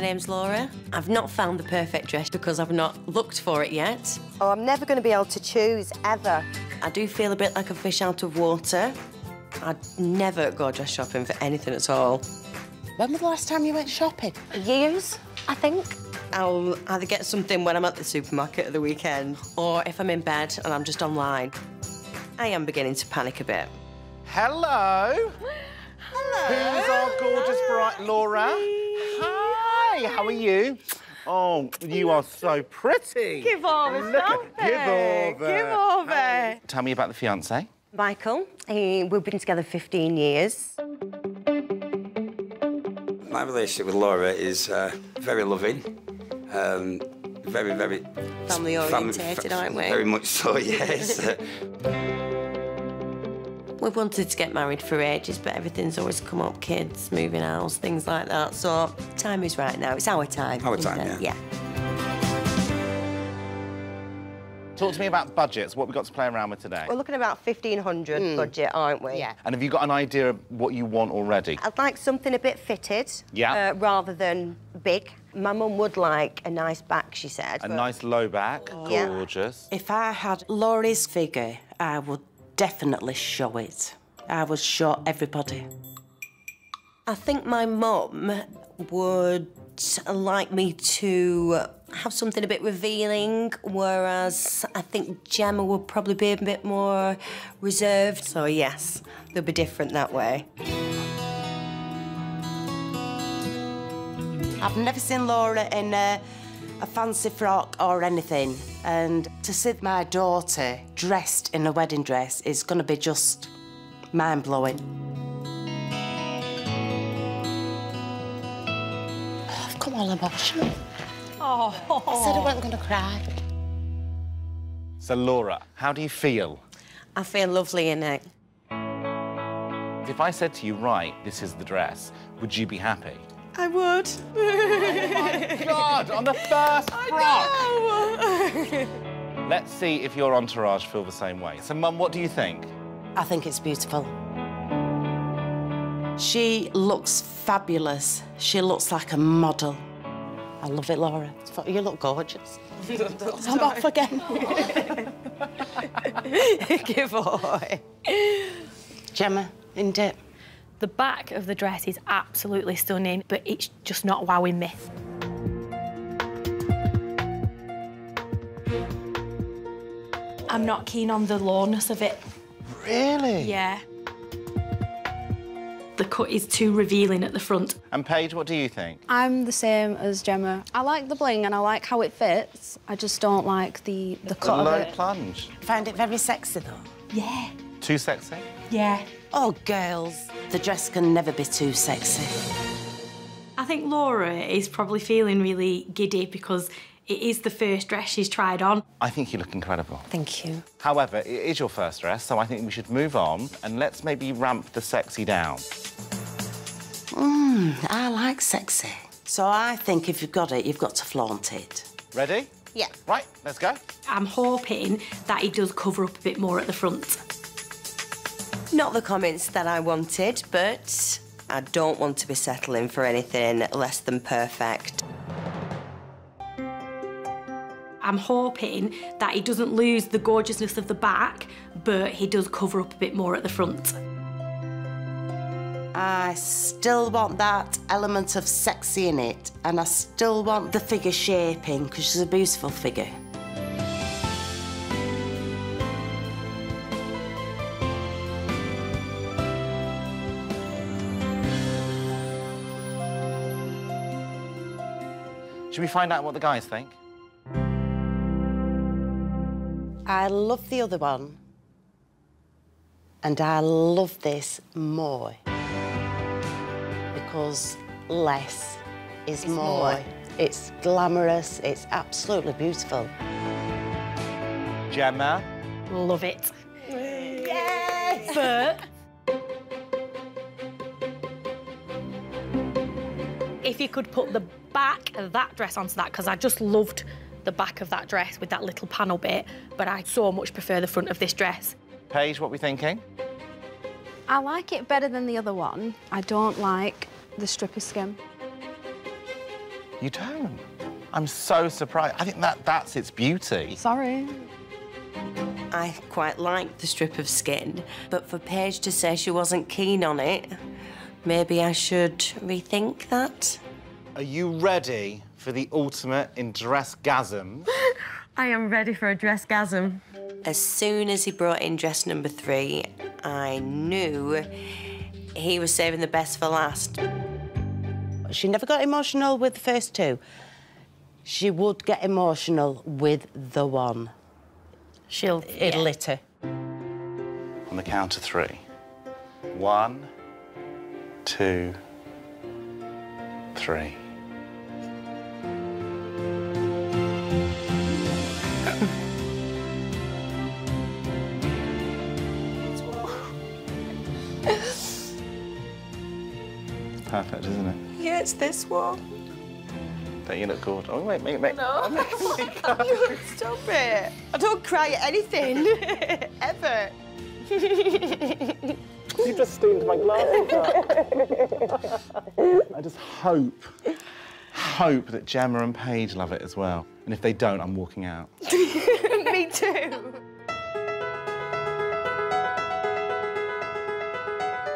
my name's Laura. I've not found the perfect dress because I've not looked for it yet. Oh, I'm never going to be able to choose, ever. I do feel a bit like a fish out of water. I'd never go dress shopping for anything at all. When was the last time you went shopping? Years, I think. I'll either get something when I'm at the supermarket at the weekend or if I'm in bed and I'm just online. I am beginning to panic a bit. Hello. Hello. Who's our gorgeous bright Laura? Hi, how are you? Oh, you are so pretty. Give over, Look at- Give over. Give over. Tell me about the fiance. Michael, he, we've been together 15 years. My relationship with Laura is uh, very loving, um, very, very... Family orientated, aren't we? Very much so, yes. We've wanted to get married for ages, but everything's always come up kids, moving house, things like that. So, time is right now. It's our time. Our time, it? yeah. Talk to me about budgets, what we've got to play around with today. We're looking at about 1,500 budget, aren't we? Yeah. And have you got an idea of what you want already? I'd like something a bit fitted. Yeah. Uh, rather than big. My mum would like a nice back, she said. A but- nice low back, Yeah. gorgeous. If I had Laurie's figure, I would definitely show it. I would show everybody. I think my mum would like me to have something a bit revealing, whereas I think Gemma would probably be a bit more reserved. So, yes, they'll be different that way. I've never seen Laura in a, a fancy frock or anything. And to see my daughter dressed in a wedding dress is going to be just mind blowing. I've come all emotional. Oh. I said I wasn't going to cry. So, Laura, how do you feel? I feel lovely in it. If I said to you, right, this is the dress, would you be happy? I would. God, on the first frock! Let's see if your entourage feel the same way. So, Mum, what do you think? I think it's beautiful. She looks fabulous. She looks like a model. I love it, Laura. You look gorgeous. I'm off again. Give away. Gemma, in dip. The back of the dress is absolutely stunning, but it's just not wowing me. I'm not keen on the lowness of it. Really? Yeah. The cut is too revealing at the front. And Paige, what do you think? I'm the same as Gemma. I like the bling and I like how it fits. I just don't like the, the The cut low of it. plunge. Find it very sexy, though. Yeah. Too sexy? Yeah. Oh, girls, the dress can never be too sexy. I think Laura is probably feeling really giddy because it is the first dress she's tried on. I think you look incredible. Thank you. However, it is your first dress, so I think we should move on and let's maybe ramp the sexy down. Mmm, I like sexy. So I think if you've got it, you've got to flaunt it. Ready? Yeah. Right, let's go. I'm hoping that it does cover up a bit more at the front. Not the comments that I wanted, but I don't want to be settling for anything less than perfect. I'm hoping that he doesn't lose the gorgeousness of the back, but he does cover up a bit more at the front. I still want that element of sexy in it, and I still want the figure shaping because she's a beautiful figure. Should we find out what the guys think? I love the other one, and I love this more because less is more. more. It's glamorous, it's absolutely beautiful. Gemma? Love it. Yes! But if you could put the back of that dress onto that, because I just loved the back of that dress with that little panel bit, but I so much prefer the front of this dress. Paige, what we thinking? I like it better than the other one. I don't like the stripper skin. You don't? I'm so surprised. I think that that's its beauty. Sorry. I quite liked the strip of skin, but for Paige to say she wasn't keen on it, maybe I should rethink that. Are you ready for the ultimate in dress gasm? I am ready for a dress gasm. As soon as he brought in dress number three, I knew he was saving the best for last. She never got emotional with the first two. She would get emotional with the one. She'll It'll hit her. On the count of three. One, two, three. Perfect, isn't it? Yeah, it's this one. Don't you look good? Oh, wait, wait, wait. No. Oh, stop it. I don't cry at anything, ever. You just steamed my glasses I just hope, hope that Gemma and Paige love it as well. And if they don't, I'm walking out. Me too.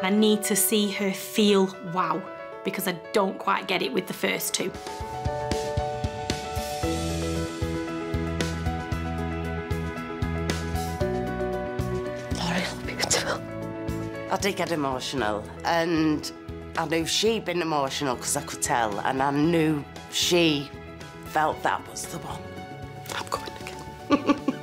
I need to see her feel wow because I don't quite get it with the first two. I did get emotional, and I knew she'd been emotional because I could tell, and I knew she felt that was the one. I'm going again.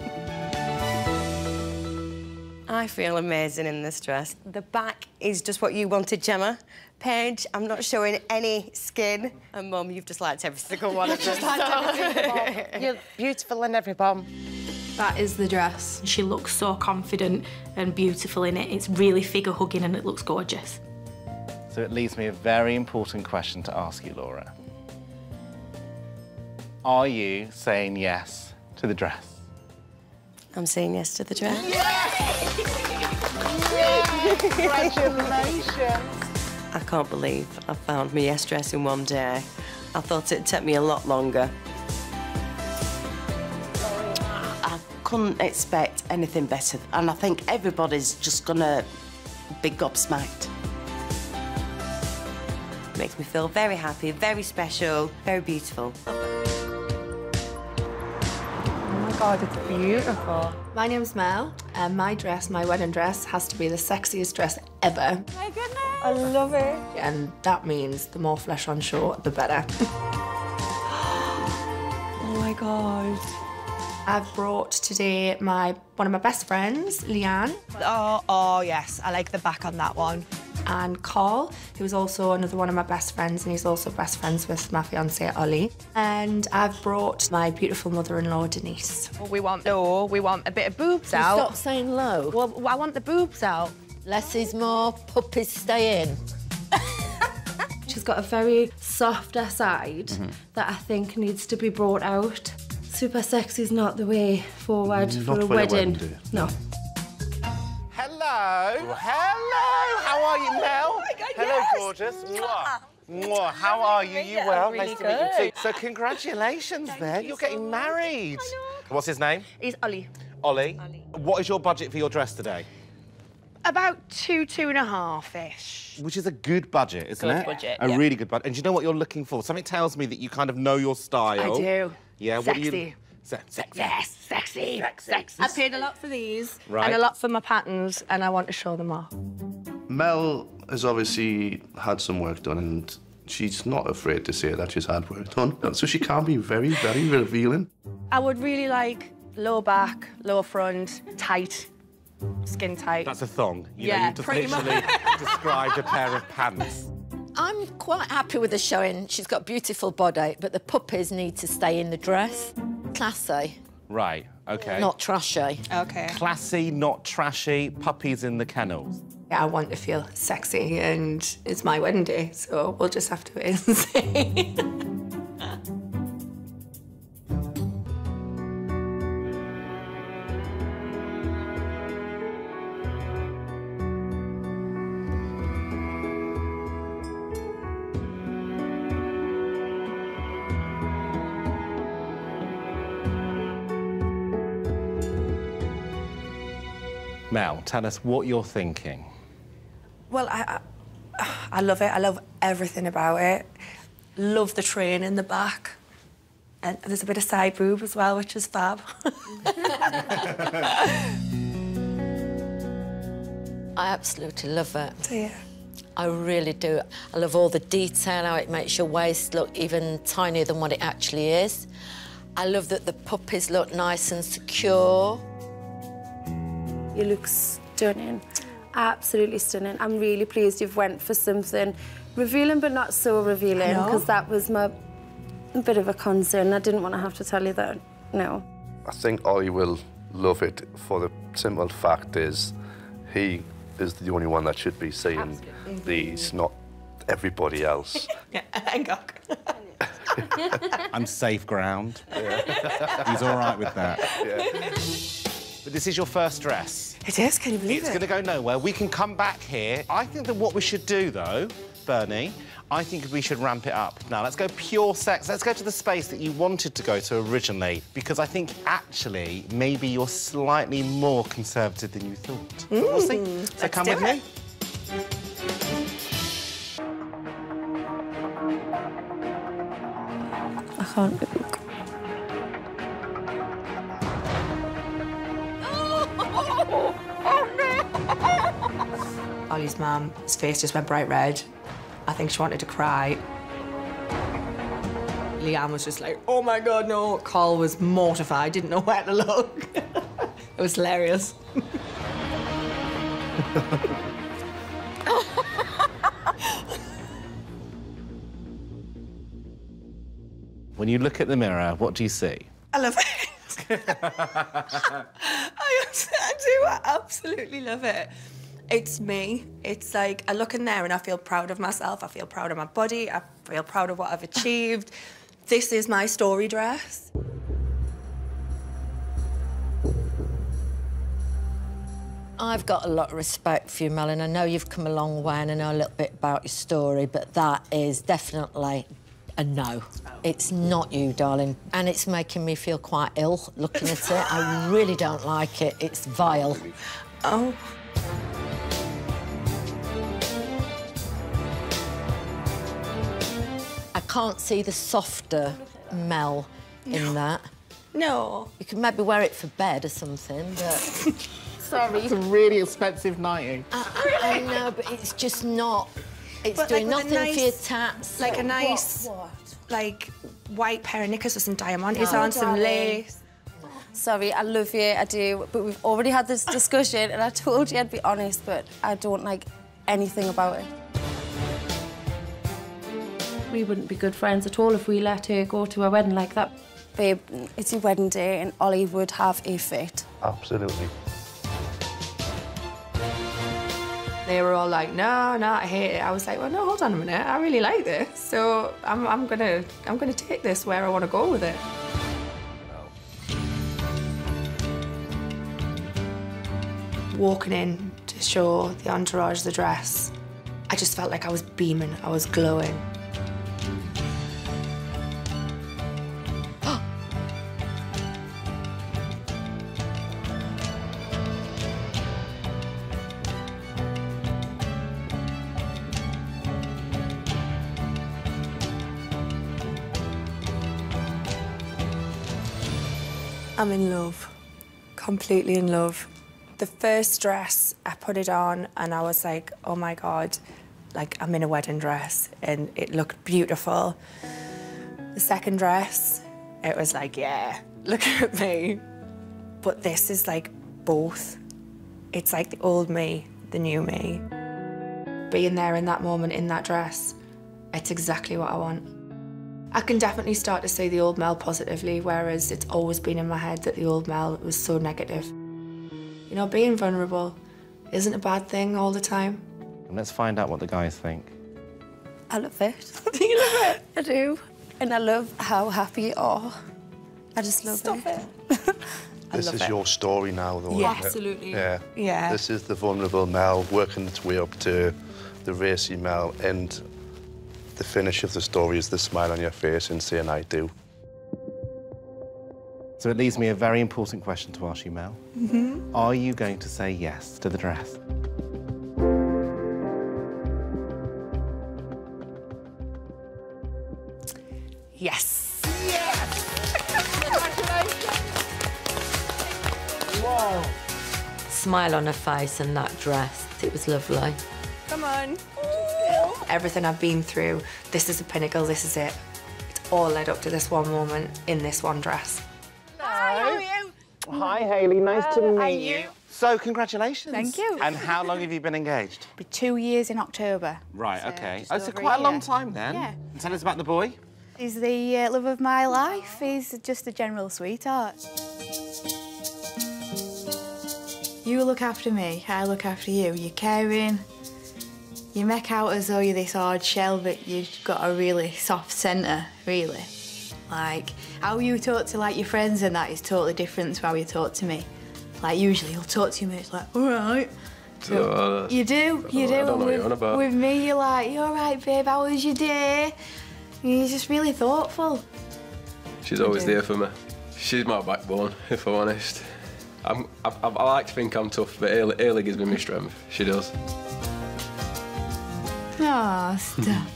I feel amazing in this dress. The back is just what you wanted, Gemma. Paige, I'm not showing any skin. And Mum, you've just liked every single one of them. You're beautiful in every bomb. That is the dress. She looks so confident and beautiful in it. It's really figure hugging and it looks gorgeous. So it leaves me a very important question to ask you, Laura. Are you saying yes to the dress? I'm saying yes to the dress. Yes! Congratulations! I can't believe I found my yes dress in one day. I thought it'd take me a lot longer. I couldn't expect anything better, and I think everybody's just gonna be gobsmacked. Makes me feel very happy, very special, very beautiful. Oh god, it's beautiful. My name's Mel, and my dress, my wedding dress, has to be the sexiest dress ever. My goodness! I love it. And that means the more flesh on show, the better. Oh my god. I've brought today my one of my best friends, Leanne, Oh, oh yes, I like the back on that one. And Carl, who's also another one of my best friends, and he's also best friends with my fiance Ollie. And I've brought my beautiful mother-in-law Denise. Well, we want no, we want a bit of boobs out. Stop saying low. Well, I want the boobs out. Less is more, puppies stay in. She's got a very softer side mm-hmm. that I think needs to be brought out. Super sexy is not the way forward Not for a wedding. wedding, dear. no. Hello, hello. How are you, Mel? Oh hello, gorgeous. Mwah. Mwah. How are you? You well? nice to meet you too. So congratulations, there. You're getting married. What's his name? He's Ollie. Ollie. What is your budget for your dress today? About two, two and a half-ish. Which is a good budget, isn't Good it? budget, A yeah. really good budget. And do you know what you're looking for? Something tells me that you kind of know your style. I do. Yeah. What do you? Sexy. Se- sexy. Yes, sexy, sexy. I paid a lot for these. Right. And a lot for my patterns, and I want to show them off. Mel has obviously had some work done and she's not afraid to say that she's had work done. So she can be very, very revealing. I would really like low back, low front, tight, skin tight. That's a thong. You Yeah, know, you just pretty much. literally described a pair of pants. I'm quite happy with the showing. She's got a beautiful body, but the puppies need to stay in the dress. Classy, Right. Okay. not trashy. Okay. classy, not trashy. Puppies in the kennels. Yeah, I want to feel sexy, and it's my wedding day, so we'll just have to wait and see. Mel, tell us what you're thinking. Well, I, I, I love it. I love everything about it. Love the train in the back. And there's a bit of side boob as well, which is fab. I absolutely love it. Yeah. I really do. I love all the detail, how it makes your waist look even tinier than what it actually is. I love that the puppies look nice and secure. You look stunning. Absolutely stunning. I'm really pleased you've went for something revealing but not so revealing because that was my bit of a concern. I didn't want to have to tell you that. No. I think Ollie will love it for the simple fact is he is the only one that should be seeing these, not everybody else. yeah, Hancock. I'm safe ground. He's all right with that. But this is your first dress. It is, can you believe It's it? going to go nowhere. We can come back here. I think that what we should do, though, Bernie, I think we should ramp it up. Now, let's go pure sex. Let's go to the space that you wanted to go to originally, because I think, actually, maybe you're slightly more conservative than you thought. But we'll see. Mm, So let's come do with it. me. I can't Oh, oh, look. Ollie's mum's face just went bright red. I think she wanted to cry. Leanne was just like, oh my god, no. Carl was mortified, didn't know where to look. it was hilarious. When you look at the mirror, what do you see? I love it. I, I do. I absolutely love it. It's me. It's like I look in there and I feel proud of myself. I feel proud of my body. I feel proud of what I've achieved. this is my story dress. I've got a lot of respect for you, Mel, and I know you've come a long way and I know a little bit about your story, but that is definitely a no. It's not you, darling. And it's making me feel quite ill looking at it. I really don't like it. It's vile. Oh. I can't see the softer Mel in that. No. You could maybe wear it for bed or something, but... Sorry. It's a really expensive nightie. Eh? I, I know, but it's just not... It's But, doing like, with a nothing for your tats. Like a nice, What? like white pair of knickers with some diamonds No, on, some darling. lace. Sorry, I love you, I do, but we've already had this discussion and I told you I'd be honest, but I don't like anything about it. We wouldn't be good friends at all if we let her go to a wedding like that. Babe, it's your wedding day and Ollie would have a fit. Absolutely. They were all like, no, no, I hate it. I was like, well, no, hold on a minute. I really like this. So I'm, I'm gonna, I'm gonna take this where I want to go with it. Walking in to show the entourage the dress, I just felt like I was beaming. I was glowing. I'm in love, completely in love. The first dress, I put it on and I was like, oh my God, like I'm in a wedding dress and it looked beautiful. The second dress, it was like, yeah, look at me. But this is like both. It's like the old me, the new me. Being there in that moment in that dress, it's exactly what I want. I can definitely start to see the old Mel positively, whereas it's always been in my head that the old Mel was so negative. You know, being vulnerable isn't a bad thing all the time. And let's find out what the guys think. I love it. do you love it? I do. And I love how happy you are. I just love Stop it. This love is it. your story now, though. Yeah. isn't it? Absolutely. Yeah. Yeah. This is the vulnerable Mel working its way up to the racy Mel, and the finish of the story is the smile on your face and saying, I do. So it leaves me a very important question to ask you, Mel. Mm-hmm. Are you going to say yes to the dress? Yes. Yes. Whoa. Smile on her face and that dress. It was lovely. Come on. Everything I've been through, this is the pinnacle, this is it. It's all led up to this one moment in this one dress. Hi, how are you? Hi, Hayley. Nice to meet you. So, congratulations. Thank you. And how long have you been engaged? Be two years in October. Right, So okay. just Oh, so over a quite a long time then. Yeah. And tell us about the boy. He's the uh, love of my life. He's just a general sweetheart. You look after me, I look after you. You're caring. You make out as though you're this hard shell, but you've got a really soft centre, really. Like, how you talk to like your friends and that is totally different to how you talk to me. Like, usually you'll talk to me, it's like, all right. Uh, You do, you do. I don't know what with, you're on about. with me, you're like, you're all right, babe? How was your day? You're just really thoughtful. She's always do. there for me. She's my backbone, if I'm honest. I'm, I, I, I like to think I'm tough, but Ailey, Ailey gives me my strength. She does. Oh, stop.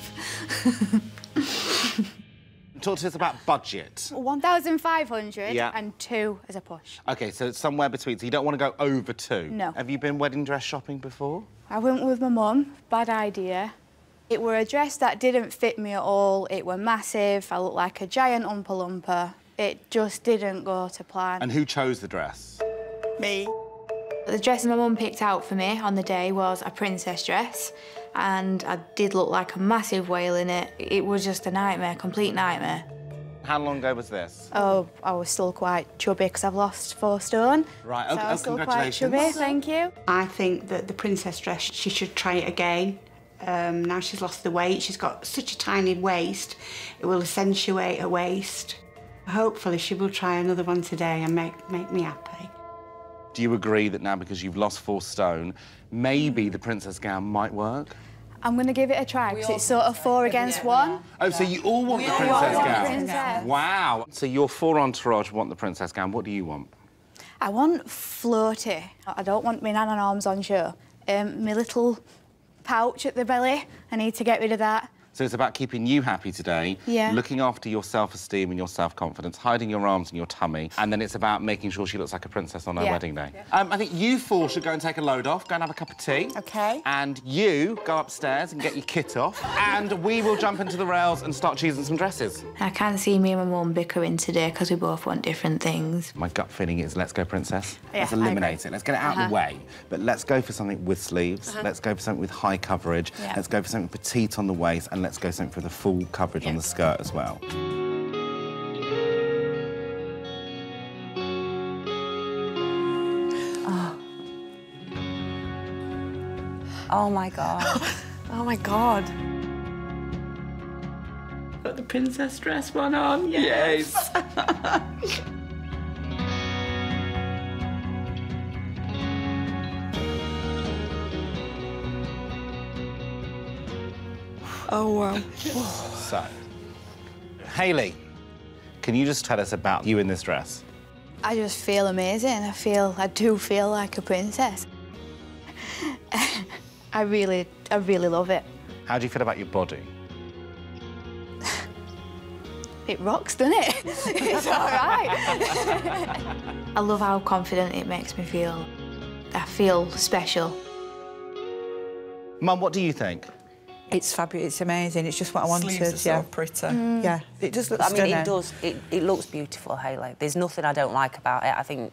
Talk to us about budget. 1,500 Yeah. and two as a push. Okay, so it's somewhere between. So you don't want to go over two. No. Have you been wedding dress shopping before? I went with my mum. Bad idea. It were a dress that didn't fit me at all. It were massive. I looked like a giant Oompa Loompa. It just didn't go to plan. And who chose the dress? Me. The dress my mum picked out for me on the day was a princess dress, and I did look like a massive whale in it. It was just a nightmare, complete nightmare. How long ago was this? Oh, I was still quite chubby because I've lost four stone. Right, So okay, I oh, was still quite congratulations. chubby, thank you. I think that the princess dress, she should try it again. Um, now she's lost the weight, she's got such a tiny waist, it will accentuate her waist. Hopefully she will try another one today and make, make me happy. Do you agree that now because you've lost four stone, maybe the princess gown might work? I'm going to give it a try because it's sort of four against one. Oh, so you all want the all princess want the gown? princess. Wow. So your four entourage want the princess gown. What do you want? I want floaty. I don't want my nan and arms on show. Um, my little pouch at the belly, I need to get rid of that. So it's about keeping you happy today, Yeah. looking after your self-esteem and your self-confidence, hiding your arms and your tummy, and then it's about making sure she looks like a princess on her Yeah. wedding day. Um, I think you four should go and take a load off, go and have a cup of tea. Okay. And you go upstairs and get your kit off, and we will jump into the rails and start choosing some dresses. I can't see me and my mum bickering today because we both want different things. My gut feeling is let's go princess. Yeah, let's eliminate it. Let's get it out of Uh-huh. the way. But let's go for something with sleeves. Uh-huh. Let's go for something with high coverage. Yeah. Let's go for something petite on the waist, and let's go something for the full coverage on the skirt as well. Oh. Oh my god. Oh my god. Got the princess dress one on. Yes. Oh wow. So, Hayley, can you just tell us about you in this dress? I just feel amazing. I feel, I do feel like a princess. I really, I really love it. How do you feel about your body? It rocks, doesn't it? it's all right. I love how confident it makes me feel. I feel special. Mum, what do you think? It's fabulous. It's amazing. It's just what I wanted. Sleeves are so pretty. Mm. Yeah, it does look I mean, it does. It, it looks beautiful, Hayley. There's nothing I don't like about it. I think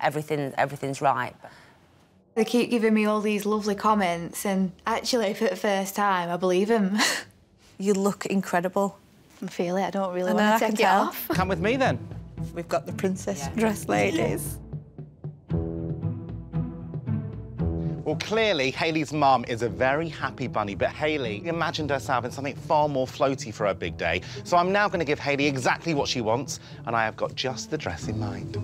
everything, everything's right. They keep giving me all these lovely comments, and actually, for the first time, I believe them. You look incredible. I feel it. I don't really I know, I want to can take it tell. off. Come with me then. We've got the princess dress ladies. Well, clearly, Hayley's mum is a very happy bunny, but Hayley imagined herself in something far more floaty for her big day. So I'm now going to give Haley exactly what she wants, and I have got just the dress in mind.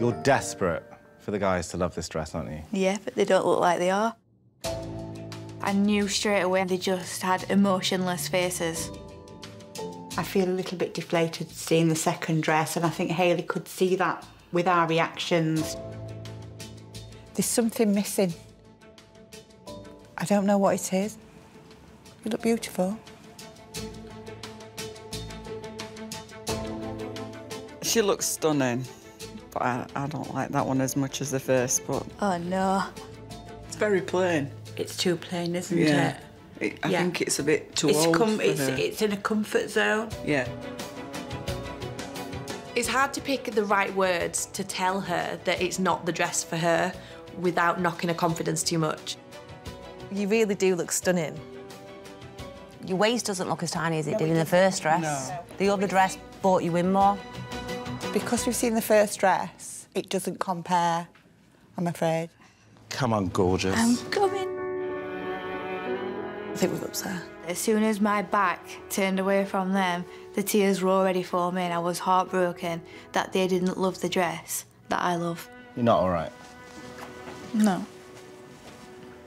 You're desperate for the guys to love this dress, aren't you? Yeah, but they don't look like they are. I knew straight away they just had emotionless faces. I feel a little bit deflated seeing the second dress, and I think Hayley could see that with our reactions. There's something missing. I don't know what it is. You look beautiful. She looks stunning, but I, I don't like that one as much as the first, but Oh no. it's very plain. It's too plain, isn't Yeah. it? It- I Yeah. think it's a bit too it's old com- for it's, her. it's in a comfort zone. Yeah. It's hard to pick the right words to tell her that it's not the dress for her without knocking her confidence too much. You really do look stunning. Your waist doesn't look as tiny as it did in the first dress. The other dress brought you in more. Because we've seen the first dress, it doesn't compare, I'm afraid. Come on, gorgeous. I'm coming. I think we've upset. As soon as my back turned away from them, the tears were already forming. I was heartbroken that they didn't love the dress that I love. You're not all right. No.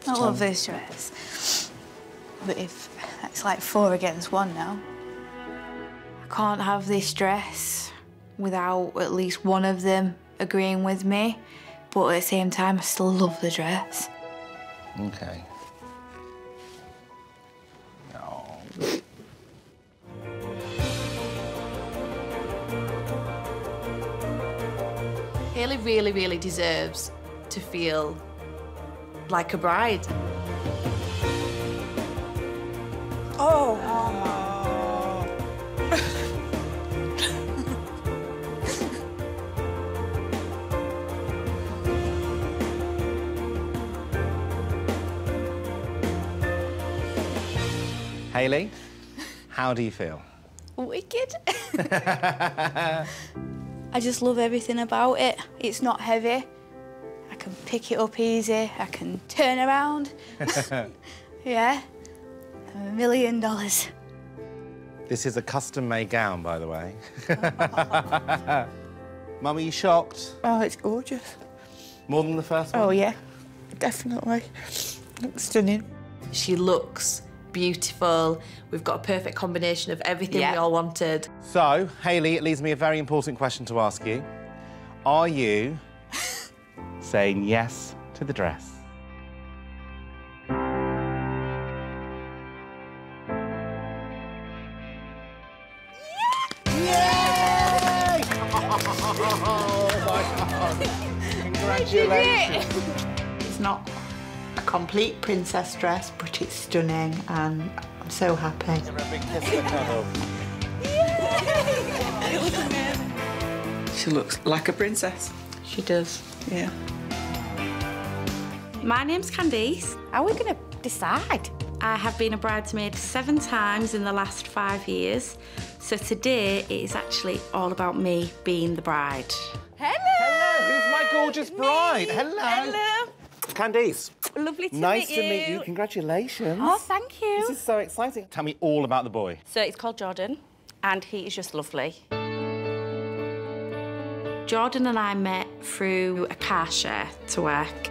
I Tom. love this dress. But if it's like four against one now, I can't have this dress without at least one of them agreeing with me. But at the same time, I still love the dress. Okay. hayley really, really deserves to feel like a bride. Oh. oh, oh. Hayley, how do you feel? Wicked. I just love everything about it. It's not heavy. I can pick it up easy. I can turn around. Yeah. I'm a million dollars. This is a custom-made gown, by the way. Mum, are you shocked? Oh, it's gorgeous. More than the first one? Oh, yeah. Definitely. Looks stunning. She looks beautiful. We've got a perfect combination of everything we all wanted. So, Hayley, it leaves me a very important question to ask you. Are you saying yes to the dress? Yay! Oh, my God. Congratulations. It's not a complete princess dress, but it's stunning, and I'm so happy. She looks like a princess. She does. Yeah. My name's Candice. How are we going to decide? I have been a bridesmaid seven times in the last five years. So today it is actually all about me being the bride. Hello, Hello! who's my gorgeous bride? Hello. Hello. Candice. Lovely to nice meet to meet you. you. Congratulations. Oh, thank you. This is so exciting. Tell me all about the boy. So it's called Jordan, and he is just lovely. Jordan and I met through a car share to work.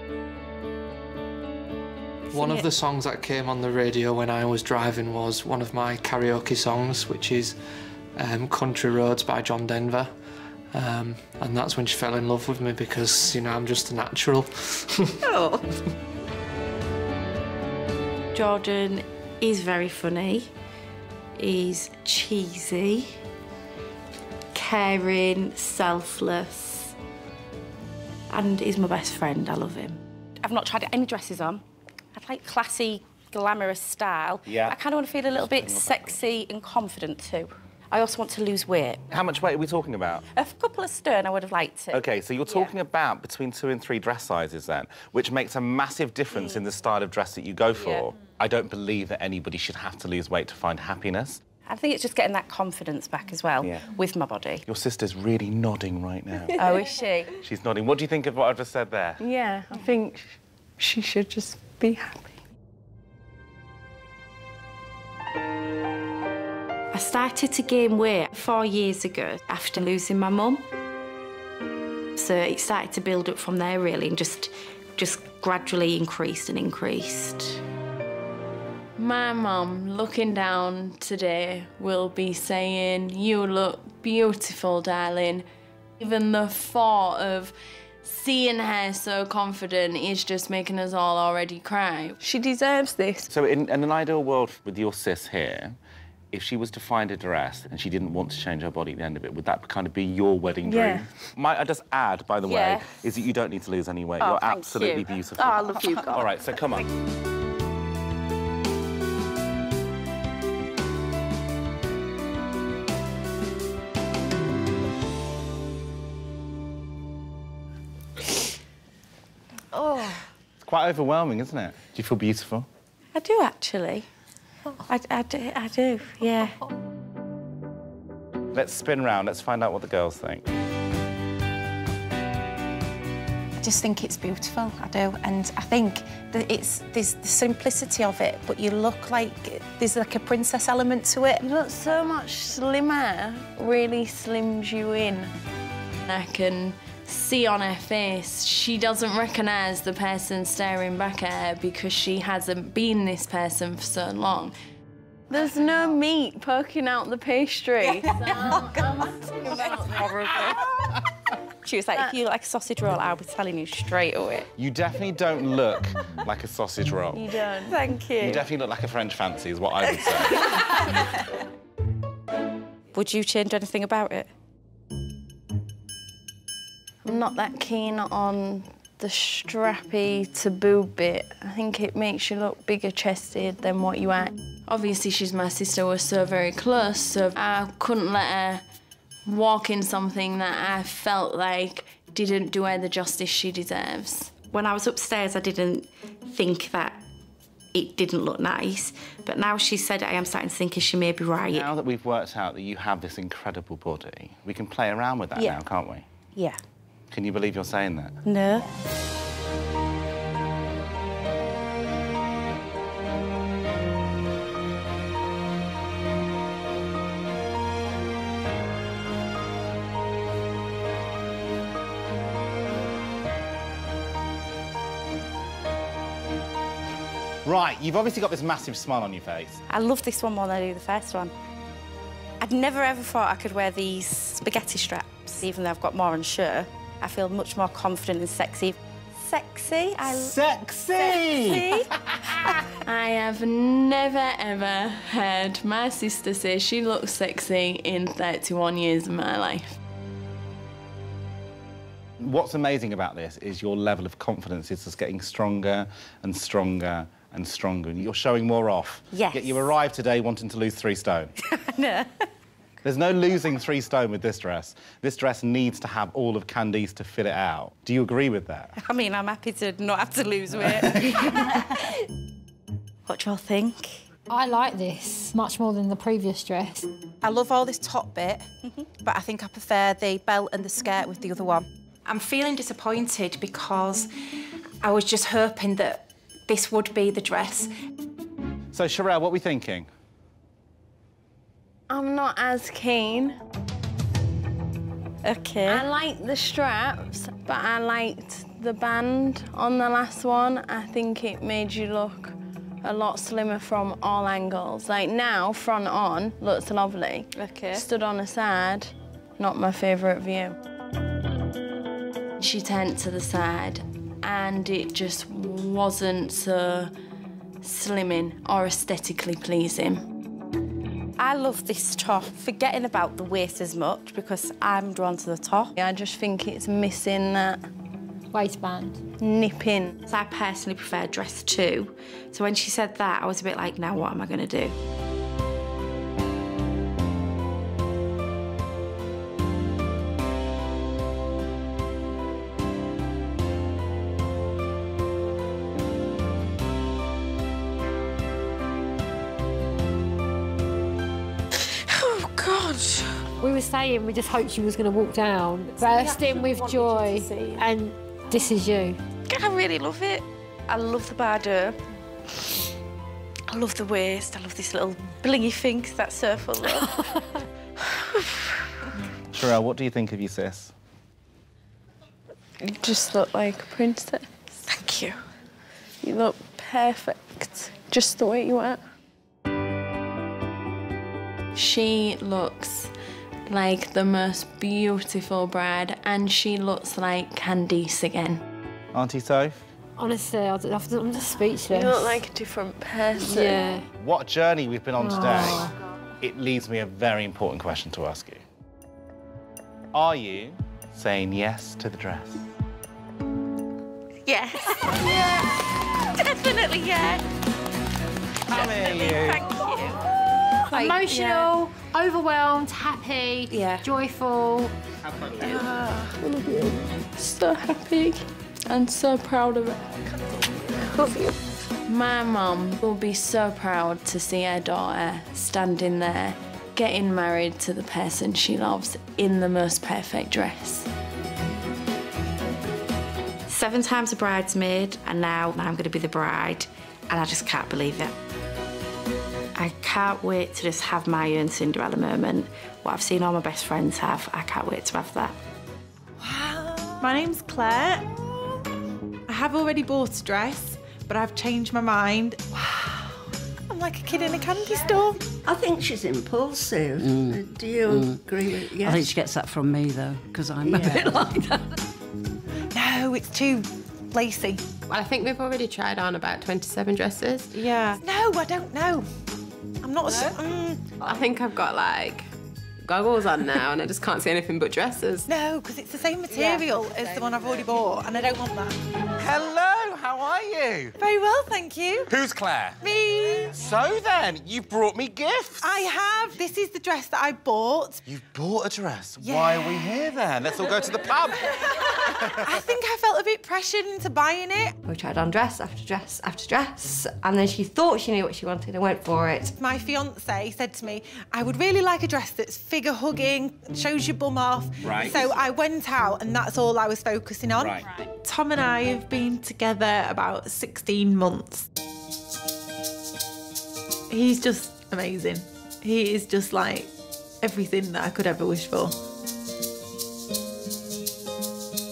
One of it. the songs that came on the radio when I was driving was one of my karaoke songs, which is um, Country Roads by John Denver. Um, and that's when she fell in love with me because, you know, I'm just a natural. Oh. Jordan is very funny. He's cheesy, caring, selfless, and he's my best friend. I love him. I've not tried any dresses on. I'd like classy, glamorous style. Yeah. I kind of want to feel a little bit sexy and confident too. I also want to lose weight. How much weight are we talking about? A couple of stone I would have liked to. Okay, so you're talking about between two and three dress sizes then, which makes a massive difference in the mm. style of dress that you go for. Yeah. I don't believe that anybody should have to lose weight to find happiness. I think it's just getting that confidence back as well Yeah. with my body. Your sister's really nodding right now. oh, is she? She's nodding. What do you think of what I've just said there? Yeah, I think she should just be happy. I started to gain weight four years ago after losing my mum. So it started to build up from there really and just just gradually increased and increased. My mum, looking down today, will be saying, You look beautiful, darling. Even the thought of seeing her so confident is just making us all already cry. She deserves this. So, in, in an ideal world with your sis here, if she was to find a dress and she didn't want to change her body at the end of it, would that kind of be your wedding dream? Yeah. Might I just add, by the Yeah. way, is that you don't need to lose any weight. Oh, You're absolutely you. beautiful. Oh, I love you, God. All right, so come on. Oh, It's quite overwhelming, isn't it? Do you feel beautiful? I do actually. I, I, do, I do, yeah. Let's spin round. Let's find out what the girls think. I just think it's beautiful, I do, and I think that it's there's the simplicity of it, but you look like there's like a princess element to it. You look so much slimmer, really slims you in. I can see on her face she doesn't recognise the person staring back at her because she hasn't been this person for so long. There's no meat poking out the pastry. Oh, she was like, if you like a sausage roll, I'll be telling you straight away. You definitely don't look like a sausage roll. You don't. Thank you. You definitely look like a French fancy, is what I would say. Would you change anything about it? I'm not that keen on the strappy taboo bit. I think it makes you look bigger chested than what you are. Obviously, she's my sister, we're so very close, so I couldn't let her walk in something that I felt like didn't do her the justice she deserves. When I was upstairs, I didn't think that it didn't look nice, but now she said it, I am starting to think she may be right. now that we've worked out that you have this incredible body, we can play around with that Yeah. now, can't we? Yeah. Can you believe you're saying that? No. Right, you've obviously got this massive smile on your face. I love this one more than I do the first one. I'd never ever thought I could wear these spaghetti straps, even though I've got more on shirt. I feel much more confident and sexy. Sexy? I Sexy! Sexy? I have never ever heard my sister say she looks sexy in 31 years of my life. What's amazing about this is your level of confidence is just getting stronger and stronger and stronger, and you're showing more off. Yes. Yet you arrived today wanting to lose three stone. no. There's no losing three stone with this dress. This dress needs to have all of Candice to fill it out. Do you agree with that? I mean, I'm happy to not have to lose weight. what do you all think? I like this much more than the previous dress. I love all this top bit, but I think I prefer the belt and the skirt with the other one. I'm feeling disappointed because I was just hoping that this would be the dress. So, Sherelle, what are we thinking? I'm not as keen. Okay. I like the straps, but I liked the band on the last one. I think it made you look a lot slimmer from all angles. Like now, front on, looks lovely. Okay. Stood on the side, not my favourite view. She turned to the side and it just wasn't so slimming or aesthetically pleasing. I love this top, forgetting about the waist as much because I'm drawn to the top. I just think it's missing that waistband. Nipping. So I personally prefer dress two. So when she said that, I was a bit like, now what am I going to do? We were saying we just hoped she was going to walk down, bursting with joy, and this is you. I really love it. I love the Bardot. Uh, I love the waist. I love this little blingy thing. 'cause That's so full love. Sherelle, what do you think of you, sis? You just look like a princess. Thank you. You look perfect, just the way you are. She looks like the most beautiful bride, and she looks like Candice again. Auntie Soph? Honestly, I don't- I'm just speechless. You look like a different person. Yeah. What journey we've been on oh. today. Oh. It leaves me a very important question to ask you. Are you saying yes to the dress? Yes. yeah. Definitely, yeah. Definitely, Thank you. Emotional, overwhelmed, happy, Yeah. joyful. So happy and so proud of it. Love you. My mum will be so proud to see her daughter standing there, getting married to the person she loves in the most perfect dress. Seven times a bridesmaid, and now I'm going to be the bride, and I just can't believe it. I can't wait to just have my own Cinderella moment. What I've seen all my best friends have, I can't wait to have that. Wow. My name's Claire. I have already bought a dress, but I've changed my mind. Wow. I'm like a kid in a candy store. I think she's impulsive. Uh, Do you Mm. agree with yes? I think she gets that from me, though, because I'm a bit like that. No, it's too lacy. Well, I think we've already tried on about 27 dresses. Yeah. No, I don't know. I'm not. s- mm. I think I've got like goggles on now and I just can't see anything but dresses. No, because it's the same material as the one I've already bought, and I don't want that. Hello, how are you? Very well, thank you. Who's Claire? Me. So then, you've brought me gifts. I have. This is the dress that I bought. You bought a dress. Why are we here then? Let's all go to the pub. I think I felt a bit pressured into buying it. We tried on dress after dress after dress, and then she thought she knew what she wanted and went for it. My fiance said to me, I would really like a dress that's figure hugging, shows your bum off. Right. So I went out and that's all I was focusing on. Right. Tom and I have been together about 16 months. He's just amazing. He is just like everything that I could ever wish for.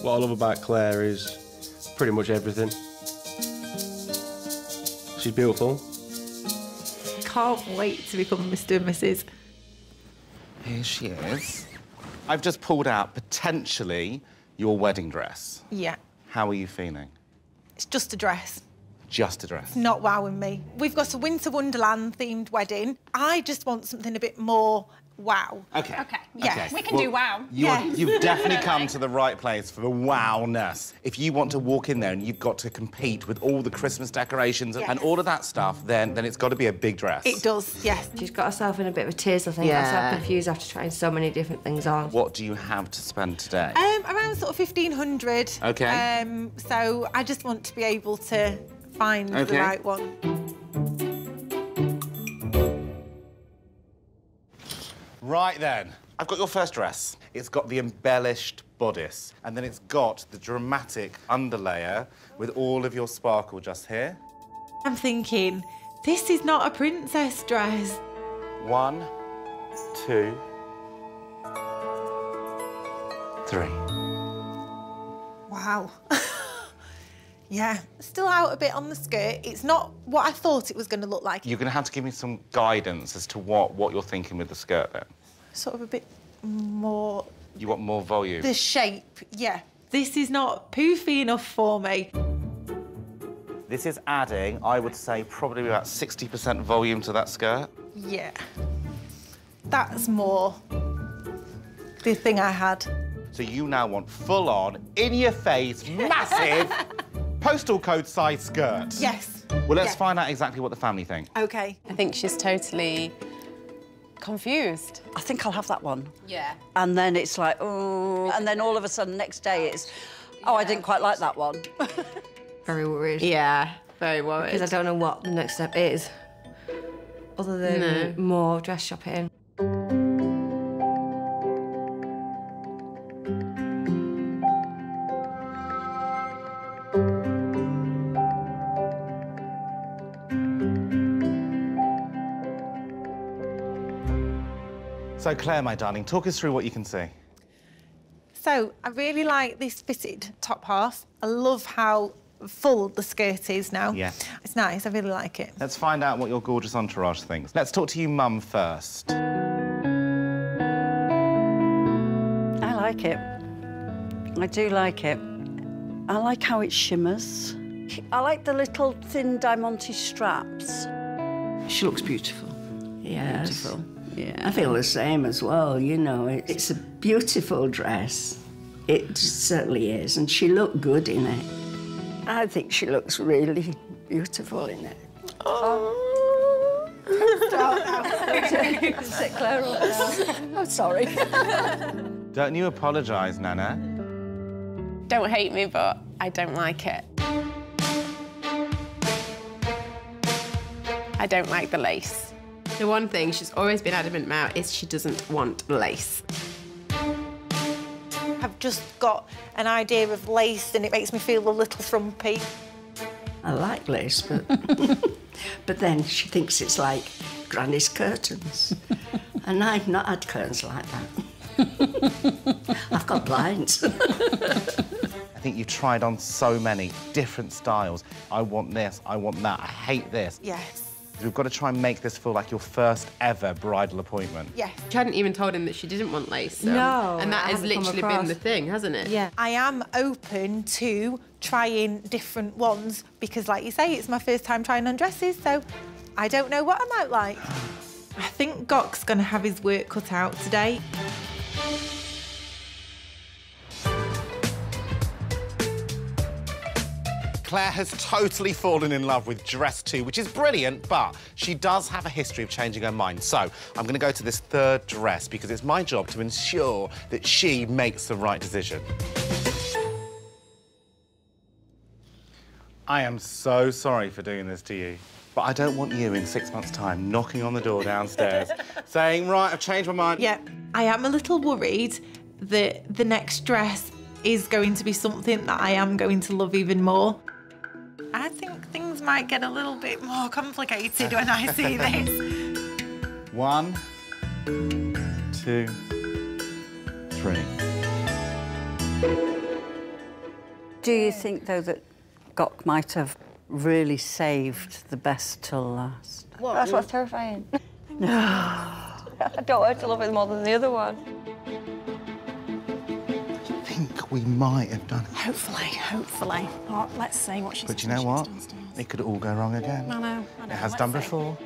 What I love about Claire is pretty much everything. She's beautiful. Can't wait to become Mr. and Mrs. Here she is. I've just pulled out potentially your wedding dress. Yeah, How are you feeling? it's just a dress. Just a dress. It's not wowing me. We've got a Winter Wonderland themed wedding. I just want something a bit more wow. Okay. Okay. Yeah, Okay. we can do wow. You're, Yeah. You've definitely come to the right place for the wowness. If you want to walk in there and you've got to compete with all the Christmas decorations and all of that stuff, then then it's got to be a big dress. It does, yes. She's got herself in a bit of a tears, I think. I'm Yeah. so confused after trying so many different things on. What do you have to spend today? Um, around sort of 1500. Okay. Um, so I just want to be able to find Okay. the right one. Right then, I've got your first dress. It's got the embellished bodice, and then it's got the dramatic underlayer with all of your sparkle just here. I'm thinking, this is not a princess dress. One, two, three. Wow. yeah, still out a bit on the skirt. It's not what I thought it was going to look like. You're going to have to give me some guidance as to what, what you're thinking with the skirt then. Sort of a bit more You want more volume. the shape. Yeah, this is not poofy enough for me. This is adding, I would say, probably about 60% volume to that skirt. Yeah, that's more the thing I had. So you now want full on, in your face, massive postal code size skirt. Yes. Well, let's Yeah. find out exactly what the family think. Okay. I think she's totally confused. I think I'll have that one. Yeah. And then it's like, oh, and then all of a sudden, next day it's, oh, I didn't quite like that one. Very worried. Yeah, very worried. Because I don't know what the next step is, other than No. more dress shopping. Claire, my darling, talk us through what you can see. So I really like this fitted top half. I love how full the skirt is now. Yeah. It's nice, I really like it. Let's find out what your gorgeous entourage thinks. Let's talk to you, Mum, first. I like it. I do like it. I like how it shimmers. I like the little thin diamante straps. She looks beautiful. Yes. Beautiful. Yeah. I feel the same as well, you know. It, it's a beautiful dress. It certainly is, and she looked good in it. I think she looks really beautiful in it. Oh. Sit Claire up now. I'm sorry. Don't you apologise, Nana. Don't hate me, but I don't like it. I don't like the lace. The one thing she's always been adamant about is she doesn't want lace. I've just got an idea of lace and it makes me feel a little frumpy. I like lace, but but then she thinks it's like Granny's curtains, and I've not had curtains like that. I've got blinds. I think you've tried on so many different styles. I want this, I want that, I hate this. Yes. We've got to try and make this feel like your first ever bridal appointment. Yes. She hadn't even told him that she didn't want lace. so- No, And that I has literally been the thing, hasn't it? Yeah. I am open to trying different ones because, like you say, it's my first time trying on dresses, so I don't know what I might like. I think Gok's going to have his work cut out today. Claire has totally fallen in love with dress two, which is brilliant, but she does have a history of changing her mind. So I'm going to go to this third dress because it's my job to ensure that she makes the right decision. I am so sorry for doing this to you, but I don't want you in six months' time knocking on the door downstairs saying, right, I've changed my mind. Yeah, I am a little worried that the next dress is going to be something that I am going to love even more. I think things might get a little bit more complicated when I see this. One, two, three. Do you think, though, that Gok might have really saved the best till last? That's what's terrifying. I don't want to love it more than the other one. I think we might have done it. Hopefully, hopefully. Let's see what she's But you know what? It could all go wrong again. I know, I know. It has done before.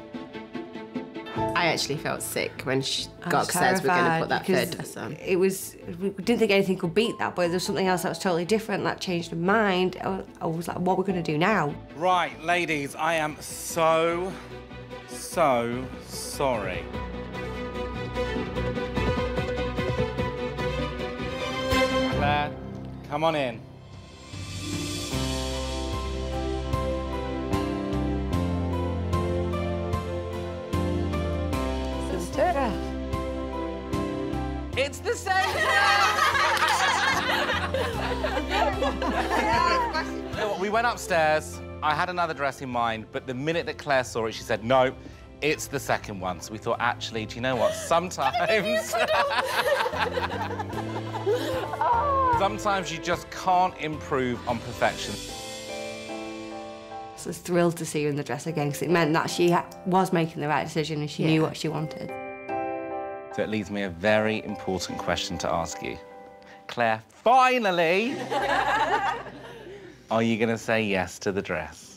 I actually felt sick when she I Gok was says we're going to put that third dress on. It was, we didn't think anything could beat that, but there was something else that was totally different that changed my mind. I was, I was like, what we're we going to do now? Right, ladies, I am so, so sorry. Claire, come on in. Sister. It's the same You know what, we went upstairs. I had another dress in mind, but the minute that Claire saw it, she said, no, it's the second one. So we thought, actually, do you know what? Sometimes. Sometimes you just can't improve on perfection. I was thrilled to see her in the dress again because it meant that she was making the right decision and she knew what she wanted. So it leaves me a very important question to ask you. Claire, finally, are you going to say yes to the dress?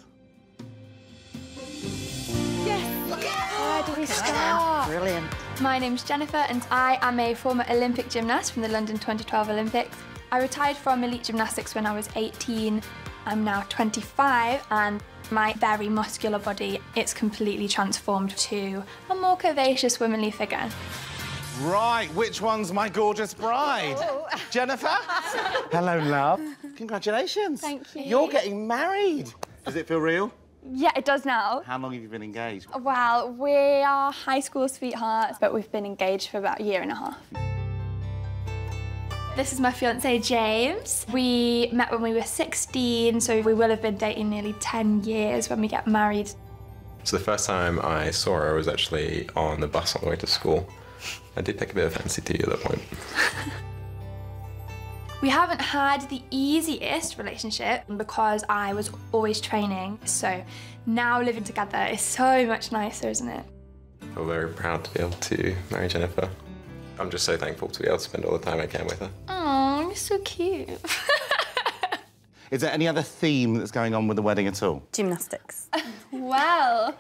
Brilliant. My name's Jennifer and I am a former Olympic gymnast from the London 2012 Olympics. I retired from elite gymnastics when I was 18. I'm now 25 and my very muscular body, it's completely transformed to a more curvaceous womanly figure. Right, which one's my gorgeous bride? Oh. Jennifer? Hello, love. Congratulations. Thank you. You're getting married. Does it feel real? Yeah, it does now. How long have you been engaged? Well, we are high school sweethearts, but we've been engaged for about a year and a half. This is my fiance James. We met when we were 16, so we will have been dating nearly 10 years when we get married. So the first time I saw her was actually on the bus on the way to school. I did take a bit of fancy to you at that point. We haven't had the easiest relationship because I was always training. So now living together is so much nicer, isn't it? I feel very proud to be able to marry Jennifer. I'm just so thankful to be able to spend all the time I can with her. Oh, you're so cute. Is there any other theme that's going on with the wedding at all? Gymnastics. well,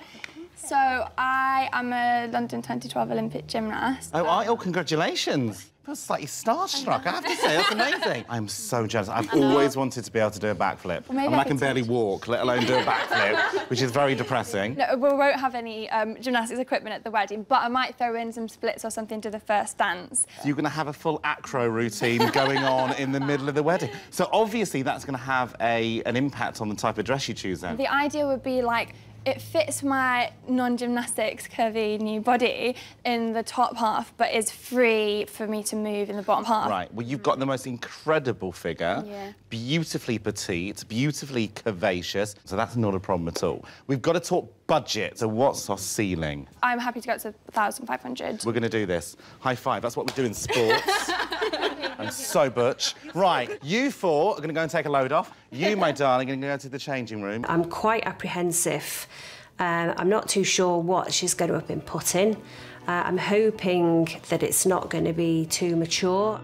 so I am a London 2012 Olympic gymnast. Oh, I, oh, congratulations. I slightly starstruck, I have to say. That's amazing. I'm so jealous. I've always wanted to be able to do a backflip. Well, maybe I mean, I I can barely walk, let alone do a backflip, which is very depressing. No, we won't have any um, gymnastics equipment at the wedding, but I might throw in some splits or something to the first dance. So you're going to have a full acro routine going on in the middle of the wedding. So obviously that's going to have a an impact on the type of dress you choose then. The idea would be like it fits my non-gymnastics curvy new body in the top half, but is free for me to move in the bottom half. Right, well, you've got the most incredible figure, Yeah. beautifully petite, beautifully curvaceous, so that's not a problem at all. We've got to talk budget, so what's our ceiling? I'm happy to go up to 1,500. We're going to do this. High five, that's what we do in sports. I'm so butch. Right, you four are going to go and take a load off. You, my darling, are going to go to the changing room. I'm quite apprehensive. Um, I'm not too sure what she's going to have been put in. Uh, I'm hoping that it's not going to be too mature.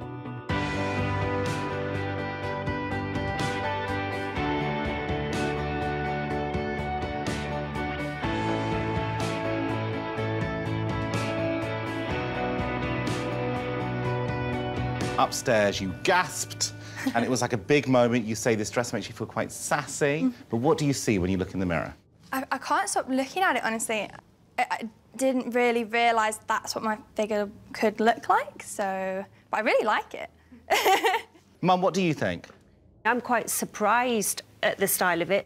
Upstairs, you gasped, and it was like a big moment. You say this dress makes you feel quite sassy, mm. but what do you see when you look in the mirror? I, I can't stop looking at it, honestly. I, I didn't really realise that's what my figure could look like, so... But I really like it. Mum, what do you think? I'm quite surprised at the style of it.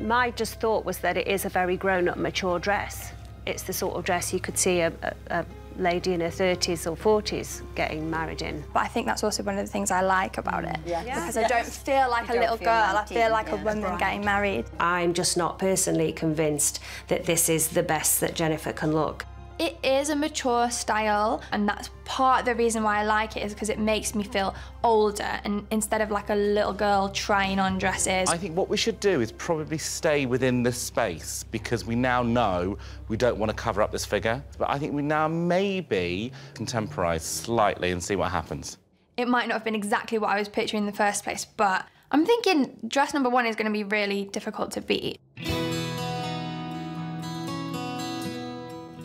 My just thought was that it is a very grown-up, mature dress. It's the sort of dress you could see a, a, a lady in her 30s or 40s getting married in. But I think that's also one of the things I like about it. Yes. Because I don't feel like You a little feel girl, I feel like a yeah. woman getting married. I'm just not personally convinced that this is the best that Jennifer can look. It is a mature style, and that's part of the reason why I like it is because it makes me feel older, and instead of like a little girl trying on dresses. I think what we should do is probably stay within this space because we now know we don't want to cover up this figure. But I think we now maybe contemporise slightly and see what happens. It might not have been exactly what I was picturing in the first place, but I'm thinking dress number one is going to be really difficult to beat.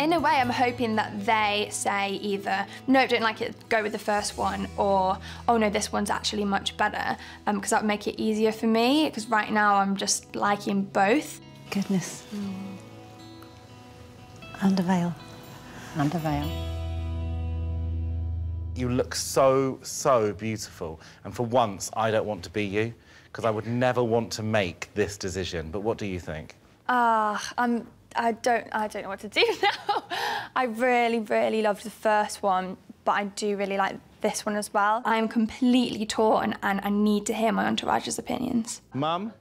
In a way, I'm hoping that they say either, no, don't like it, go with the first one, or, oh no, this one's actually much better, because that would make it easier for me, because right now I'm just liking both. Goodness. And a veil. And a veil. You look so, so beautiful. And for once, I don't want to be you because I would never want to make this decision. But what do you think? Ah, I'm. I don't. I don't know what to do now. I really, really loved the first one, but I do really like this one as well. I'm completely torn, and I need to hear my entourage's opinions. Mum?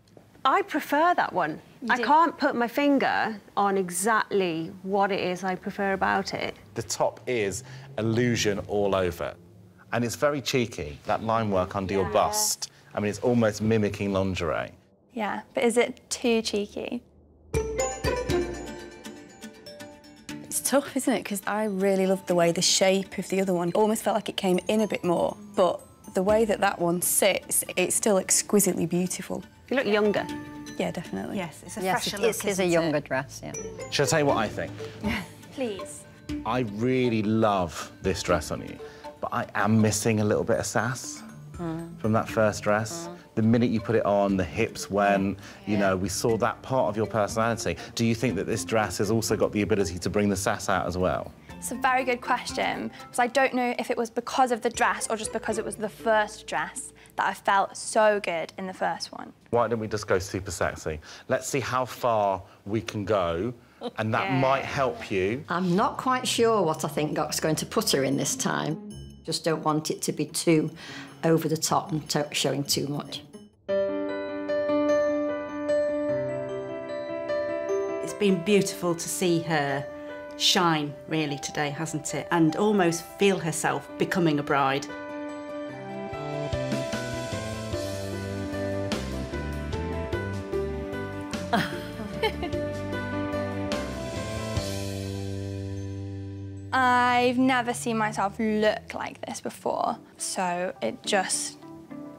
I prefer that one. I do? can't put my finger on exactly what it is I prefer about it. The top is illusion all over. And it's very cheeky, that line work under your bust. I mean, it's almost mimicking lingerie. Yeah, but is it too cheeky? It's tough, isn't it? Because I really loved the way the shape of the other one almost felt like it came in a bit more. But the way that that one sits, it's still exquisitely beautiful. You look younger. Yeah, definitely. Yes, it's a Yes, fresher it look. is, It is a isn't younger it? dress, yeah. Shall I tell you what I think? Please. I really love this dress on you, but I am missing a little bit of sass hmm. from that first dress. The minute you put it on, the hips went, you know, we saw that part of your personality. Do you think that this dress has also got the ability to bring the sass out as well? It's a very good question because I don't know if it was because of the dress or just because it was the first dress that I felt so good in the first one. Why don't we just go super sexy? Let's see how far we can go, and that Yeah. might help you. I'm not quite sure what I think Gok's going to put her in this time. Just don't want it to be too over the top and to- showing too much. It's been beautiful to see her shine, really, today, hasn't it? And almost feel herself becoming a bride. I've never seen myself look like this before, so it just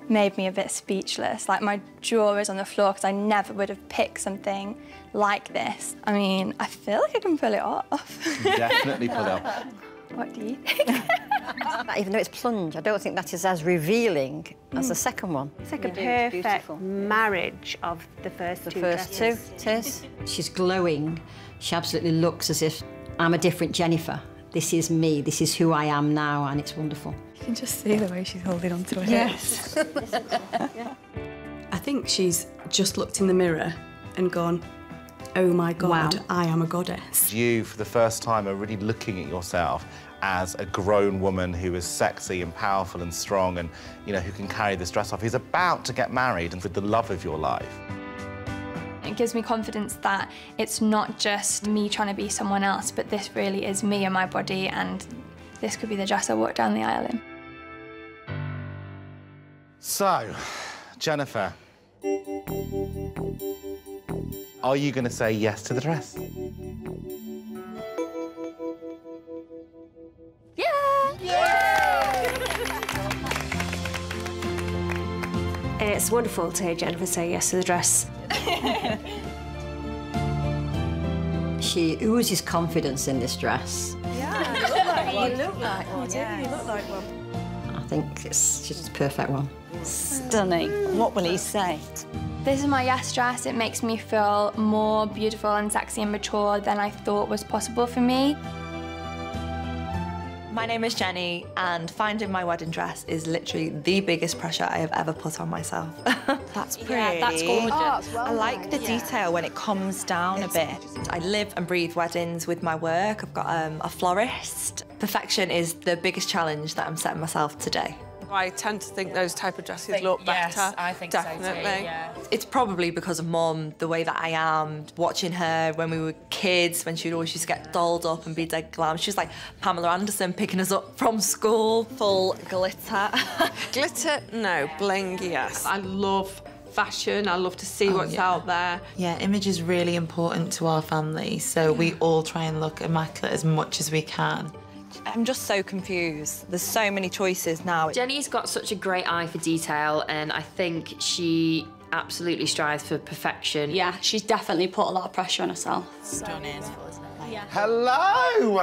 made me a bit speechless. Like my jaw is on the floor because I never would have picked something like this. I mean, I feel like I can pull it off. Definitely pull it off. What do you think? Even though it's plunge, I don't think that is as revealing as the Mm. second one. It's like a perfect marriage of the first The two first dresses. two, it is. She's glowing. She absolutely looks as if I'm a different Jennifer. This is me. This is who I am now, and it's wonderful. You can just see the way she's holding on to it. Yes. I think she's just looked in the mirror and gone, oh my God, Wow. I am a goddess. You, for the first time, are really looking at yourself as a grown woman who is sexy and powerful and strong and, you know, who can carry this dress off. Who's about to get married and with the love of your life. It gives me confidence that it's not just me trying to be someone else, but this really is me and my body, and this could be the dress I walk down the aisle in. So, Jennifer, are you going to say yes to the dress? Yeah! Yeah! it's wonderful to hear Jennifer say yes to the dress. She oozes confidence in this dress. Yeah, you look like one. You look like oh, one, yeah. You look like one. I think it's just a perfect one. Stunning. What will he say? This is my yes dress. It makes me feel more beautiful and sexy and mature than I thought was possible for me. My name is Jenny, and finding my wedding dress is literally the biggest pressure I have ever put on myself. that's pretty. Yeah, that's gorgeous. Oh, it's well I like the yeah. detail when it comes down a bit. I live and breathe weddings with my work. I've got um, a florist. Perfection is the biggest challenge that I'm setting myself today. I tend to think those type of dresses look yes, better. I think so too, definitely. yeah. It's probably because of mom, the way that I am, watching her when we were kids, when she would always used to get dolled up and be dead glam. She was like Pamela Anderson picking us up from school, full glitter. Glitter, no. Bling, yes. I love fashion. I love to see Oh, what's yeah. out there. Yeah, image is really important to our family, so we all try and look immaculate as much as we can. I'm just so confused. There's so many choices now. Jenny's got such a great eye for detail, and I think she absolutely strives for perfection. Yeah, she's definitely put a lot of pressure on herself. Stunning. Hello!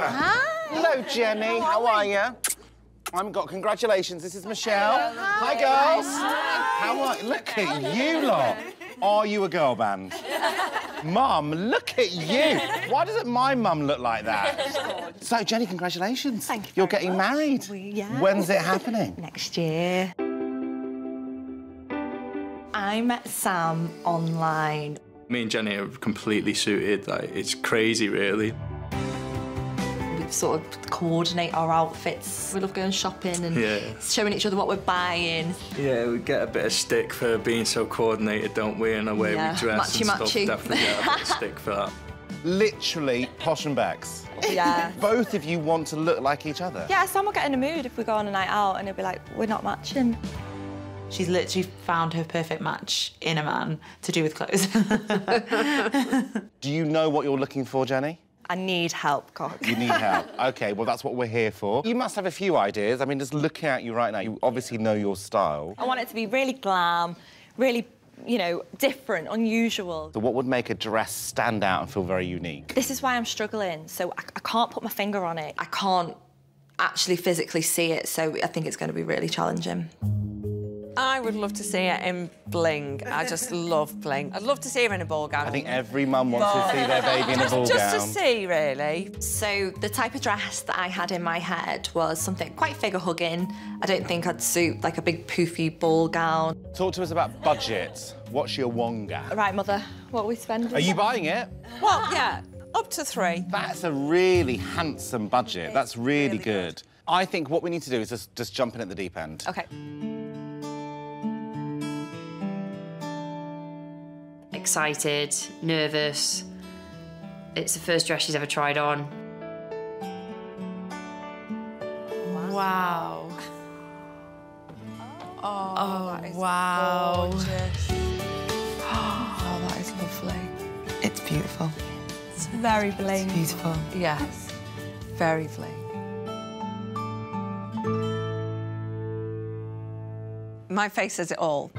Hello, Jenny. How are you? I'm got congratulations. This is Michelle. Hi, girls. How are you? Look at you lot. Are you a girl band? Mum, look at you. Why doesn't my mum look like that? So, Jenny, congratulations. Thank you. You're getting married. yeah. When's it happening? Next year. I met Sam online. Me and Jenny are completely suited. Like it's crazy, really. We sort of coordinate our outfits. We love going shopping and Yeah. showing each other what we're buying. Yeah, we get a bit of stick for being so coordinated, don't we? In the way Yeah, we dress and matchy-matchy. stuff. Definitely get a bit of stick for that. Literally, Posh and Becks. Yeah. Both of you want to look like each other. Yeah, Sam will get in a mood if we go on a night out and he'll be like, we're not matching. She's literally found her perfect match in a man to do with clothes. Do you know what you're looking for, Jenny? I need help, Gok. You need help. OK, well, that's what we're here for. You must have a few ideas. I mean, just looking at you right now, you obviously know your style. I want it to be really glam, really, you know, different, unusual. So what would make a dress stand out and feel very unique? This is why I'm struggling. So I, I can't put my finger on it. I can't actually physically see it. So I think it's going to be really challenging. I would love to see her in bling. I just love bling. I'd love to see her in a ball gown. I think every mum wants to see their baby in a ball just gown. Just to see, really. So the type of dress that I had in my head was something quite figure hugging. I don't think I'd suit like a big poofy ball gown. Talk to us about budget. What's your wonga? Right, mother, what are we spending? Are you buying it? Well, yeah, up to three. That's a really handsome budget. That's really, good. I think what we need to do is just, just jump in at the deep end. Okay. excited, nervous. It's the first dress she's ever tried on. Wow. Oh, oh wow. Gorgeous. Oh, that is lovely. It's beautiful. It's very bling. It's beautiful. Yes. Very bling. My face says it all.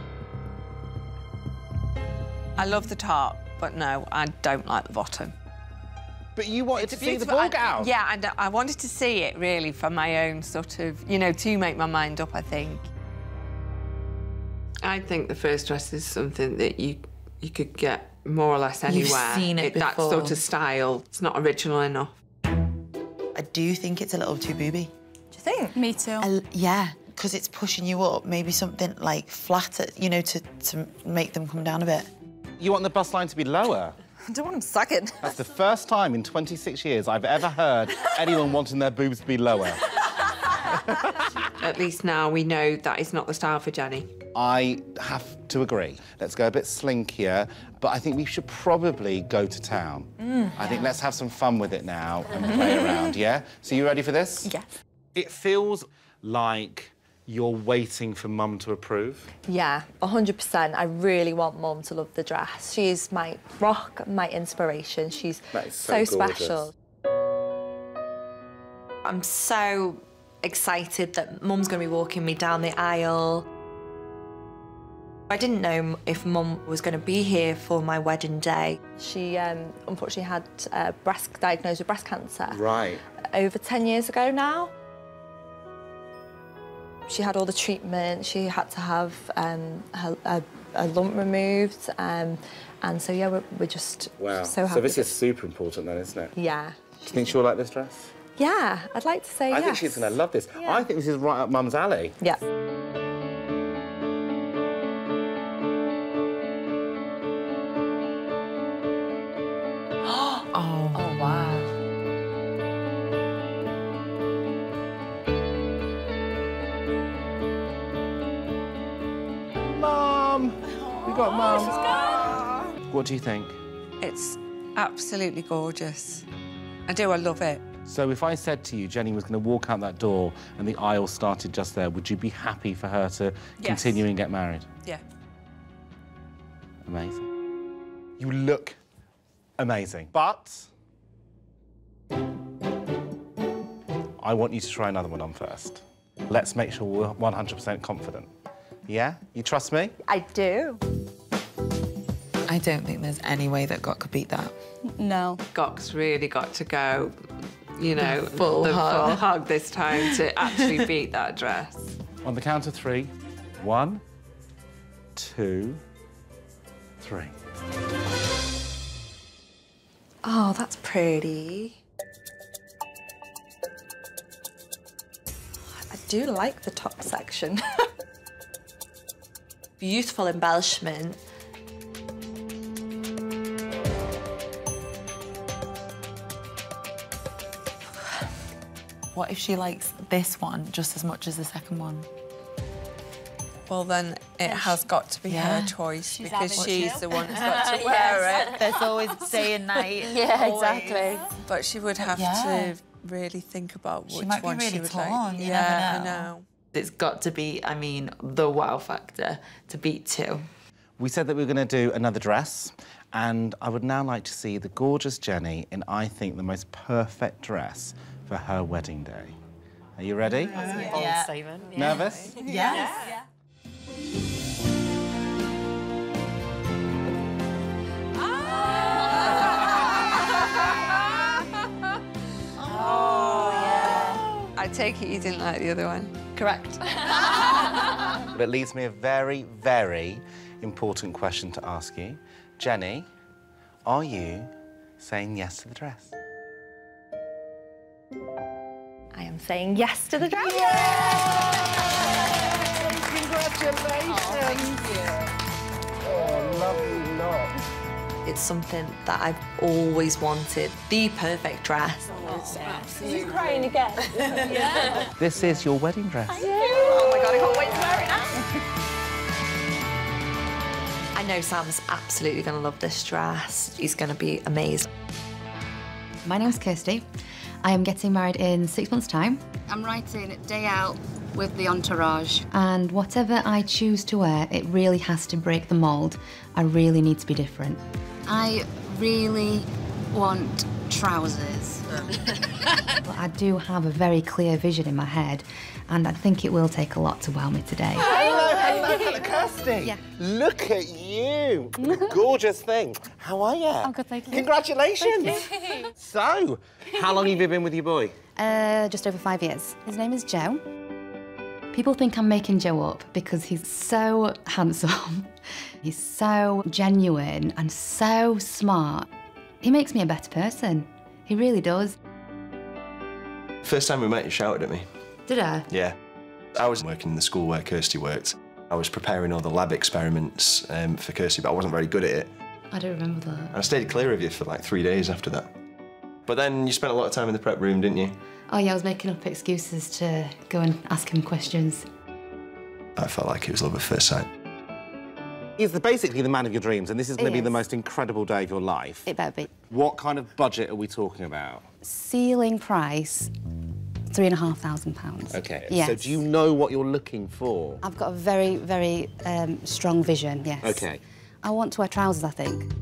I love the top, but no, I don't like the bottom. But you wanted It's to see the beautiful. ball I- gown. Yeah, and I wanted to see it really for my own sort of, you know, to make my mind up, I think. I think the first dress is something that you you could get more or less anywhere. You've anywhere. seen it That before. sort of style. It's not original enough. I do think it's a little too booby. Do you think? Me too. I- yeah, because it's pushing you up. Maybe something like flatter, you know, to, to make them come down a bit. You want the bust line to be lower. I don't want them sucking. That's the first time in 26 years I've ever heard anyone wanting their boobs to be lower. At least now we know that is not the style for Jenny. I have to agree. Let's go a bit slinkier, but I think we should probably go to town. Mm. I think let's have some fun with it now and play around, yeah? So you ready for this? Yes. It feels like you're waiting for mum to approve. Yeah, 100%. I really want Mum to love the dress. She's my rock, my inspiration. She's That is so special. I'm so excited that Mum's going to be walking me down the aisle. I didn't know if Mum was going to be here for my wedding day. She um, unfortunately had uh, breast diagnosed with breast cancer Right. over 10 years ago now. She had all the treatment. She had to have um, her, a, a lump removed. Um, and so, yeah, we're, we're just Wow. so happy. this is super important then, isn't it? Yeah. Do you think she'll like this dress? Yeah, I'd like to say I yes. think she's going to love this. I think this is right up mum's alley. Yeah. oh. We got mum. What do you think? It's absolutely gorgeous. I do, I love it. So if I said to you Jenny was going to walk out that door and the aisle started just there, would you be happy for her to Yes. continue and get married? Yeah. Amazing. You look amazing. But I want you to try another one on first. Let's make sure we're 100% confident. Yeah? You trust me? I do. I don't think there's any way that Gok could beat that. No. Gok's really got to go, you know, The full the hug. full hug this time to actually beat that dress. On the count of three. One, two, three. Oh, that's pretty. I do like the top section. Beautiful embellishment. What if she likes this one just as much as the second one? Well, then it has got to be Yeah. her choice She's because she's to. the one who's got to Yes. wear it. There's always day and night. Yeah, Always. exactly. But she would have Yeah. to really think about She which might be one she really would torn, like. you yeah, never know. I know. It's got to be, I mean, the wow factor to beat two. We said that we were going to do another dress, and I would now like to see the gorgeous Jenny in, I think, the most perfect dress for her wedding day. Are you ready? Yeah. Nervous? Yes. Oh, yeah. I take it you didn't like the other one. Correct. But it leaves me a very, very important question to ask you. Jenny, are you saying yes to the dress? I am saying yes to the dress. Congratulations! Oh, lovely lot. It's something that I've always wanted. The perfect dress. She's crying again. yeah. This is your wedding dress. Oh my god, I can't wait to wear it now. I know Sam's absolutely going to love this dress. He's going to be amazed. My name's Kirsty. I am getting married in six months' time. I'm writing day out with the entourage. And whatever I choose to wear, it really has to break the mould. I really need to be different. I really want trousers. I do have a very clear vision in my head, and I think it will take a lot to wow me today. Hello, hello, hello, Kirsty. Yeah. Look at you. Gorgeous thing. How are you? I'm good, thank you. Congratulations. Thank you. So, how long have you been with your boy? Uh, just over five years. His name is Joe. People think I'm making Joe up because he's so handsome, he's so genuine and so smart. He makes me a better person. He really does. First time we met, you shouted at me. Did I? Yeah. I was working in the school where Kirsty worked. I was preparing all the lab experiments um, for Kirsty, but I wasn't very good at it. I don't remember that. And I stayed clear of you for like three days after that. But then you spent a lot of time in the prep room, didn't you? Oh yeah, I was making up excuses to go and ask him questions. I felt like it was love at first sight. He's the, basically the man of your dreams, and this is going to He be the most incredible day of your life. It better be. What kind of budget are we talking about? Ceiling price, three and a half thousand pounds. Okay. Yes. So do you know what you're looking for? I've got a very, very um, strong vision, yes. Okay. I want to wear trousers, I think.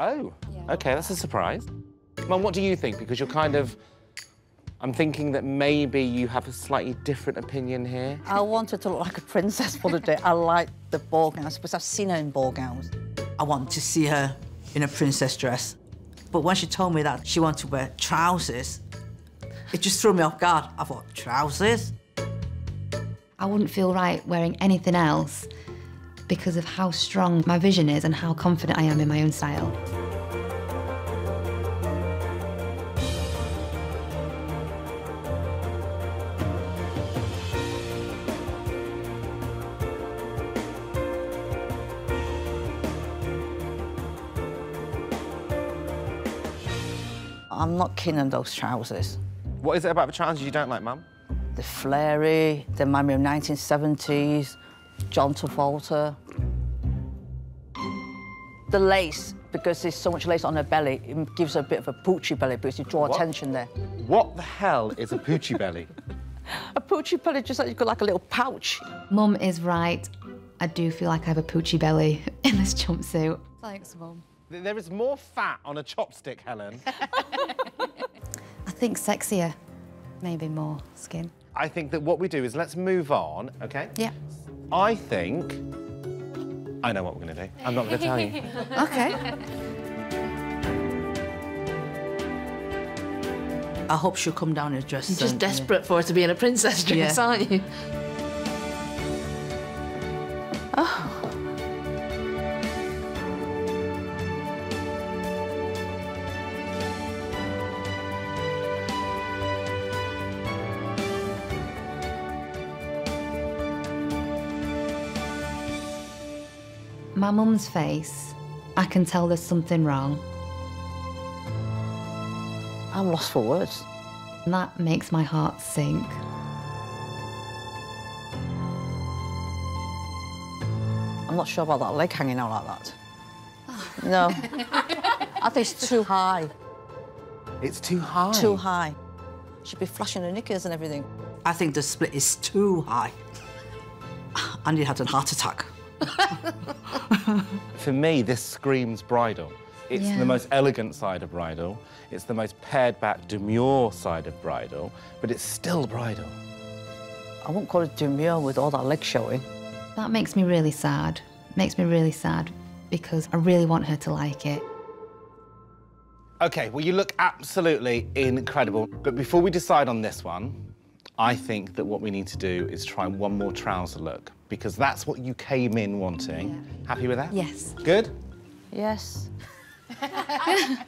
Oh, okay, that's a surprise. Mum, what do you think? Because you're kind of... I'm thinking that maybe you have a slightly different opinion here. I wanted to look like a princess for the day. I like the ball gowns because I've seen her in ball gowns. I want to see her in a princess dress. But when she told me that she wanted to wear trousers, it just threw me off guard. I thought, trousers? I wouldn't feel right wearing anything else because of how strong my vision is and how confident I am in my own style. I'm not keen on those trousers. What is it about the trousers you don't like, Mum? They're flary, they remind me of 1970s, John Travolta. The lace, because there's so much lace on her belly, it gives her a bit of a poochie belly because you draw What? attention there. What the hell is a poochie belly? A poochie belly just like you've got like a little pouch. Mum is right. I do feel like I have a poochie belly in this jumpsuit. Thanks, Mum. There is more fat on a chopstick, Helen. I think sexier, maybe more skin. I think that what we do is let's move on, okay? Yeah. I think... I know what we're going to do. I'm not going to tell you. okay. I hope she'll come down in a dress. You're just and- desperate for her to be in a princess dress, Yeah. aren't you? Oh. My mum's face, I can tell there's something wrong. I'm lost for words. And that makes my heart sink. I'm not sure about that leg hanging out like that. Ah. No. I think it's too high. It's too high? Too high. She'd be flashing her knickers and everything. I think the split is too high. Andy had a heart attack. For me, this screams bridal. It's Yeah. the most elegant side of bridal. It's the most pared back, demure side of bridal, but it's still bridal. I won't call it demure with all that leg showing. That makes me really sad. Makes me really sad because I really want her to like it. Okay, well, you look absolutely incredible. But before we decide on this one, I think that what we need to do is try one more trouser look because that's what you came in wanting. Happy with that? Yes. Good? Yes.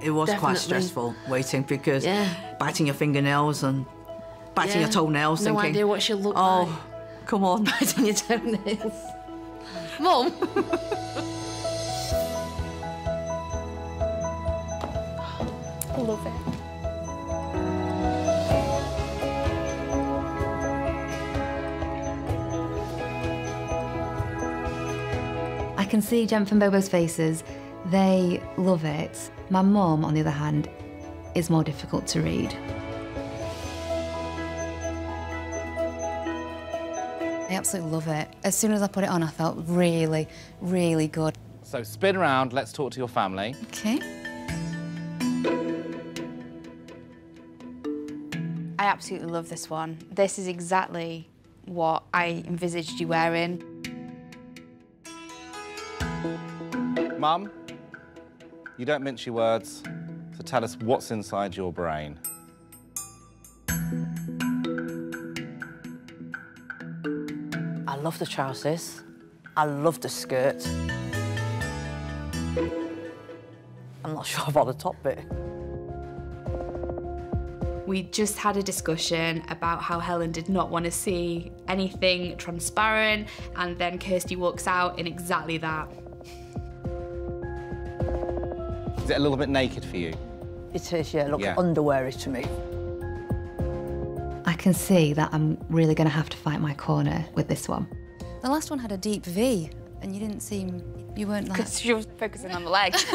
It was quite stressful waiting because Yeah. biting your fingernails and biting your Yeah. toenails, No thinking, idea what she'll look oh, like. come on. Biting your toenails. Mum. I love it. I can see Jem and Bobo's faces. They love it. My mum, on the other hand, is more difficult to read. I absolutely love it. As soon as I put it on, I felt really, really good. So spin around, let's talk to your family. Okay. Absolutely love this one. This is exactly what I envisaged you wearing. Mum, you don't mince your words, so tell us what's inside your brain. I love the trousers. I love the skirt. I'm not sure about the top bit. We just had a discussion about how Helen did not want to see anything transparent, and then Kirsty walks out in exactly that. Is it a little bit naked for you? It is, yeah. Look, Yeah. underwear is to me. I can see that I'm really going to have to fight my corner with this one. The last one had a deep V, and you didn't seem, you weren't like... Because she was focusing on the leg.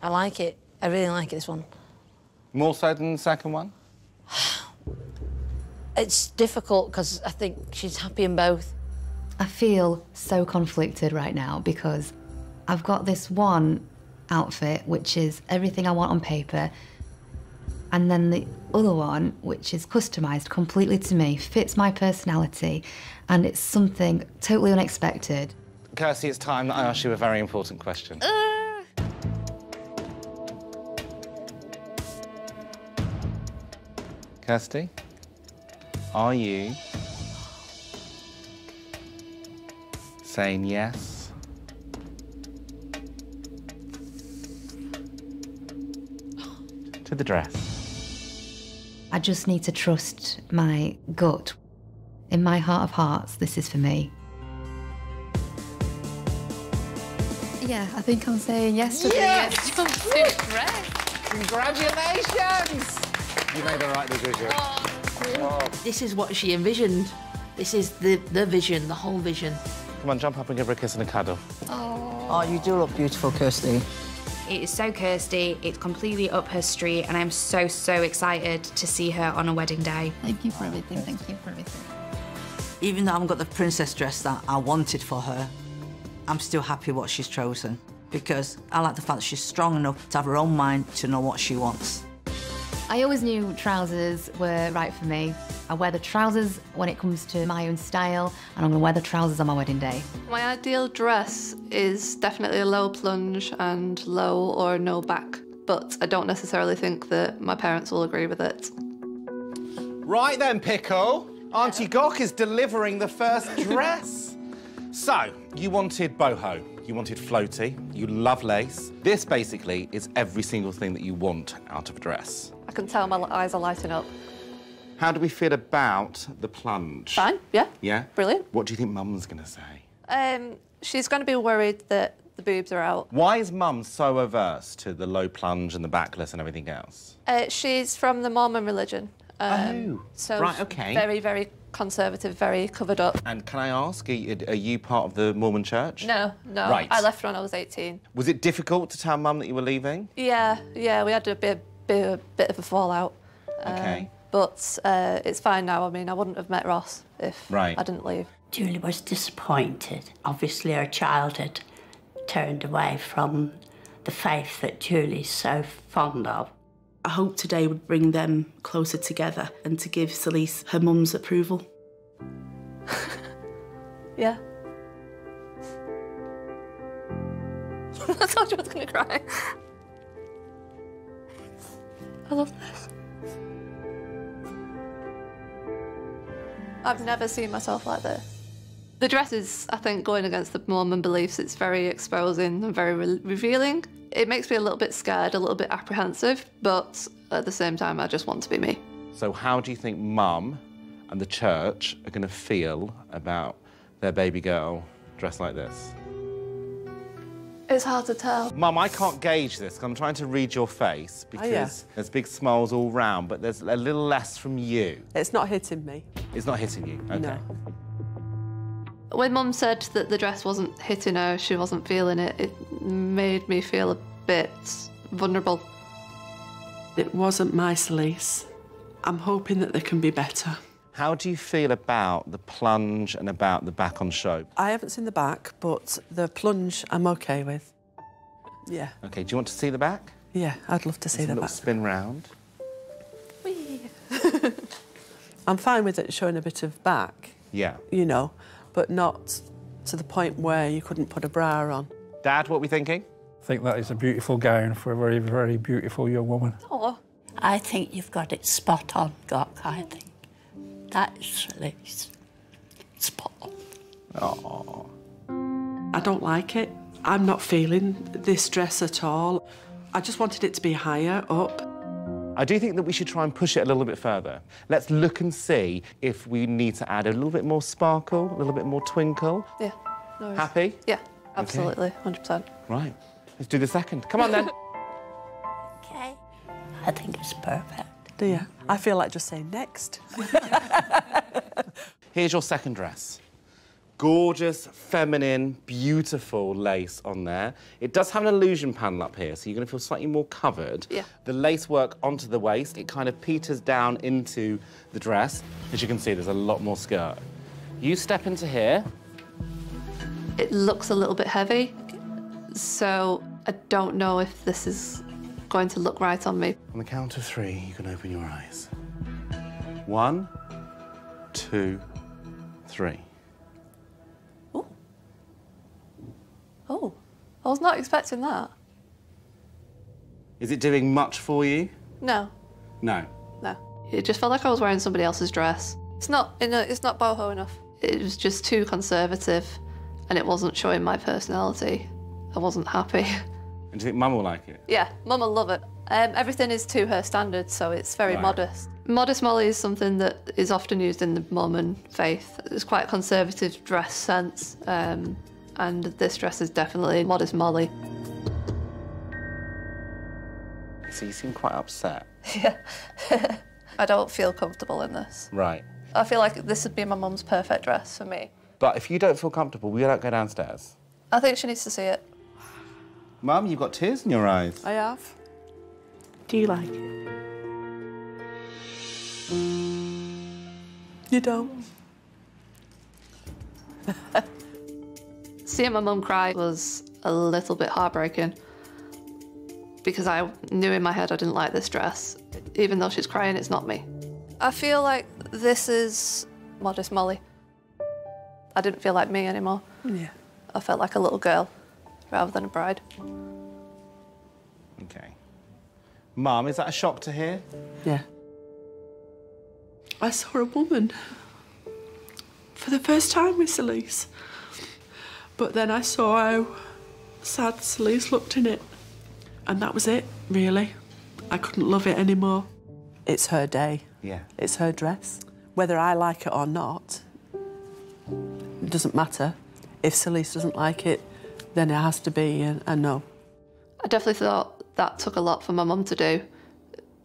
I like it. I really like this one. More so than the second one? It's difficult because I think she's happy in both. I feel so conflicted right now because I've got this one outfit, which is everything I want on paper, and then the other one, which is customised completely to me, fits my personality, and it's something totally unexpected. Kirsty, it's time that I ask you a very important question. Uh, Kirsty, are you saying yes? To the dress. I just need to trust my gut. In my heart of hearts, this is for me. Yeah, I think I'm saying yes to Yes! the jumpsuit dress. Congratulations! You made the right decision. Oh. This is what she envisioned. This is the, the vision, the whole vision. Come on, jump up and give her a kiss and a cuddle. Oh. oh, you do look beautiful, Kirsty. It is so Kirsty, it's completely up her street, and I'm so, so excited to see her on a wedding day. Thank you for everything, thank you for everything. Even though I haven't got the princess dress that I wanted for her, I'm still happy what she's chosen because I like the fact that she's strong enough to have her own mind to know what she wants. I always knew trousers were right for me. I wear the trousers when it comes to my own style, and I'm gonna wear the trousers on my wedding day. My ideal dress is definitely a low plunge and low or no back, but I don't necessarily think that my parents will agree with it. Right then, Pickle. Auntie Gok is delivering the first dress. so, you wanted boho, you wanted floaty, you love lace. This basically is every single thing that you want out of a dress. I can tell my eyes are lighting up. How do we feel about the plunge? Fine, yeah. Yeah? Brilliant. What do you think Mum's going to say? Um, she's going to be worried that the boobs are out. Why is Mum so averse to the low plunge and the backless and everything else? Uh, she's from the Mormon religion. Um, Oh, so right, okay. Very, very conservative, very covered up. And can I ask, are you, are you part of the Mormon church? No, no. Right. I left when I was 18. Was it difficult to tell Mum that you were leaving? Yeah, yeah, we had a bit, bit, bit of a fallout. Um, Okay. But uh, it's fine now. I mean, I wouldn't have met Ross if Right. I didn't leave. Julie was disappointed. Obviously, her child had turned away from the faith that Julie's so fond of. I hope today would bring them closer together and to give Celise her mum's approval. Yeah. I told you was going to cry. I love this. I've never seen myself like this. The dress is, I think, going against the Mormon beliefs. It's very exposing and very re- revealing. It makes me a little bit scared, a little bit apprehensive, but at the same time, I just want to be me. So how do you think Mum and the church are going to feel about their baby girl dressed like this? It's hard to tell. Mum, I can't gauge this. I'm trying to read your face oh, because yeah. there's big smiles all round, but there's a little less from you. It's not hitting me. It's not hitting you. Okay. No. When Mum said that the dress wasn't hitting her, she wasn't feeling it, it made me feel a bit vulnerable. It wasn't my Celise. I'm hoping that they can be better. How do you feel about the plunge and about the back on show? I haven't seen the back, but the plunge I'm okay with. Yeah. Okay, do you want to see the back? Yeah, I'd love to see There's a the little back. spin round. I'm fine with it showing a bit of back, Yeah. you know, but not to the point where you couldn't put a bra on. Dad, what are we thinking? I think that is a beautiful gown for a very, very beautiful young woman. Oh, I think you've got it spot on, Gok, I think. That's Celise. Spot on. Oh. I don't like it. I'm not feeling this dress at all. I just wanted it to be higher up. I do think that we should try and push it a little bit further. Let's look and see if we need to add a little bit more sparkle, a little bit more twinkle. Yeah. No worries. Happy? Yeah, absolutely, 100%. Right. Let's do the second. Come on then. Okay. I think it's perfect. Do you? I feel like just saying next. Here's your second dress. Gorgeous, feminine, beautiful lace on there. It does have an illusion panel up here, so you're going to feel slightly more covered. Yeah. The lace work onto the waist, it kind of peters down into the dress. As you can see, there's a lot more skirt. You step into here. It looks a little bit heavy, so I don't know if this is going to look right on me. On the count of three, you can open your eyes. One, two, three. Oh, I was not expecting that. Is it doing much for you? No, No. no. It just felt like I was wearing somebody else's dress. It's not, it's not boho enough. It was just too conservative, and it wasn't showing my personality. I wasn't happy. And do you think Mum will like it? Yeah, Mum will love it. Um, everything is to her standards, so it's very Right. modest. Modest Molly is something that is often used in the Mormon faith. It's quite a conservative dress sense, um, and this dress is definitely Modest Molly. So you seem quite upset. Yeah. I don't feel comfortable in this. Right. I feel like this would be my mum's perfect dress for me. But if you don't feel comfortable, we don't go downstairs. I think she needs to see it. Mum, you've got tears in your eyes. I have. Do you like it? You don't. Seeing my mum cry was a little bit heartbreaking because I knew in my head I didn't like this dress. Even though she's crying, it's not me. I feel like this is Modest Molly. I didn't feel like me anymore. Yeah. I felt like a little girl rather than a bride. Okay. Mum, is that a shock to hear? Yeah. I saw a woman for the first time with Celise. But then I saw how sad Celise looked in it. And that was it, really. I couldn't love it anymore. It's her day. Yeah. It's her dress. Whether I like it or not, it doesn't matter. If Celise doesn't like it, then it has to be a, a no. I definitely thought that took a lot for my mum to do,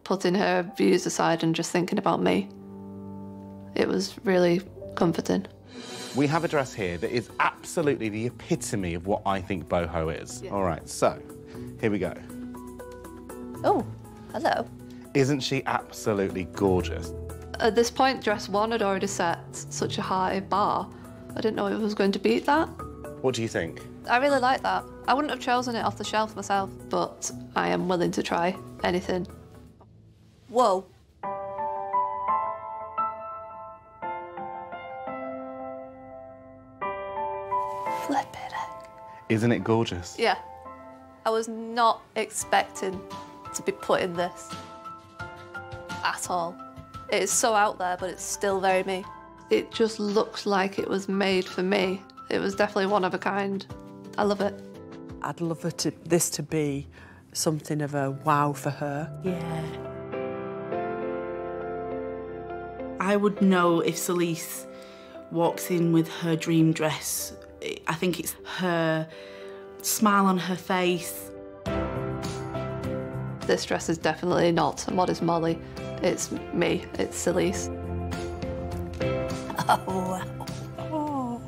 putting her views aside and just thinking about me. It was really comforting. We have a dress here that is absolutely the epitome of what I think boho is. All right, so here we go. Oh, hello. Isn't she absolutely gorgeous? At this point, dress one had already set such a high bar. I didn't know it was going to beat that. What do you think? I really like that. I wouldn't have chosen it off the shelf myself, but I am willing to try anything. Whoa. Isn't it gorgeous? Yeah. I was not expecting to be put in this at all. It is so out there, but it's still very me. It just looks like it was made for me. It was definitely one of a kind. I love it. I'd love her to, this to be something of a wow for her. Yeah. I would know if Celise walks in with her dream dress. I think it's her smile on her face. This dress is definitely not modest Molly. It's me, it's Celise. Oh, oh.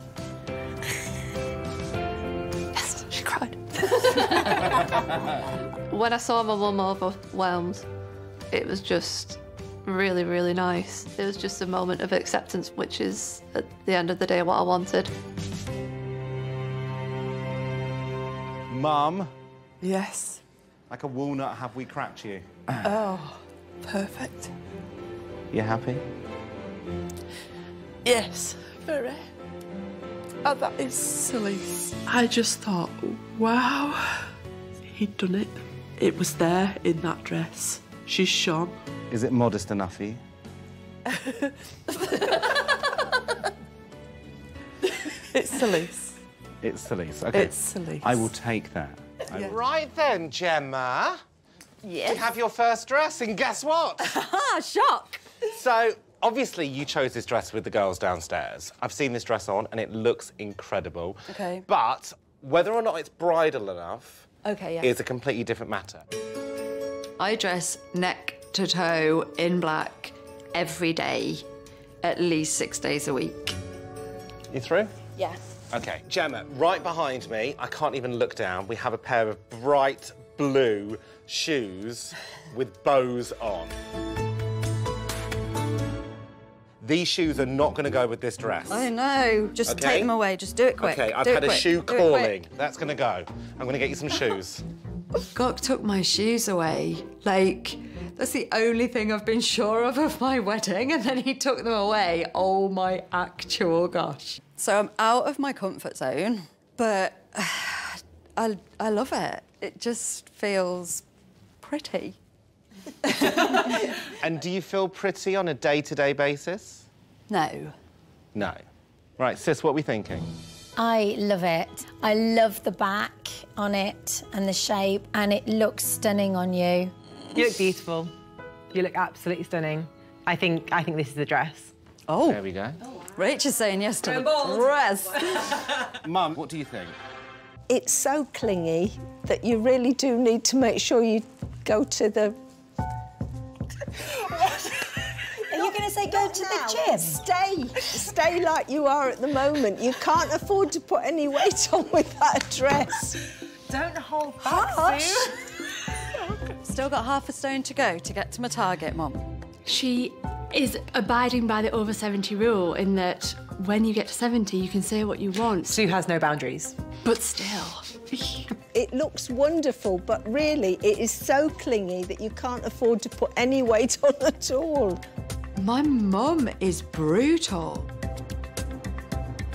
yes, she cried. when I saw my mum overwhelmed, it was just really, really nice. It was just a moment of acceptance, which is, at the end of the day, what I wanted. Mum, Yes. like a walnut, have we cracked you? Oh, perfect. You happy? Yes, very. Oh, that is silly. I just thought, wow, he'd done it. It was there in that dress. She's shone. Is it modest enough for you? It's Celise. It's silly. Okay. It's silly. I will take that. Yeah. Right then, Gemma. Yes. You have your first dress, and guess what? Ah, shock. So, obviously, you chose this dress with the girls downstairs. I've seen this dress on, and it looks incredible. Okay. But whether or not it's bridal enough Okay, yeah. is a completely different matter. I dress neck to toe in black every day, at least six days a week. You through? Yes. Okay, Gemma, right behind me, I can't even look down, we have a pair of bright blue shoes with bows on. These shoes are not going to go with this dress. I know. Just Okay. take them away. Just do it quick. Okay, I've Do had a quick. shoe Do calling. That's going to go. I'm going to get you some shoes. Gok took my shoes away. Like, that's the only thing I've been sure of of my wedding, and then he took them away. Oh my actual gosh. So I'm out of my comfort zone, but I, I love it. It just feels pretty. And do you feel pretty on a day-to-day basis? No. No. Right, sis, what are we thinking? I love it. I love the back on it and the shape, and it looks stunning on you. You look beautiful. You look absolutely stunning. I think I think this is the dress. Oh. There we go. Rach is saying yes to Going the dress. Mum, what do you think? It's so clingy that you really do need to make sure you go to the. Are you going to say go to the gym? Stay, stay like you are at the moment. You can't afford to put any weight on with that dress. Don't hold back, Still got half a stone to go to get to my target, Mum. She is abiding by the over 70 rule in that when you get to 70, you can say what you want. Sue has no boundaries. But still. It looks wonderful, but really, it is so clingy that you can't afford to put any weight on at all. My mum is brutal.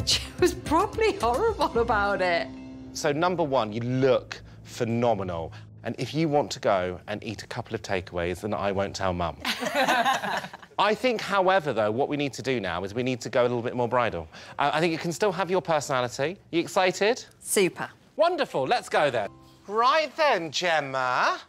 She was probably horrible about it. So, number one, you look phenomenal. And if you want to go and eat a couple of takeaways, then I won't tell mum. I think, however, though, what we need to do now is we need to go a little bit more bridal. Uh, I think you can still have your personality. You excited? Super. Wonderful. Let's go then. Right then, Gemma.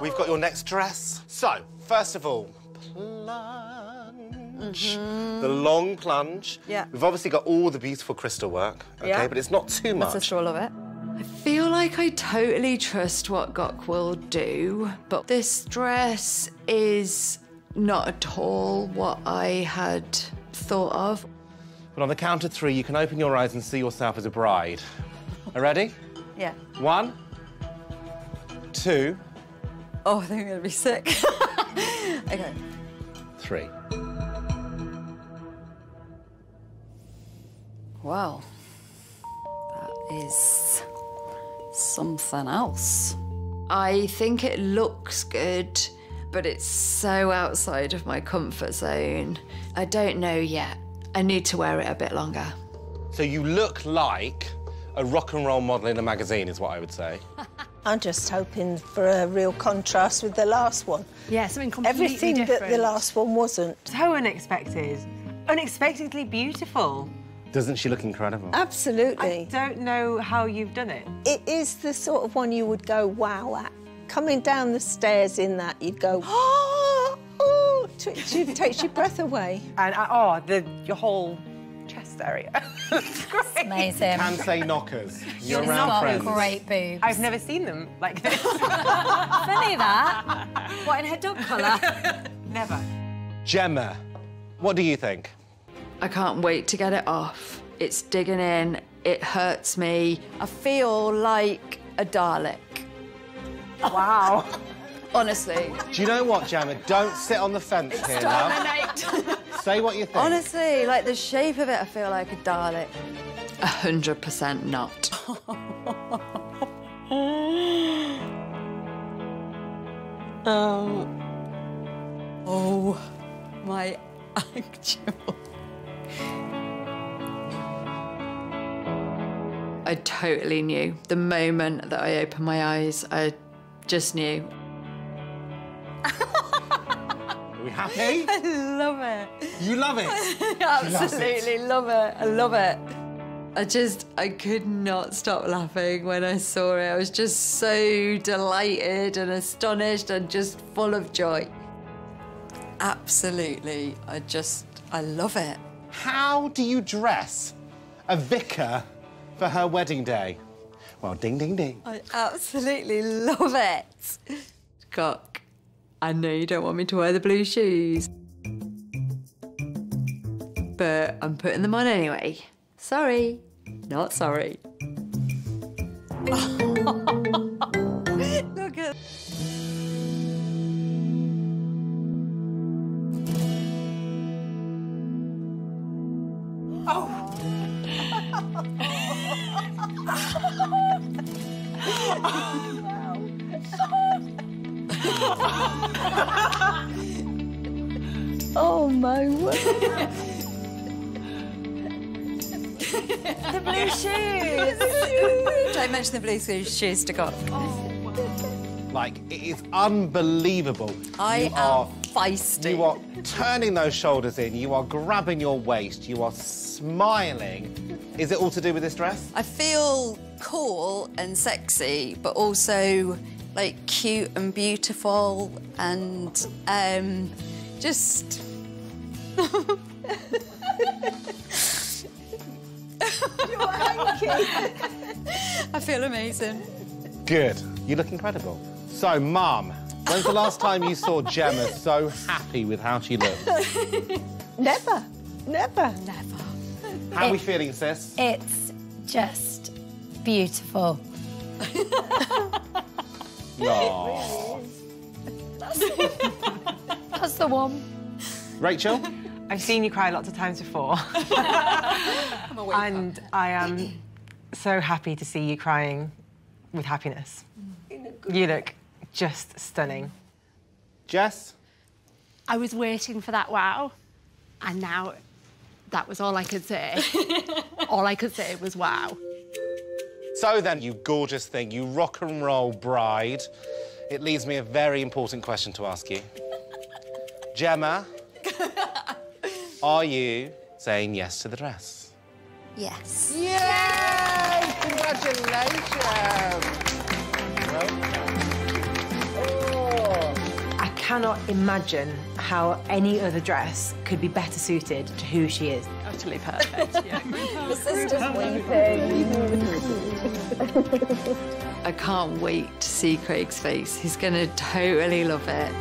We've got your next dress. So, first of all, plunge. The long plunge. Yeah. We've obviously got all the beautiful crystal work, okay, Yeah. but it's not too My much. sister will love it. I feel like I totally trust what Gok will do, but this dress is not at all what I had thought of. But on the count of three, you can open your eyes and see yourself as a bride. Are ready? Yeah. One, two, Oh, I think I'm gonna be sick. okay. three. Wow. That is something else. I think it looks good, but it's so outside of my comfort zone. I don't know yet. I need to wear it a bit longer. So you look like a rock and roll model in a magazine, is what I would say. I'm just hoping for a real contrast with the last one. Yeah, something completely Everything that the last one wasn't. So unexpected. Unexpectedly beautiful. Doesn't she look incredible? Absolutely. I don't know how you've done it. It is the sort of one you would go wow at. Coming down the stairs in that, you'd go, oh, oh, it takes your breath away. And uh, oh, the your whole chest area. It's Amazing. Can say knockers. You're She's around got friends. great boobs. I've never seen them like this. Funny that. What, in her dog collar? never. Gemma, what do you think? I can't wait to get it off. It's digging in, it hurts me. I feel like a Dalek. Wow. Honestly. Do you know what, Gemma? Don't sit on the fence here, love. Say what you think. Honestly, like the shape of it, I feel like a Dalek. A hundred percent not. Oh. Oh, my actual. I totally knew. The moment that I opened my eyes, I just knew. Are we happy? I love it. You love it. Absolutely love it. I love it. I just, I could not stop laughing when I saw it. I was just so delighted and astonished and just full of joy. Absolutely. I just, I love it. How do you dress a vicar for her wedding day? Well, ding, ding, ding. I absolutely love it. Gok, I know you don't want me to wear the blue shoes. But I'm putting them on anyway. Sorry, not sorry. Look at oh Oh, my word. the blue shoes. don't mention the blue shoes to Gok. Oh, like, it is unbelievable. I you am are, feisty. You are turning those shoulders in, you are grabbing your waist, you are smiling. Is it all to do with this dress? I feel cool and sexy, but also like cute and beautiful and um, just. I feel amazing. Good. You look incredible. So, Mum, when's the last time you saw Gemma so happy with how she looked? Never. Never. Never. How are we feeling, sis? It's just beautiful. No. That's the one. Rachel? I've seen you cry lots of times before. and I am so happy to see you crying with happiness. You look just stunning. Jess? I was waiting for that wow, and now that was all I could say. all I could say was wow. So then, you gorgeous thing, you rock and roll bride, it leaves me a very important question to ask you. Gemma, are you saying yes to the dress? Yes. Yay! Congratulations! I cannot imagine how any other dress could be better suited to who she is. Utterly perfect, yeah. The sister's I can't wait to see Craig's face. He's going to totally love it.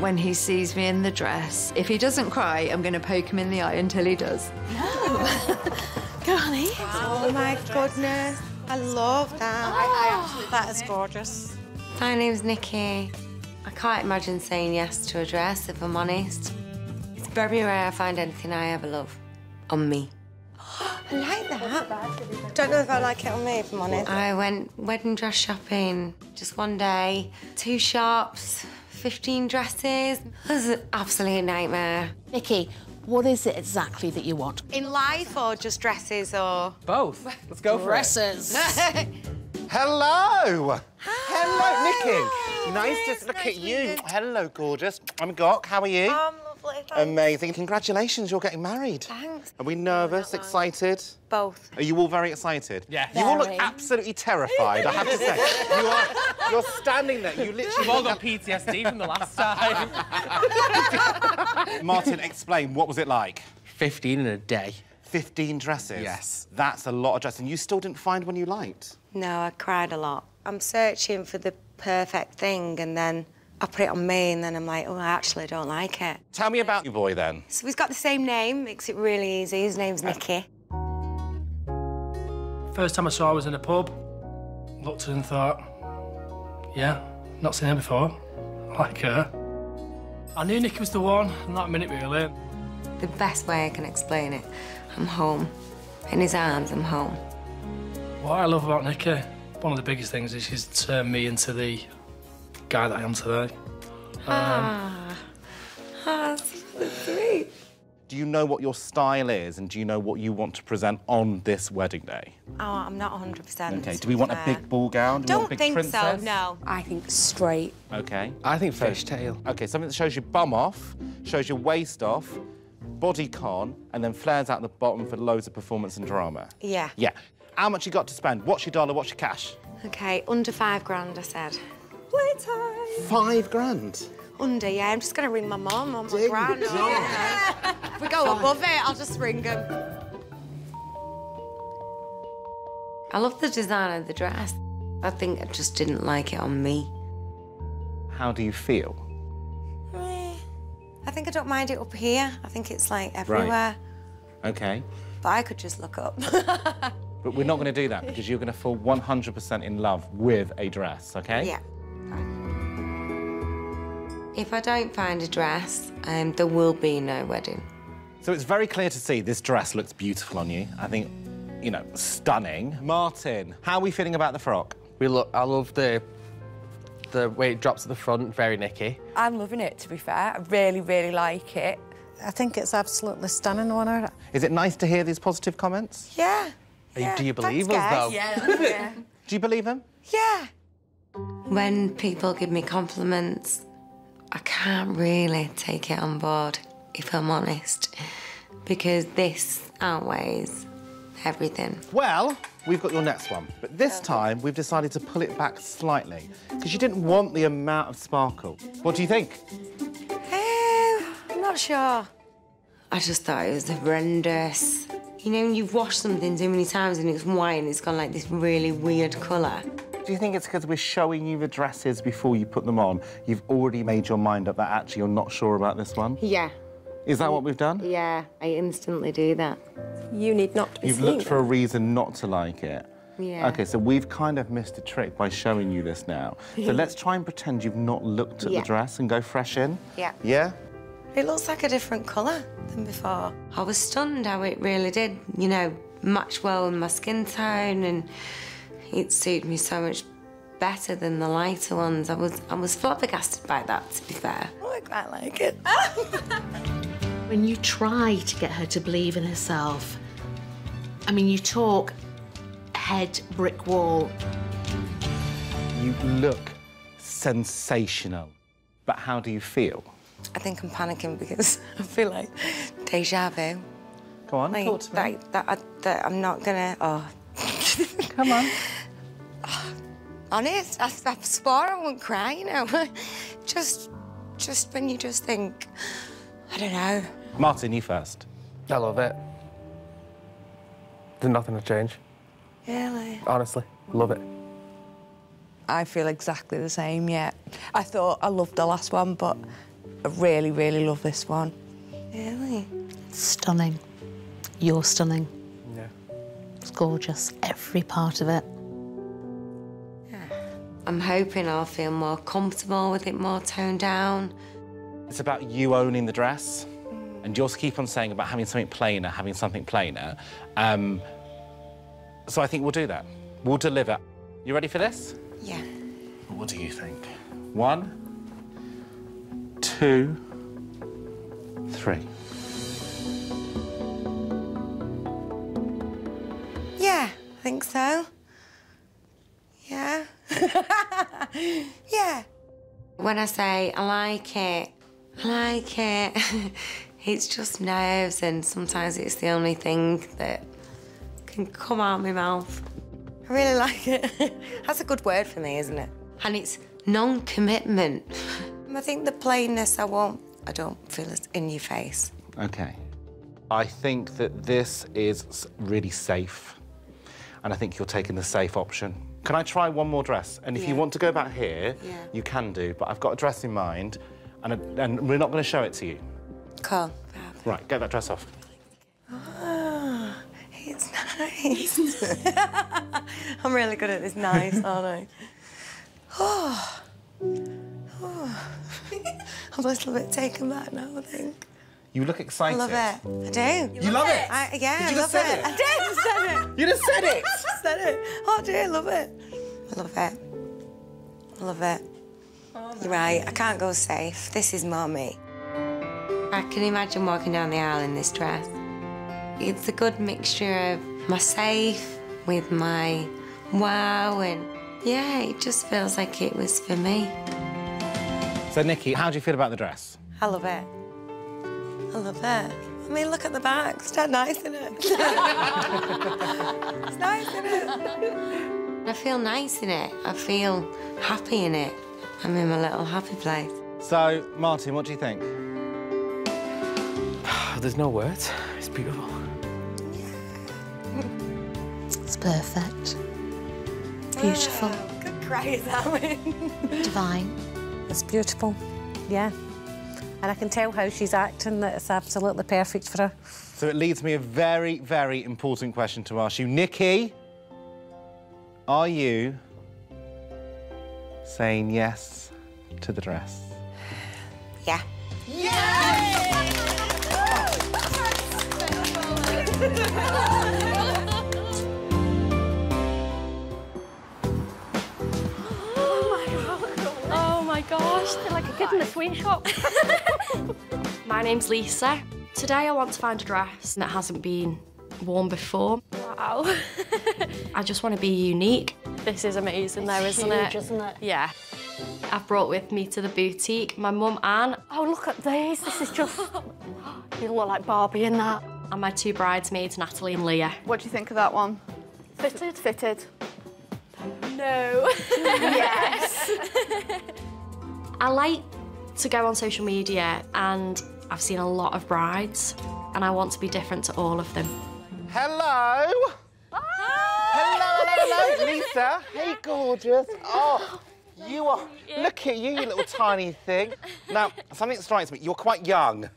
When he sees me in the dress, if he doesn't cry, I'm going to poke him in the eye until he does. Go, honey. Oh my goodness. I love that. Oh. that is gorgeous. My name's Nikki. I can't imagine saying yes to a dress, if I'm honest. It's very rare I find anything I ever love on me. I like that. Don't know if I like it on me, if I'm honest. I went wedding dress shopping just one day. Two shops, 15 dresses. It was an absolute nightmare. Nikki, what is it exactly that you want? In life or just dresses or... Both. Let's go for Dresses. it. Hello! Hello, Nikki. Nice to look at you. Hello, gorgeous. I'm Gok. How are you? I'm lovely, thanks. Amazing. Congratulations, you're getting married. Thanks. Are we nervous, excited? Both. Are you all very excited? Yeah. You all look absolutely terrified, I have to say. You are, you're standing there, you literally... We've all got PTSD from the last time. Martin, explain, what was it like? 15 in a day. 15 dresses? Yes. That's a lot of dresses. And you still didn't find one you liked? No, I cried a lot. I'm searching for the perfect thing and then I put it on me and then I'm like, oh, I actually don't like it. Tell me about your boy then. So he's got the same name, makes it really easy. His name's Nicky. First time I saw her was in a pub. Looked at her and thought, yeah, not seen her before. I like her. I knew Nikki was the one in that minute, really. The best way I can explain it, I'm home. In his arms, I'm home. What I love about Nikki, one of the biggest things is she's turned me into the guy that I am today. Um, Ah, ah, that's really sweet. Do you know what your style is and do you know what you want to present on this wedding day? Oh, I'm not 100%. Okay, do we be want a big ball gown? Do Don't want a big think princess? so, no. I think straight. Okay. I think fishtail. Okay, something that shows your bum off, shows your waist off, body con, and then flares out the bottom for loads of performance and drama. Yeah. Yeah. How much you got to spend? What's your dollar? What's your cash? Okay, under five grand, I said. Playtime. Five grand. Under, yeah. I'm just going to ring my mum or my gran. or, you. If we go above it, I'll just ring them. I love the design of the dress. I think I just didn't like it on me. How do you feel? Eh, I think I don't mind it up here. I think it's like everywhere. Right. Okay. But I could just look up. But we're not going to do that because you're going to fall 100% in love with a dress, okay? Yeah. If I don't find a dress, um, there will be no wedding. So it's very clear to see this dress looks beautiful on you. I think, you know, stunning. Martin, how are we feeling about the frock? We look. I love the the way it drops at the front. Very Nicky. I'm loving it, to be fair. I really, really like it. I think it's absolutely stunning on her. Is it nice to hear these positive comments? Yeah. Are you- do you believe thanks, us, guys. though? Yeah, yeah. Do you believe him? Yeah. When people give me compliments, I can't really take it on board, if I'm honest, because this outweighs everything. Well, we've got your next one. But this time, we've decided to pull it back slightly because you didn't want the amount of sparkle. What do you think? Eh, I'm not sure. I just thought it was horrendous. You know, when you've washed something too many times and it's white and it's got like this really weird colour. Do you think it's because we're showing you the dresses before you put them on? You've already made your mind up that actually you're not sure about this one? Yeah. Is that what we've done? Yeah, I instantly do that. You need not to be You've looked for a reason not to like it. Yeah. Okay, so we've kind of missed a trick by showing you this now. So let's try and pretend you've not looked at Yeah. the dress and go fresh in. Yeah. Yeah? It looks like a different colour than before. I was stunned how it really did, you know, match well with my skin tone and it suited me so much better than the lighter ones. I was I was flabbergasted by that, to be fair. Oh, I quite like it. When you try to get her to believe in herself, I mean, you talk head brick wall. You look sensational. But how do you feel? I think I'm panicking because I feel like deja vu. Go on, like, talk to me. Like, that, I, that I'm not gonna. Oh. Come on. Oh, honest, I, I swore I wouldn't cry, you know. just, just when you just think, I don't know. Martin, you first. I love it. There's nothing to change. Really? Honestly, love it. I feel exactly the same, yeah. I thought I loved the last one, but I really, really love this one. Really? Stunning. You're stunning. Yeah. It's gorgeous, every part of it. I'm hoping I'll feel more comfortable with it, more toned down. It's about you owning the dress. And you'll keep on saying about having something plainer, having something plainer. Um, so I think we'll do that. We'll deliver. You ready for this? Yeah. What do you think? One, two, three. Yeah, I think so. Yeah. yeah. When I say I like it, I like it, it's just nerves, and sometimes it's the only thing that can come out of my mouth. I really like it. That's a good word for me, isn't it? And it's non-commitment. I think the plainness I won't, I don't feel it's in your face. Okay. I think that this is really safe. And I think you're taking the safe option. Can I try one more dress? And if you want to go back here, Yeah. you can do. But I've got a dress in mind, and, a, and we're not going to show it to you. Cool. Right, get that dress off. Ah, it's nice. nice. I'm really good at this nice, aren't I? Oh. oh. I'm a little bit taken back now, I think. You look excited. I love it. I do. You love it? I, yeah, Did I you love just say it. it? I did. I said it. You just said it. I just said it. Oh, I do. I love it. I love it. I love it. You're right. I can't go safe. This is more me. I can imagine walking down the aisle in this dress. It's a good mixture of my safe with my wow and yeah, it just feels like it was for me. So, Nikki, how do you feel about the dress? I love it. I love it. I mean, look at the back. It's that nice, isn't it? it's nice, isn't it? I feel nice in it. I feel happy in it. I'm in my little happy place. So, Martin, what do you think? There's no words. It's beautiful. It's perfect. Beautiful. Ah, good cry is that one. Divine. It's beautiful, yeah. And I can tell how she's acting that it's absolutely perfect for her. So it leads me a very, very important question to ask you. Nikki, are you saying yes to the dress? Yeah. Oh gosh, they're like a kid in a sweet shop. my name's Lisa. Today I want to find a dress that hasn't been worn before. Wow. I just want to be unique. This is amazing though, It's isn't huge, it? isn't it? Yeah. I've brought with me to the boutique my mum Anne. Oh, look at these. This is just... you look like Barbie in that. And my two bridesmaids, Natalie and Leah. What do you think of that one? Fitted? Fitted. No. yes. I like to go on social media and I've seen a lot of brides and I want to be different to all of them. Hello. Hello, hello, hello, Lisa. Hey, gorgeous. Oh, you are. Look at you, you little tiny thing. Now, something strikes me. You're quite young.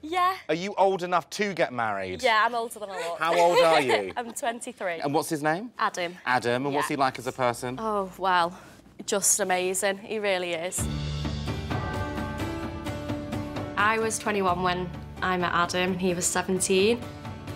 Yeah. Are you old enough to get married? Yeah, I'm older than a lot. How old are you? I'm 23. And what's his name? Adam. Adam. And what's he like as a person? Oh, well, just amazing. He really is. I was 21 when I met Adam. He was 17.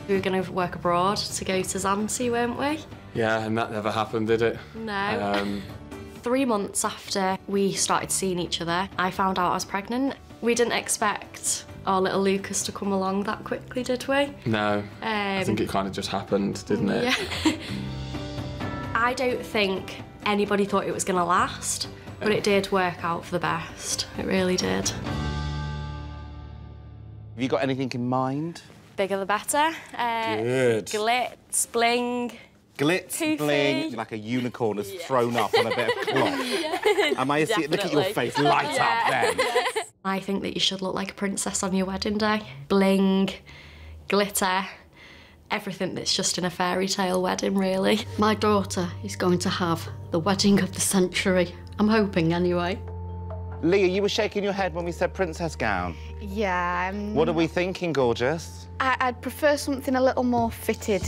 We were going to work abroad to go to Zante, weren't we? Yeah, and that never happened, did it? No. Um, Three months after we started seeing each other, I found out I was pregnant. We didn't expect our little Lucas to come along that quickly, did we? no. I Um, think it kind of just happened, didn't it? Yeah. I don't think anybody thought it was going to last, but it did work out for the best. It really did. Have you got anything in mind? Bigger the better. Uh, Good. Glitz, bling. Glitz, Toothy. bling, like a unicorn has thrown up on a bit of cloth. Am I see, look at your face light Yeah. up then. I think that you should look like a princess on your wedding day. Bling, glitter, everything that's just in a fairy tale wedding, really. My daughter is going to have the wedding of the century. I'm hoping, anyway. Leah, you were shaking your head when we said princess gown. Yeah. Um, What are we thinking, gorgeous? I, I'd prefer something a little more fitted.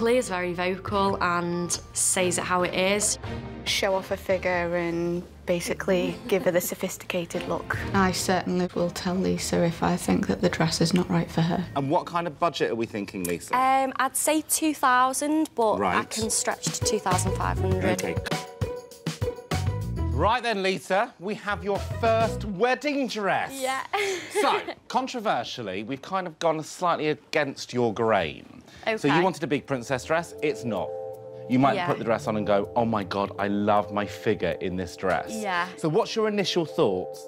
Leah's very vocal and says it how it is. Show off her figure and basically give her the sophisticated look. I certainly will tell Lisa if I think that the dress is not right for her. And what kind of budget are we thinking, Lisa? Um, I'd say 2,000, but I can stretch to 2,500. Okay. Right then, Lisa, we have your first wedding dress. Yeah. so, controversially, we've kind of gone slightly against your grain. Okay. So you wanted a big princess dress, it's not. You might Yeah. put the dress on and go, oh my God, I love my figure in this dress. Yeah. So what's your initial thoughts?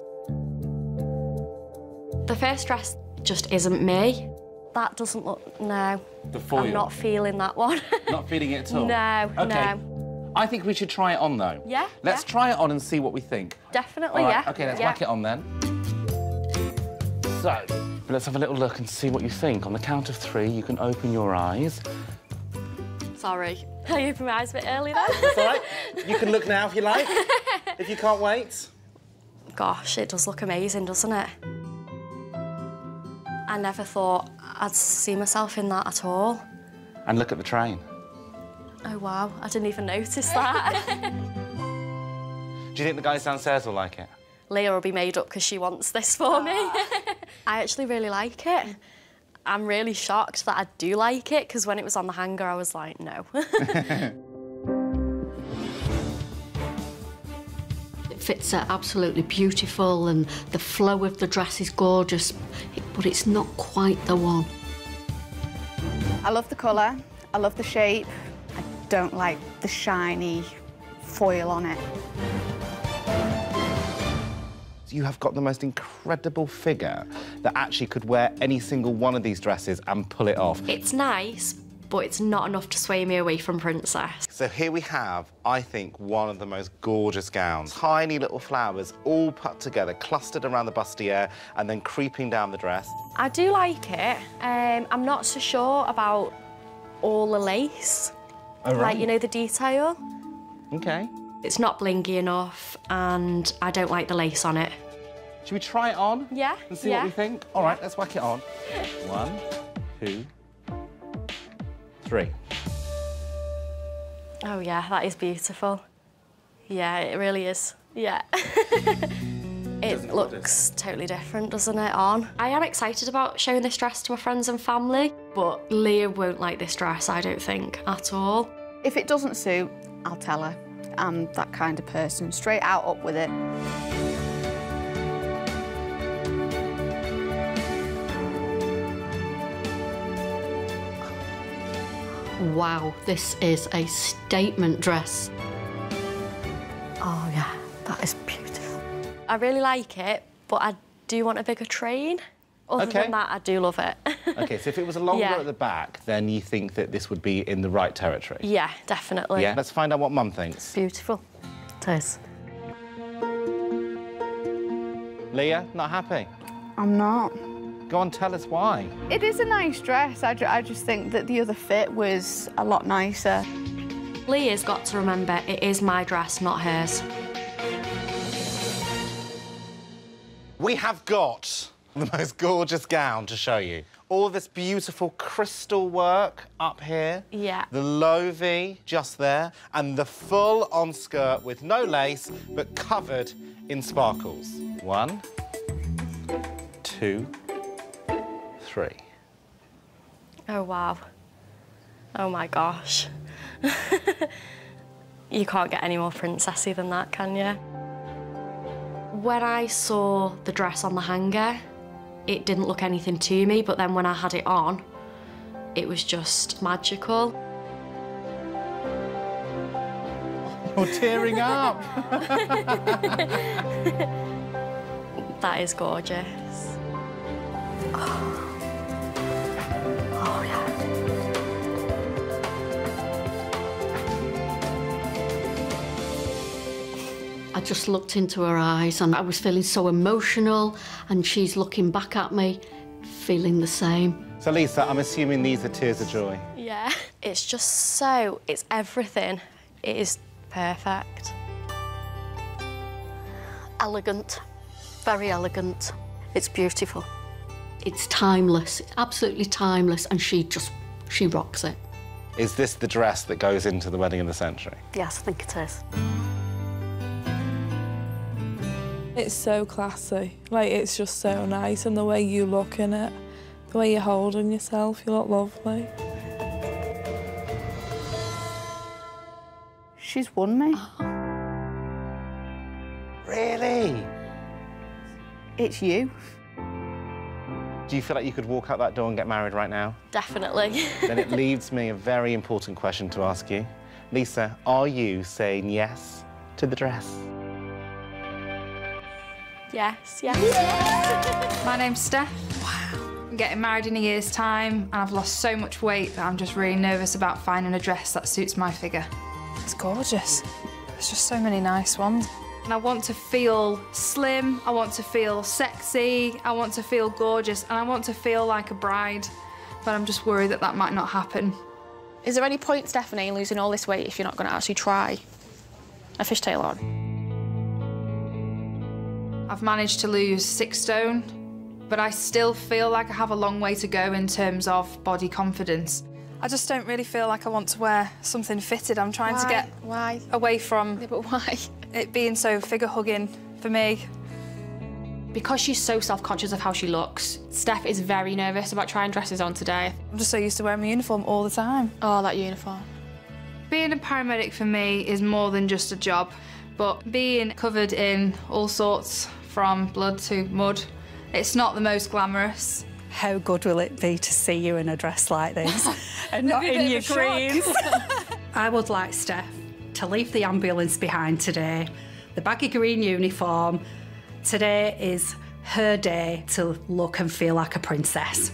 The first dress just isn't me. That doesn't look, no. The foil? I'm not feeling that one. Not feeling it at all? No, okay. no. I think we should try it on, though. Yeah, Let's yeah. try it on and see what we think. Definitely, right, yeah. OK, let's yeah. whack it on then. So, let's have a little look and see what you think. On the count of three, you can open your eyes. Sorry. I opened my eyes a bit early then. That's all right. You can look now if you like, if you can't wait. Gosh, it does look amazing, doesn't it? I never thought I'd see myself in that at all. And look at the train. Oh, wow, I didn't even notice that. Do you think the guys downstairs will like it? Leah will be made up because she wants this for me. I actually really like it. I'm really shocked that I do like it because when it was on the hanger, I was like, no. It fits her absolutely beautiful and the flow of the dress is gorgeous, but it's not quite the one. I love the colour, I love the shape. I don't like the shiny foil on it. You have got the most incredible figure that actually could wear any single one of these dresses and pull it off. it's nice, but it's not enough to sway me away from Princess. So here we have, I think, one of the most gorgeous gowns. Tiny little flowers all put together, clustered around the bustier and then creeping down the dress. I do like it. Um, I'm not so sure about all the lace. Oh, right. Like, you know, the detail. OK. It's not blingy enough, and I don't like the lace on it. Should we try it on? Yeah. And see yeah. what we think? All right, let's whack it on. One, two, three. Oh, yeah, that is beautiful. Yeah, it really is. Yeah. it looks totally different, doesn't it, on? I am excited about showing this dress to my friends and family, but Leah won't like this dress, I don't think, at all. If it doesn't suit, I'll tell her. I'm that kind of person. Straight out, up with it. Wow, this is a statement dress. Oh, yeah, that is beautiful. I really like it, but I do want a bigger train. Other Okay. than that, I do love it. OK, so if it was longer Yeah. at the back, then you think that this would be in the right territory? yeah, definitely. Yeah, let's find out what Mum thinks. Beautiful. It is. Leah, not happy? I'm not. Go on, tell us why. It is a nice dress. I, ju- I just think that the other fit was a lot nicer. Leah's got to remember it is my dress, not hers. We have got the most gorgeous gown to show you. All this beautiful crystal work up here. Yeah. The low V just there, and the full-on skirt with no lace, but covered in sparkles. One, two, three. Oh, wow. Oh, my gosh. you can't get any more princessy than that, can you? When I saw the dress on the hanger, it didn't look anything to me, but then when I had it on, it was just magical. You're tearing up. That is gorgeous. Oh, oh yeah. I just looked into her eyes and I was feeling so emotional, and she's looking back at me, feeling the same. So, Lisa, I'm assuming these are tears of joy. Yeah. It's just so, it's everything. It is perfect. Elegant, very elegant. It's beautiful. It's timeless, absolutely timeless, and she just, she rocks it. Is this the dress that goes into the wedding of the century? Yes, I think it is. It's so classy. Like, it's just so nice, and the way you look in it, the way you're holding yourself, you look lovely. She's won me. Really? It's you. Do you feel like you could walk out that door and get married right now? Definitely. then it leaves me a very important question to ask you. Lisa, are you saying yes to the dress? Yes, yes. My name's Steph. Wow. I'm getting married in a year's time and I've lost so much weight that I'm just really nervous about finding a dress that suits my figure. It's gorgeous. There's just so many nice ones. And I want to feel slim, I want to feel sexy, I want to feel gorgeous, and I want to feel like a bride. But I'm just worried that that might not happen. Is there any point, Stephanie, in losing all this weight if you're not going to actually try a fishtail on? I've managed to lose six stone but I still feel like I have a long way to go in terms of body confidence. I just don't really feel like I want to wear something fitted. I'm trying to get Why? away from Yeah, but why? it being so figure hugging for me. Because she's so self-conscious of how she looks, Steph is very nervous about trying dresses on today. I'm just so used to wearing my uniform all the time. Oh, that uniform. Being a paramedic for me is more than just a job, but being covered in all sorts from blood to mud, it's not the most glamorous. How good will it be to see you in a dress like this and not in your of a shock. greens? I would like Steph to leave the ambulance behind today, the baggy green uniform. Today is her day to look and feel like a princess.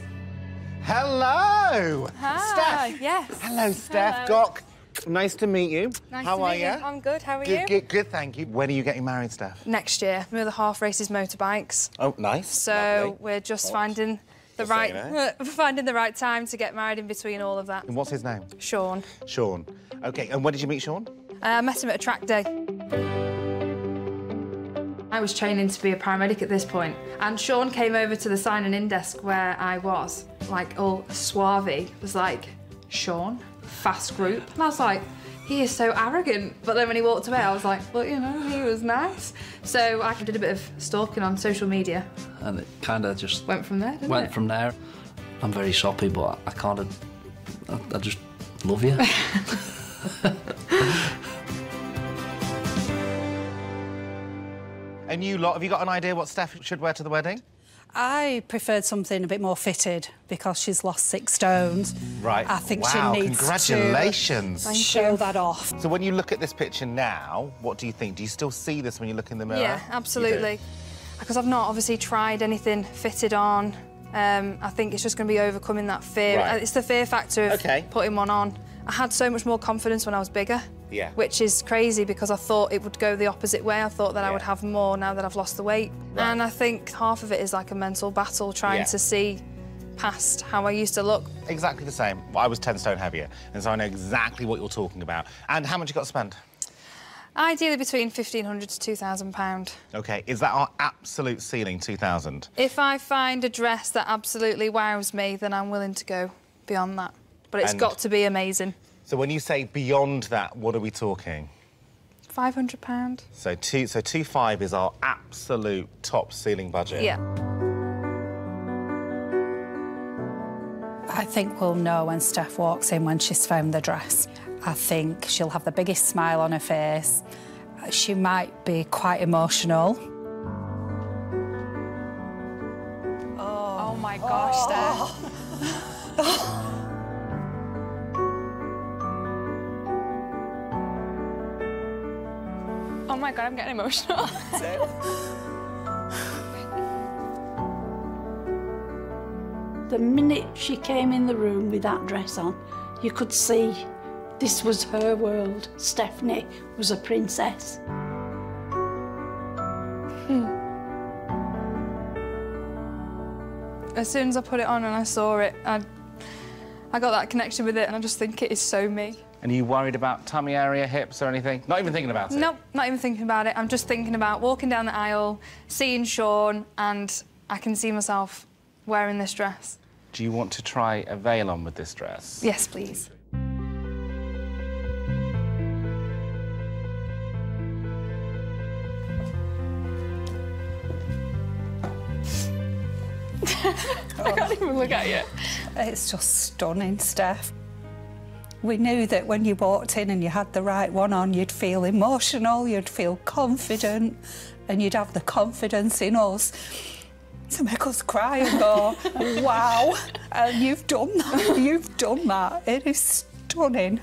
Hello! Hi, Steph. yes. Hello, Steph. Hello. Gok. Nice to meet you. Nice How to are meet you? I'm good, how are good, you? Good, good, thank you. When are you getting married, Steph? Next year, my other half races motorbikes. Oh, nice. So Lovely. we're just Hot. finding the Just right you know. we're finding the right time to get married in between all of that. And what's his name? Sean. Sean. Okay, and when did you meet Sean? Uh, I met him at a track day. I was training to be a paramedic at this point, and Sean came over to the sign-in desk where I was, like all suave, was like, Sean, fast group. And I was like, he is so arrogant. But then when he walked away, I was like, well, you know, he was nice. So I did a bit of stalking on social media. and it kind of just Went from there, didn't went it? from there. I'm very soppy, but I kind of, I, I just love you. And you lot, have you got an idea what Steph should wear to the wedding? I preferred something a bit more fitted because she's lost six stones. Right. I think wow, she needs congratulations. to show that off. So when you look at this picture now, what do you think? Do you still see this when you look in the mirror? Yeah, absolutely. Because I've not obviously tried anything fitted on. Um, I think it's just going to be overcoming that fear. Right. Uh, It's the fear factor of Okay. putting one on. I had so much more confidence when I was bigger. Yeah. Which is crazy because I thought it would go the opposite way. I thought that I would have more now that I've lost the weight. Right. And I think half of it is like a mental battle trying Yeah. to see past how I used to look. Exactly the same. I was 10 stone heavier, and so I know exactly what you're talking about. And how much you got to spend? Ideally between 1500 to 2000 pound. Okay, is that our absolute ceiling, 2,000? If I find a dress that absolutely wows me, then I'm willing to go beyond that. But it's And- got to be amazing. So when you say beyond that, what are we talking? £500? So two, so two five is our absolute top ceiling budget. Yeah. I think we'll know when Steph walks in when she's found the dress. I think she'll have the biggest smile on her face. She might be quite emotional. Oh, oh my gosh, Steph. oh my god, I'm getting emotional. The minute she came in the room with that dress on, you could see this was her world. Stephanie was a princess. Hmm. as soon as I put it on and I saw it, I, I got that connection with it and I just think it is so me. And are you worried about tummy area, hips, or anything? Not even thinking about it? Nope, not even thinking about it. I'm just thinking about walking down the aisle, seeing Sean, and I can see myself wearing this dress. Do you want to try a veil on with this dress? Yes, please. I can't even look at you. It's just stunning, Steph. We knew that when you walked in and you had the right one on, you'd feel emotional, you'd feel confident, and you'd have the confidence in us to make us cry and go, wow. And you've done that. You've done that. It is stunning.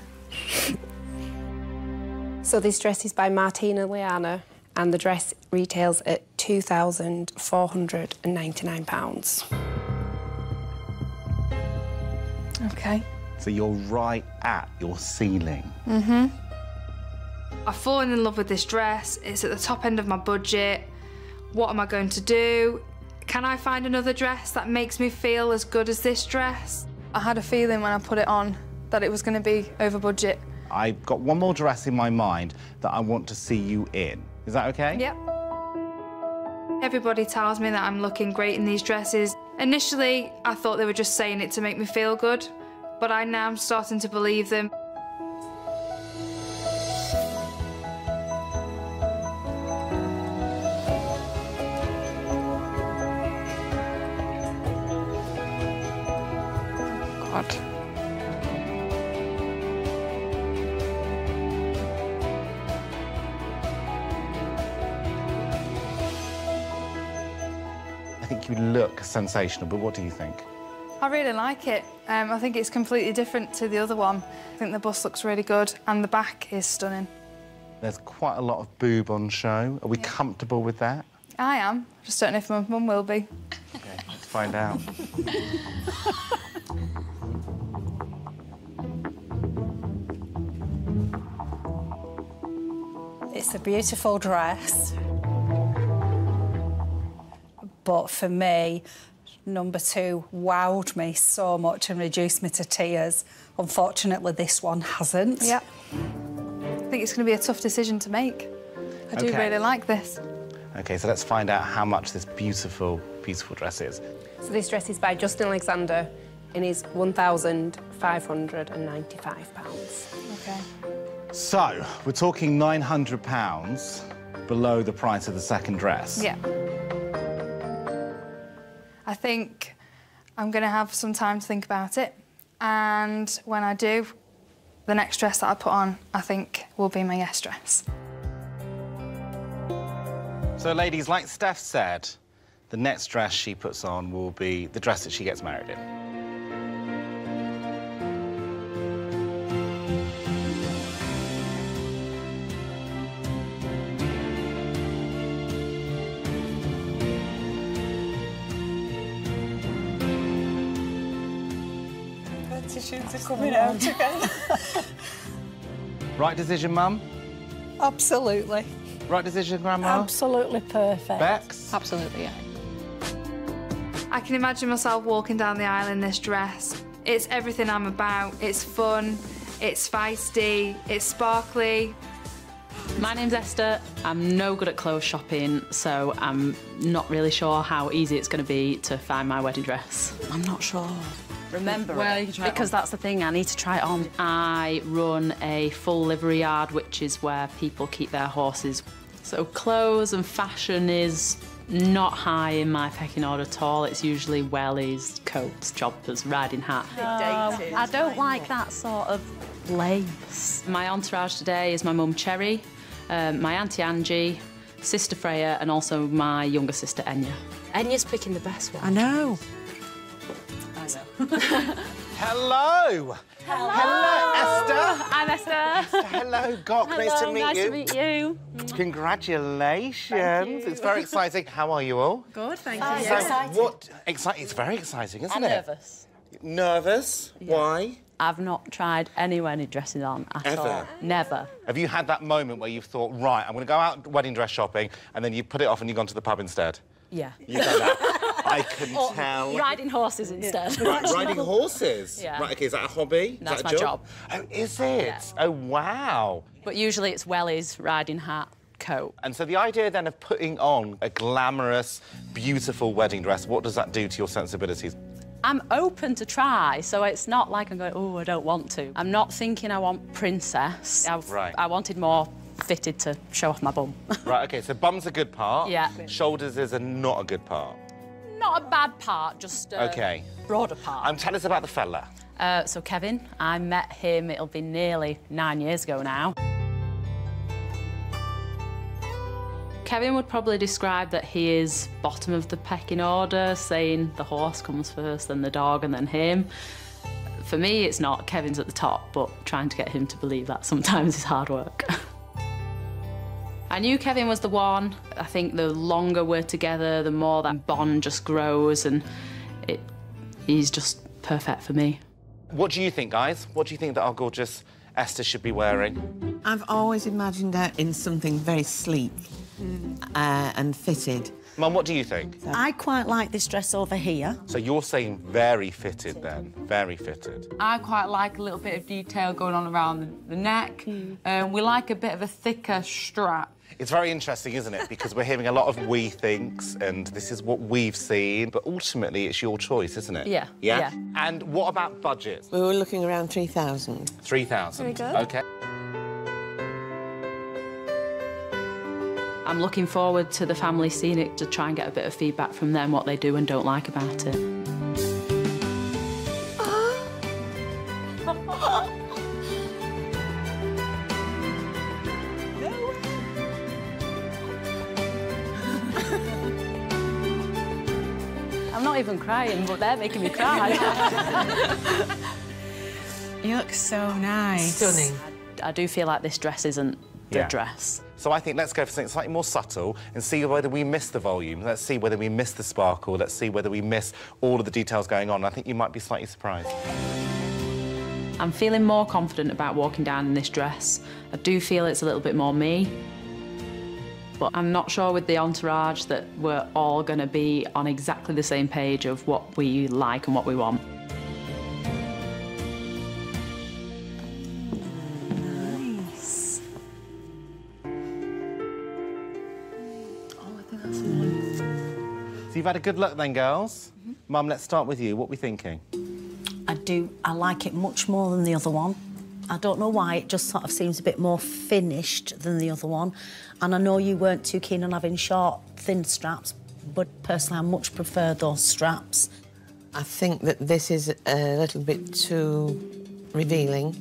So this dress is by Martina Liana and the dress retails at £2,499. Okay. So you're right at your ceiling. Mm-hmm. I've fallen in love with this dress. It's at the top end of my budget. What am I going to do? Can I find another dress that makes me feel as good as this dress? I had a feeling when I put it on that it was going to be over budget. I've got one more dress in my mind that I want to see you in. Is that okay? Yep. Everybody tells me that I'm looking great in these dresses. Initially, I thought they were just saying it to make me feel good, but I now am starting to believe them. God. I think you look sensational, but what do you think? I really like it. Um, I think it's completely different to the other one. I think the bust looks really good and the back is stunning. There's quite a lot of boob on show. Are we comfortable with that? I am. Just don't know if my mum will be. OK, let's find out. It's a beautiful dress. But for me, number two wowed me so much and reduced me to tears. Unfortunately, this one hasn't. Yep. I think it's going to be a tough decision to make. I do Okay. really like this. OK, so let's find out how much this beautiful, beautiful dress is. So this dress is by Justin Alexander and is £1,595. Okay. So, we're talking £900 below the price of the second dress. Yeah. I think I'm going to have some time to think about it. And when I do, the next dress that I put on, I think, will be my yes dress. So, ladies, like Steph said, the next dress she puts on will be the dress that she gets married in. Petitions are coming out again. Right decision, Mum? Absolutely. Right decision, Grandma? Absolutely perfect. Bex? Absolutely, yeah. I can imagine myself walking down the aisle in this dress. It's everything I'm about. It's fun, it's feisty, it's sparkly. My name's Esther. I'm no good at clothes shopping, so I'm not really sure how easy it's going to be to find my wedding dress. I'm not sure. Remember Well, it, you can try it because on. that's the thing. I need to try it on. I run a full livery yard, which is where people keep their horses. So clothes and fashion is not high in my pecking order at all. It's usually wellies, coats, jodhpurs, riding hat. I don't like that sort of lace. My entourage today is my mum Cherry, um, my auntie Angie, sister Freya, and also my younger sister Enya. Enya's picking the best one. I know. Hello! Hello, Esther! I'm Esther. Hello, Gok. nice to Hello, meet nice you. to meet you. Congratulations. It's very exciting. How are you all? Good, thank you So, you. what? Exciting. It's very exciting, isn't I'm it? nervous. Nervous? Why? I've not tried any wedding dresses on at all. Ever? Never. Have you had that moment where you've thought, right, I'm going to go out wedding dress shopping, and then you put it off and you've gone to the pub instead? Yeah. You've done that. I can Or tell. Riding horses instead. Right, riding horses? Yeah. Right, OK, is that a hobby? Is That's that a my job? Oh, is it? Oh, wow. But usually it's wellies, riding hat, coat. And so the idea then of putting on a glamorous, beautiful wedding dress, what does that do to your sensibilities? I'm open to try, so it's not like I'm going, oh, I don't want to. I'm not thinking I want princess. I, Right. I wanted more fitted to show off my bum. right, OK, so bum's a good part. Yeah. Shoulders is a not a good part. Not a bad part, just a OK. broader part. Um, tell us about the fella. Uh, so Kevin, I met him, it'll be nearly nine years ago now. Kevin would probably describe that he is bottom of the pecking order, saying the horse comes first, then the dog, and then him. For me, it's not. Kevin's at the top, but trying to get him to believe that sometimes is hard work. I knew Kevin was the one. I think the longer we're together, the more that bond just grows, and it, he's just perfect for me. What do you think, guys? What do you think that our gorgeous Esther should be wearing? I've always imagined her in something very sleek uh, and fitted. Mum, what do you think? I quite like this dress over here. So you're saying very fitted then? Very fitted. I quite like a little bit of detail going on around the, the neck. Um, we like a bit of a thicker strap. It's very interesting, isn't it? Because we're hearing a lot of we thinks, and this is what we've seen, but ultimately it's your choice, isn't it? Yeah, Yeah? yeah. And what about budget? We were looking around 3,000. 3,000. Very good. OK. I'm looking forward to the family seeing it to try and get a bit of feedback from them, what they do and don't like about it. not even crying, but they're making me cry. You look so nice. Stunning. I do feel like this dress isn't the Yeah. dress. So I think let's go for something slightly more subtle and see whether we miss the volume. Let's see whether we miss the sparkle. Let's see whether we miss all of the details going on. I think you might be slightly surprised. I'm feeling more confident about walking down in this dress. I do feel it's a little bit more me. But I'm not sure with the entourage that we're all going to be on exactly the same page of what we like and what we want. Nice. So you've had a good look then, girls. Mm-hmm. Mum, let's start with you. What are we thinking? I do. I like it much more than the other one. I don't know why. It just sort of seems a bit more finished than the other one. And I know you weren't too keen on having short, thin straps, but personally, I much prefer those straps. I think that this is a little bit too revealing.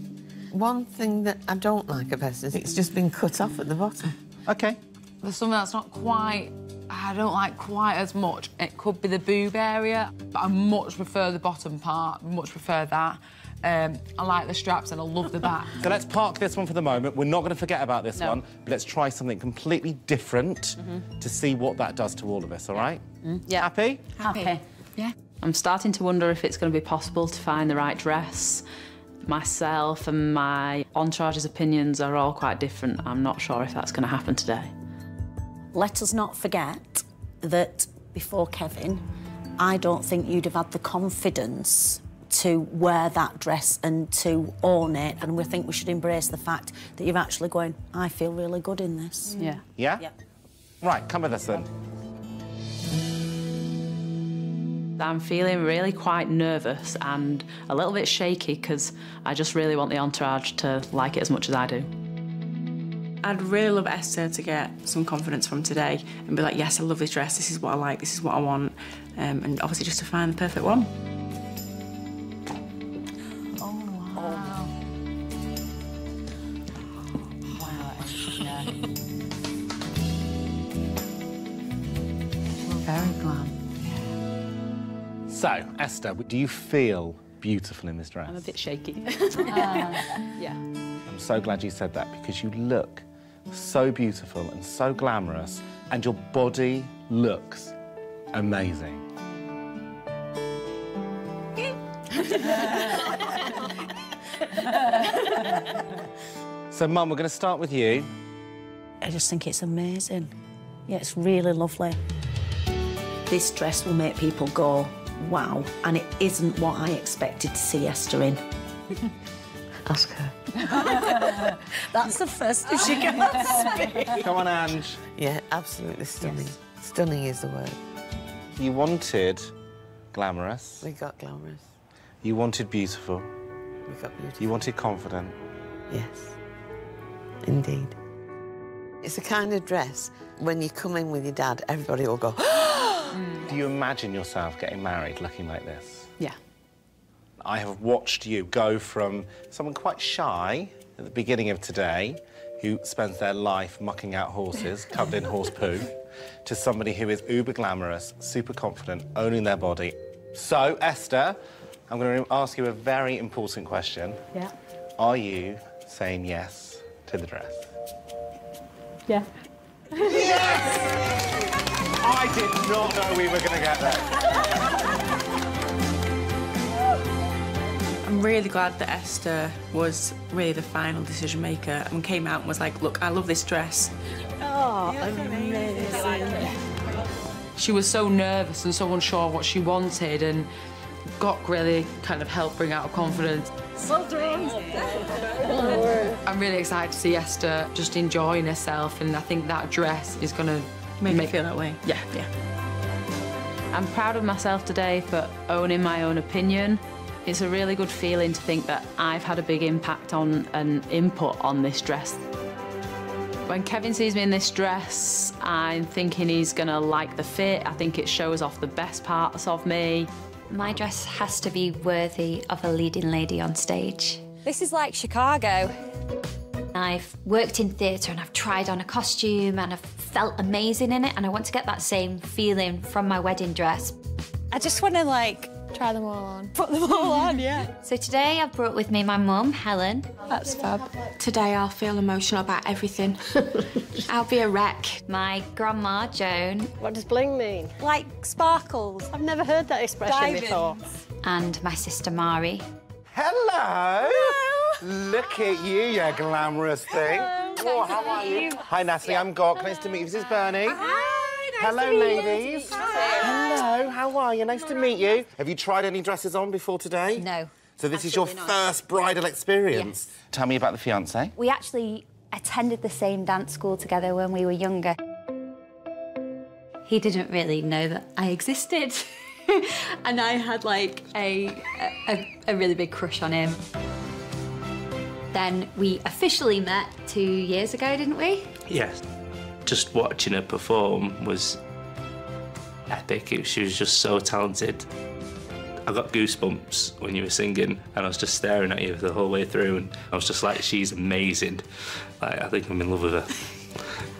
One thing that I don't like about it is it's just been cut off at the bottom. OK. There's something that's not quite, I don't like quite as much. It could be the boob area, but I much prefer the bottom part, much prefer that. Um, I like the straps and I love the back. So let's park this one for the moment. We're not going to forget about this No. one, but let's try something completely different Mhm. to see what that does to all of us, all right? Yeah. Happy? Happy. Yeah. I'm starting to wonder if it's going to be possible to find the right dress. Myself and my entourage's opinions are all quite different. I'm not sure if that's going to happen today. Let us not forget that before Kevin, I don't think you'd have had the confidence to wear that dress and to own it. And we think we should embrace the fact that you're actually going, I feel really good in this. Yeah. Yeah? Yeah. Right, come with us then. I'm feeling really quite nervous and a little bit shaky because I just really want the entourage to like it as much as I do. I'd really love Esther to get some confidence from today and be like, yes, I love this dress, this is what I like, this is what I want, um, and obviously just to find the perfect one. Very glam. So, Esther, do you feel beautiful in this dress? I'm a bit shaky. yeah. I'm so glad you said that because you look so beautiful and so glamorous, and your body looks amazing. So, Mum, we're going to start with you. I just think it's amazing. Yeah, it's really lovely. This dress will make people go, wow, and it isn't what I expected to see Esther in. Ask her. That's the first thing she can speak. Come on, Ange. Yeah, absolutely stunning. Stunning is the word. You wanted glamorous. We got glamorous. You wanted beautiful. We got beautiful. You wanted confident. Yes, indeed. It's a kind of dress, when you come in with your dad, everybody will go, ah, Do you imagine yourself getting married looking like this? Yeah. I have watched you go from someone quite shy at the beginning of today, who spends their life mucking out horses, covered in horse poo, to somebody who is uber glamorous, super confident, owning their body. So, Esther, I'm going to ask you a very important question. Yeah. Are you saying yes to the dress? Yeah. I did not know we were going to get there. I'm really glad that Esther was really the final decision maker and came out and was like, look, I love this dress. Oh, amazing. She was so nervous and so unsure what she wanted and Gok really kind of helped bring out her confidence. Well done. I'm really excited to see Esther just enjoying herself and I think that dress is going to Make me feel that way. Yeah. Yeah. I'm proud of myself today for owning my own opinion. It's a really good feeling to think that I've had a big impact on and input on this dress. When Kevin sees me in this dress, I'm thinking he's gonna like the fit. I think it shows off the best parts of me. My dress has to be worthy of a leading lady on stage. This is like Chicago. I've worked in theatre and I've tried on a costume and I've felt amazing in it and I want to get that same feeling from my wedding dress. I just want to like Try them all on. put them all on, yeah. So today I've brought with me my mum, Helen. That's fab. Today I'll feel emotional about everything. I'll be a wreck. My grandma, Joan. What does bling mean? Like sparkles. I've never heard that expression Diamonds. before. And my sister, Mari. Hello. Look at you, you glamorous thing. Oh, how are you? Hi, Natalie. I'm Gok. Nice to meet you. This is Bernie. Hi. Hello, ladies. Hello. How are you? Nice to meet you. Have you tried any dresses on before today? No. So this is your not. first bridal experience. Tell me about the fiance. We actually attended the same dance school together when we were younger. He didn't really know that I existed. and I had like a, a, a really big crush on him. Then we officially met two years ago, didn't we? Yes. Just watching her perform was epic. It- She was just so talented. I got goosebumps when you were singing, and I was just staring at you the whole way through, and I was just like, she's amazing. Like, I think I'm in love with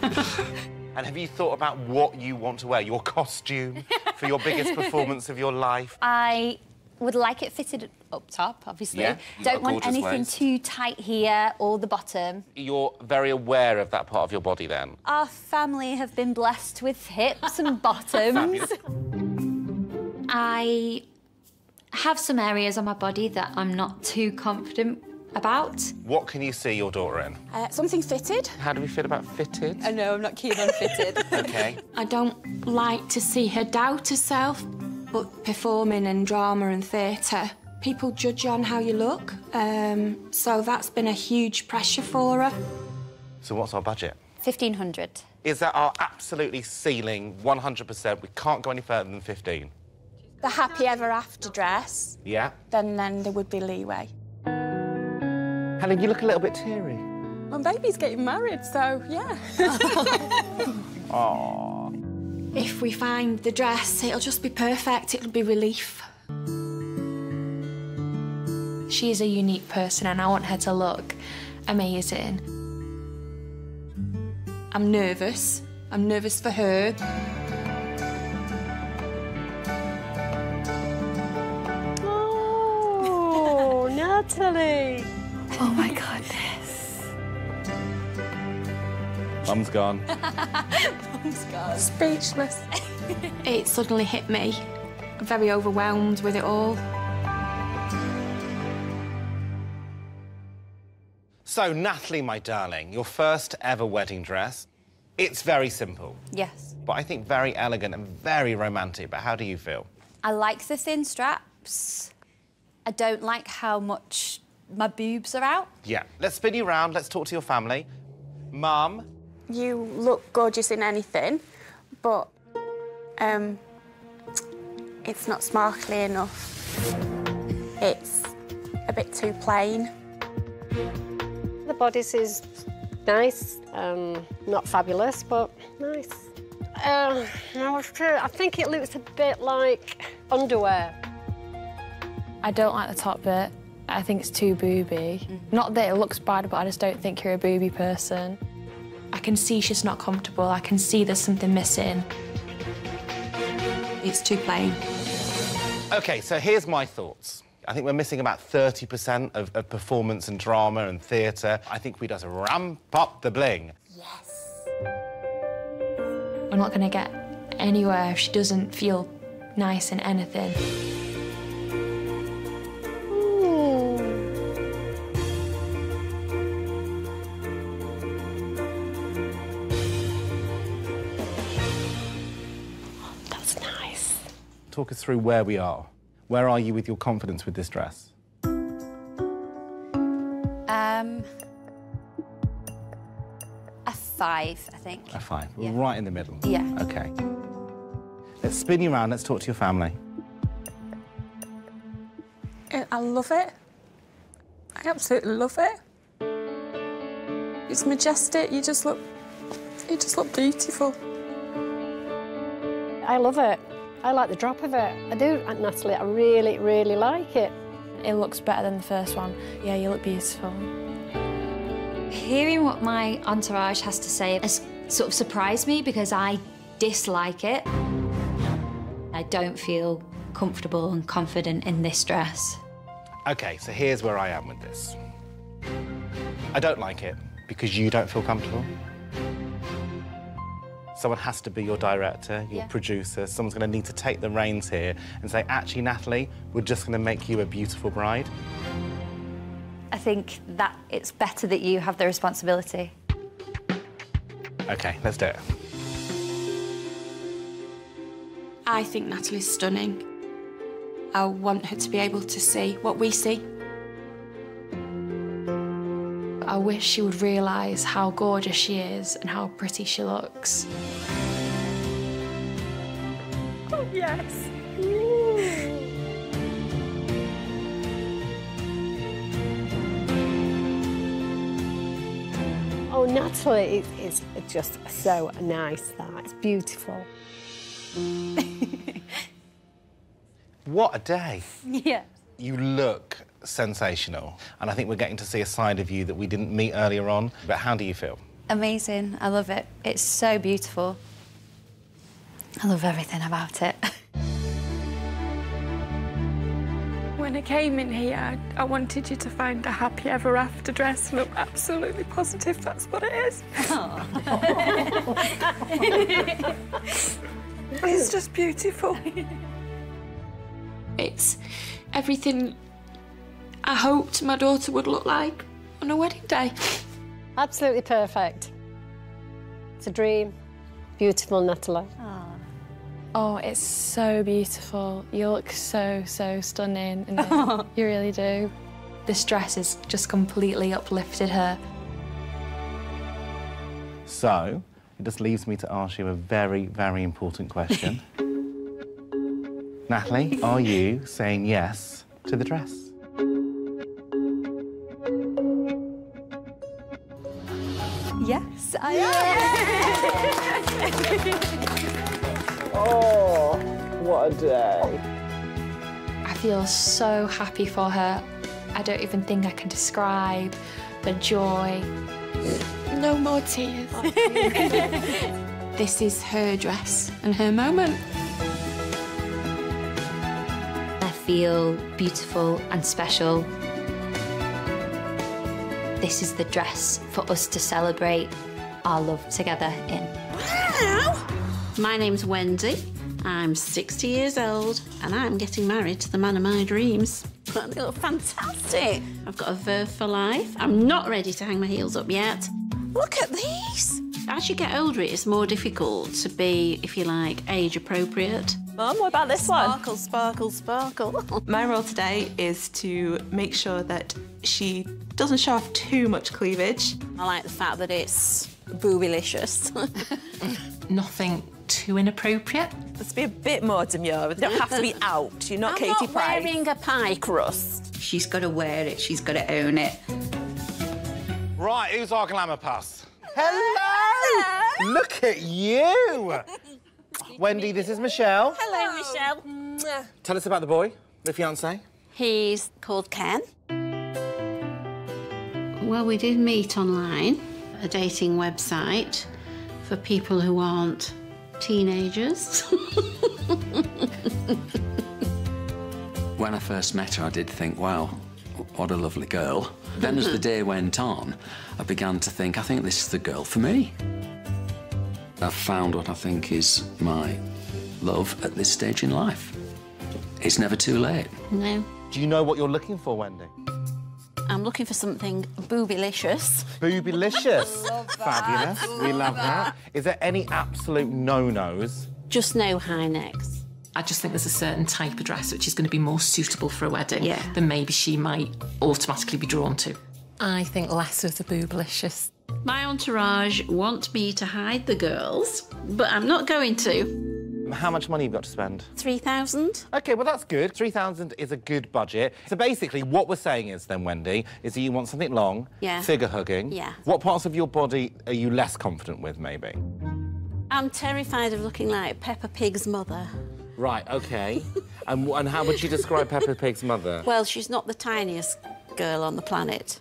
her. And have you thought about what you want to wear, your costume for your biggest performance of your life? I would like it fitted up top, obviously. Yeah, you've got a Don't want anything waist. too tight here or the bottom. You're very aware of that part of your body then? Our family have been blessed with hips and bottoms. I have some areas on my body that I'm not too confident about. What can you see your daughter in? Uh, something fitted. How do we feel about fitted? I know, I'm not keen on fitted. Okay. I don't like to see her doubt herself, but performing in drama and theatre, people judge you on how you look. Um, so that's been a huge pressure for her. So what's our budget? 1500. Is that our absolutely ceiling, 100%? We can't go any further than 15. The happy ever after dress, Yeah? then then there would be leeway. Helen, you look a little bit teary. My baby's getting married, so yeah. Aww. if we find the dress, it'll just be perfect. It'll be relief. She is a unique person and I want her to look amazing. I'm nervous. I'm nervous for her. Oh, Natalie. Oh my goodness. Mum's gone. Mum's gone. Speechless. it suddenly hit me. I'm very overwhelmed with it all. So, Natalie, my darling, your first ever wedding dress. It's very simple, Yes. but I think very elegant and very romantic. But how do you feel? I like the thin straps. I don't like how much my boobs are out. Yeah. Let's spin you round. Let's talk to your family. Mum, You look gorgeous in anything, but um, it's not sparkly enough. It's a bit too plain. The bodice is nice, um, not fabulous, but nice. Uh, I I think it looks a bit like underwear. I don't like the top bit. I think it's too booby. Mm-hmm. Not that it looks bad, but I just don't think you're a booby person. I can see she's not comfortable. I can see there's something missing. It's too plain. OK, so here's my thoughts. I think we're missing about 30% of, of performance and drama and theatre. I think we just ramp up the bling. Yes. We're not going to get anywhere if she doesn't feel nice in anything. Talk us through where we are. Where are you with your confidence with this dress? Um, a five, I think. A five. Yeah. Right in the middle. Yeah. Okay. Let's spin you around. Let's talk to your family. I I love it. I absolutely love it. It's majestic. You just look, you just look beautiful. I love it. I like the drop of it. I do, Natalie. I really, really like it. It looks better than the first one. Yeah, you look beautiful. Hearing what my entourage has to say has sort of surprised me because I dislike it. I don't feel comfortable and confident in this dress. Okay, so here's where I am with this. I don't like it because you don't feel comfortable. Someone has to be your director, your Yeah. producer. Someone's going to need to take the reins here and say, actually, Natalie, we're just going to make you a beautiful bride. I think that it's better that you have the responsibility. Okay, let's do it. I think Natalie's stunning. I want her to be able to see what we see. I wish she would realise how gorgeous she is and how pretty she looks. Oh yes. Oh, Natalie, it, it's just so nice, that. It's beautiful. What a day. Yeah. You look sensational, and I think we're getting to see a side of you that we didn't meet earlier on. But how do you feel? Amazing. I love it. It's so beautiful. I love everything about it. When I came in here, I, I wanted you to find a happy ever after dress, and I'm absolutely positive that's what it is. it's just beautiful. It's everything I hoped my daughter would look like on her wedding day. Absolutely perfect. It's a dream. Beautiful, Natalie. Oh, it's so beautiful. You look so, so stunning. in you really do. This dress has just completely uplifted her. So, it just leaves me to ask you a very, very important question. Natalie, are you saying yes to the dress? Yes, I am. Oh, what a day. I feel so happy for her. I don't even think I can describe the joy. No more tears. this is her dress and her moment. I feel beautiful and special. This is the dress for us to celebrate our love together in. Hello. My name's Wendy. I'm 60 years old and I'm getting married to the man of my dreams. They look fantastic. I've got a verve for life. I'm not ready to hang my heels up yet. Look at these. As you get older, it's more difficult to be, if you like, age appropriate. Mum, what about this one? Sparkle, sparkle, sparkle. My role today is to make sure that she doesn't show off too much cleavage. I like the fact that it's boobylicious. Nothing too inappropriate. Let's be a bit more demure. You don't have to be out. You're not I'm Katie not Price. wearing a pie crust. She's got to wear it, she's got to own it. Right, who's our glamour puss? Hello! Look at you! Wendy, this is Michelle. Hello, Michelle. Tell us about the boy, the fiance. He's called Ken. Well, we did meet online, a dating website for people who aren't teenagers. When I first met her, I did think, wow, what a lovely girl. Then, as the day went on, I began to think, I think this is the girl for me. I've found what I think is my love at this stage in life. It's never too late. no, Do you know what you're looking for, Wendy? I'm looking for something boobylicious. Boobylicious. Fabulous. We love that. Is there any absolute no-nos? Just no high necks. I just think there's a certain type of dress which is going to be more suitable for a wedding Yeah. than maybe she might automatically be drawn to. I think less of the booblicious. My entourage want me to hide the girls, but I'm not going to. How much money have you got to spend? 3,000? OK, well, that's good. 3,000 is a good budget. So basically, what we're saying is then, Wendy, is that you want something long, Yeah. figure hugging. Yeah. What parts of your body are you less confident with, maybe? I'm terrified of looking like Peppa Pig's mother. Right, OK. and, and how would you describe Peppa Pig's mother? Well, she's not the tiniest girl on the planet.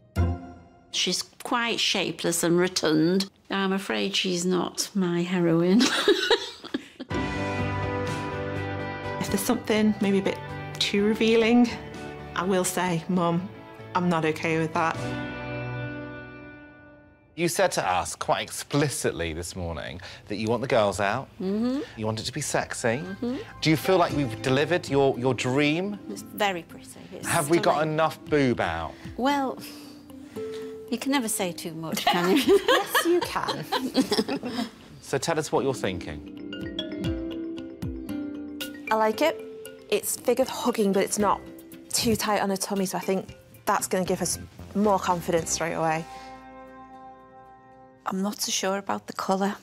She's quite shapeless and rotund. I'm afraid she's not my heroine. If there's something maybe a bit too revealing, I will say, Mum, I'm not okay with that. You said to us quite explicitly this morning that you want the girls out, mm-hmm. you want it to be sexy. Mhm. Do you feel like we've delivered your, your dream? It's very pretty. It's Have we got enough boob out? Well, you can never say too much, can you? yes, you can. So tell us what you're thinking. I like it. It's figure hugging, but it's not too tight on her tummy, so I think that's going to give us more confidence straight away. I'm not so sure about the colour.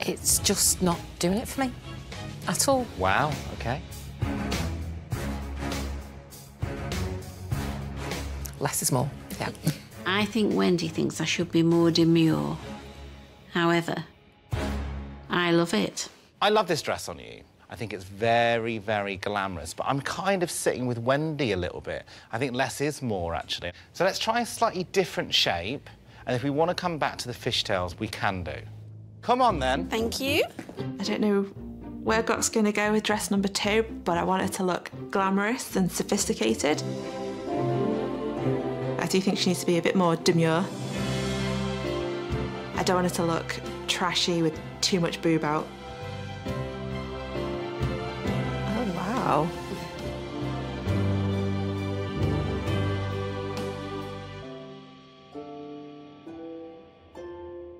It's just not doing it for me at all. Wow, OK. Less is more, yeah. I think Wendy thinks I should be more demure. However, I love it. I love this dress on you. I think it's very, very glamorous, but I'm kind of sitting with Wendy a little bit. I think less is more, actually. So let's try a slightly different shape, and if we want to come back to the fishtails, we can do. Come on, then. Thank you. I don't know where Gok's going to go with dress number two, but I want it to look glamorous and sophisticated. I do think she needs to be a bit more demure. I don't want her to look trashy with too much boob out. Oh, wow.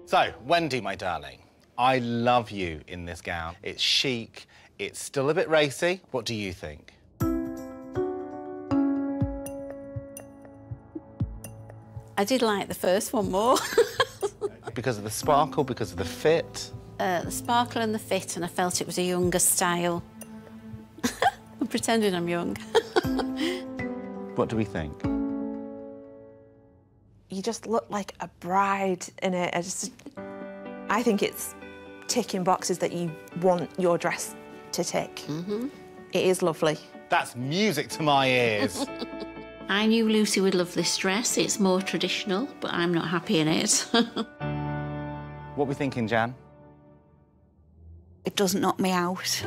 So, Wendy, my darling, I love you in this gown. It's chic, it's still a bit racy. What do you think? I did like the first one more. Because of the sparkle, because of the fit? uh, the sparkle and the fit, and I felt it was a younger style. I'm pretending I'm young. What do we think? You just look like a bride in it. I just, I think it's ticking boxes that you want your dress to tick. Mm-hmm. It is lovely. That's music to my ears. I knew Lucy would love this dress. It's more traditional, but I'm not happy in it. what are we thinking, Jan? It doesn't knock me out.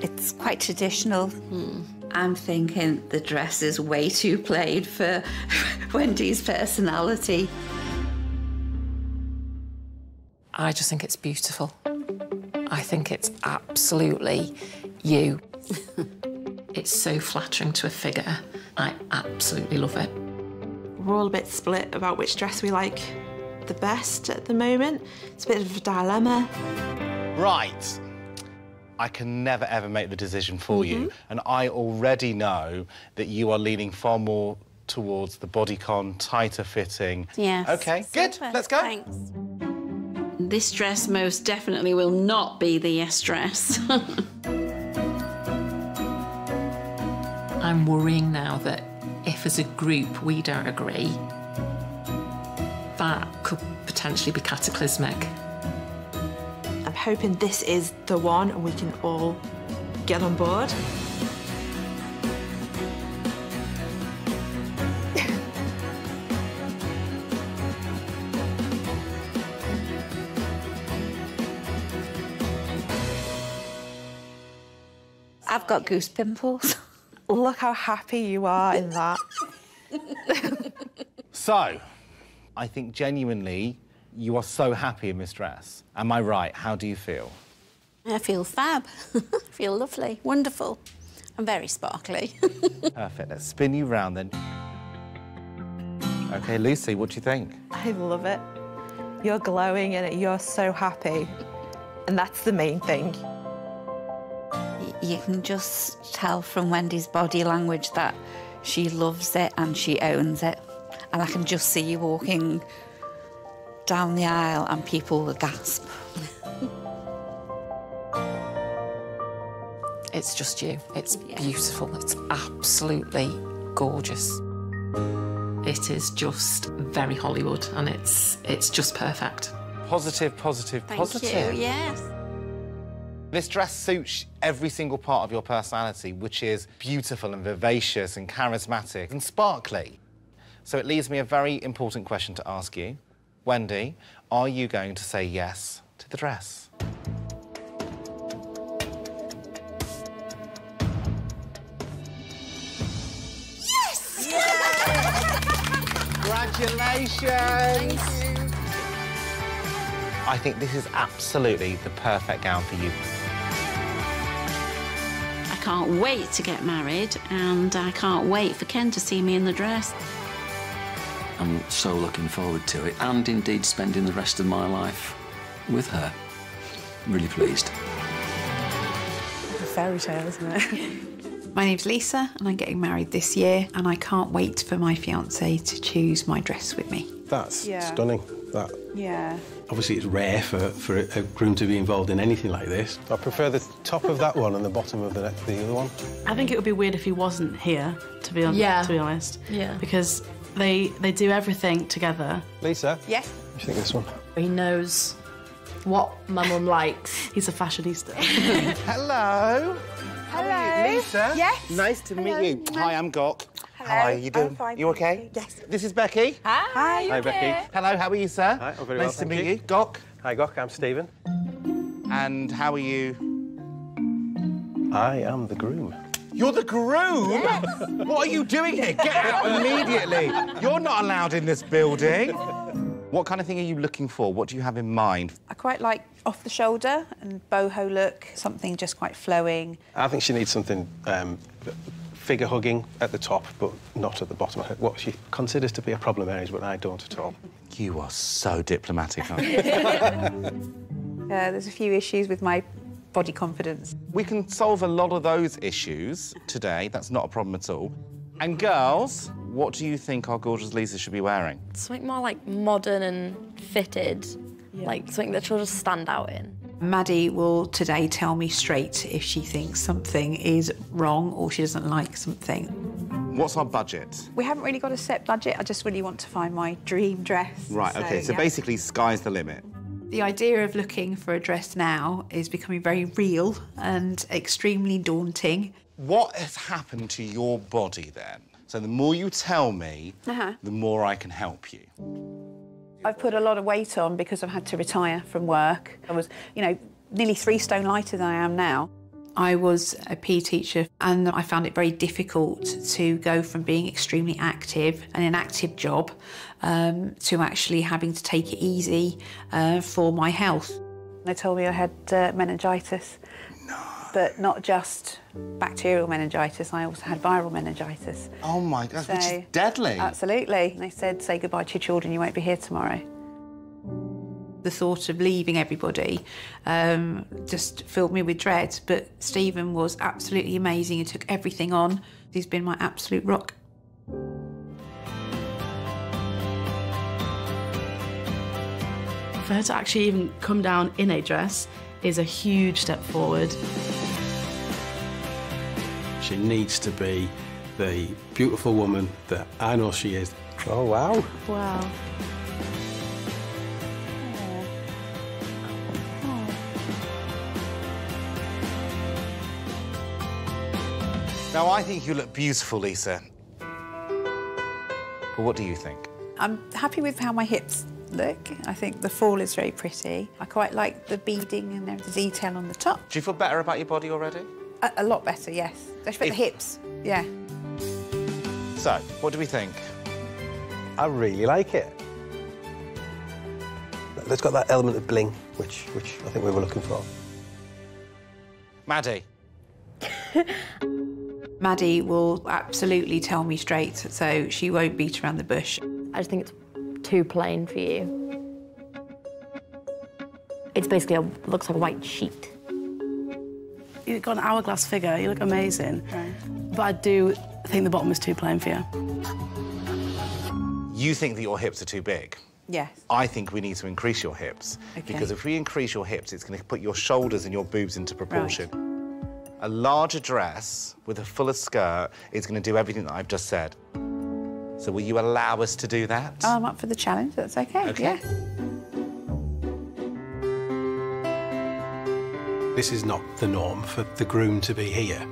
It's quite traditional. Hmm. I'm thinking the dress is way too plain for Wendy's personality. I just think it's beautiful. I think it's absolutely you. It's so flattering to a figure. I absolutely love it. We're all a bit split about which dress we like the best at the moment. It's a bit of a dilemma. Right. I can never ever make the decision for you. Mm-hmm. And I already know that you are leaning far more towards the bodycon, tighter fitting. Yes. OK, good. Let's go. Thanks. This dress most definitely will not be the yes dress. I'm worrying now that if as a group we don't agree, that could potentially be cataclysmic. I'm hoping this is the one and we can all get on board. I've got goose pimples. Look how happy you are in that. So, I think genuinely you are so happy in this dress. Am I right? How do you feel? I feel fab. I feel lovely, wonderful. I'm very sparkly. Perfect. Let's spin you round then. OK, Lucy, what do you think? I love it. You're glowing in it. You're so happy. And that's the main thing. You can just tell from Wendy's body language that she loves it and she owns it. And I can just see you walking down the aisle and people will gasp. It's just you. It's beautiful. It's absolutely gorgeous. It is just very Hollywood and it's it's just perfect. Positive, positive, Thank positive. you, yes. This dress suits every single part of your personality, which is beautiful and vivacious and charismatic and sparkly. So it leaves me a very important question to ask you. Wendy, are you going to say yes to the dress? Yes! Congratulations! I think this is absolutely the perfect gown for you. I can't wait to get married, and I can't wait for Ken to see me in the dress. I'm so looking forward to it, and indeed spending the rest of my life with her. Really pleased. It's a fairy tale, isn't it? My name's Lisa, and I'm getting married this year, and I can't wait for my fiance to choose my dress with me. That's Yeah. stunning. That Yeah. Obviously it's rare for, for a, a groom to be involved in anything like this. I prefer the top of that one and the bottom of the, ne- the other one. I think it would be weird if he wasn't here, to be, hon- Yeah. to be honest. Yeah. Because they they do everything together. Lisa? Yes? What do you think this one? He knows what my mum likes. He's a fashionista. Hello. Hello. Lisa? Yes. Nice to Hello. meet you. Hi, I'm Gok. Hello. How are you doing? I'm fine, you okay? Yes. This is Becky. Hi. Hi, Becky. Hello, how are you, sir? Hi, I'm very nice well, to meet you. you. Gok. Hi, Gok. I'm Stephen. And how are you? I am the groom. You're the groom? What are you doing here? Get out immediately. You're not allowed in this building. What kind of thing are you looking for? What do you have in mind? I quite like off the shoulder and boho look, something just quite flowing. I think she needs something um, figure hugging at the top, but not at the bottom. What she considers to be a problem areas, but I don't at all. You are so diplomatic, aren't you? Uh, there's a few issues with my body confidence. We can solve a lot of those issues today. That's not a problem at all. And girls, what do you think our gorgeous Lisa should be wearing? Something more like modern and fitted, like something that she'll just stand out in. Maddie will today tell me straight if she thinks something is wrong or she doesn't like something. What's our budget? We haven't really got a set budget. I just really want to find my dream dress. Right, okay, so yeah. basically, sky's the limit. The idea of looking for a dress now is becoming very real and extremely daunting. What has happened to your body then? So the more you tell me, Uh-huh. the more I can help you. I've put a lot of weight on because I've had to retire from work. I was, you know, nearly three stone lighter than I am now. I was a PE teacher and I found it very difficult to go from being extremely active and an active job um, to actually having to take it easy uh, for my health. They told me I had uh, meningitis, but not just bacterial meningitis, I also had viral meningitis. Oh my God, which is deadly. Absolutely. They said, say goodbye to your children, you won't be here tomorrow. The thought of leaving everybody um, just filled me with dread, but Stephen was absolutely amazing. He took everything on. He's been my absolute rock. For her to actually even come down in a dress is a huge step forward. She needs to be the beautiful woman that I know she is. Oh, wow. Wow. Now, I think you look beautiful, Lisa. But what do you think? I'm happy with how my hips look. I think the fall is very pretty. I quite like the beading and the detail on the top. Do you feel better about your body already? A, a lot better, yes. Especially If- the hips. Yeah. So, what do we think? I really like it. It's got that element of bling, which, which I think we were looking for. Maddie? Maddie will absolutely tell me straight, so she won't beat around the bush. I just think it's too plain for you. It's basically a, looks like a white sheet. You've got an hourglass figure, you look amazing. But I do think the bottom is too plain for you. You think that your hips are too big? Yes. I think we need to increase your hips. Okay. Because if we increase your hips, it's going to put your shoulders and your boobs into proportion. A larger dress with a fuller skirt is going to do everything that I've just said. So will you allow us to do that? Oh, I'm up for the challenge. That's okay. Okay. Yeah. This is not the norm for the groom to be here,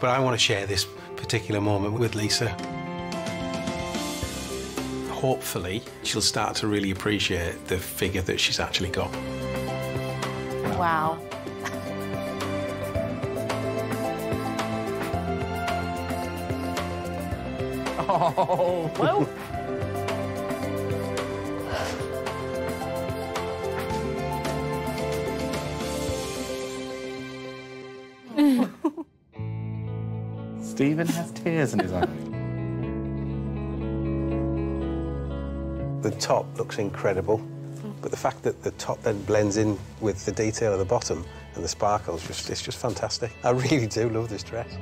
but I want to share this particular moment with Lisa. Hopefully, she'll start to really appreciate the figure that she's actually got. Wow. Oh, well. Stephen has tears in his eyes. The top looks incredible, but the fact that the top then blends in with the detail of the bottom and the sparkles, just, it's just fantastic. I really do love this dress.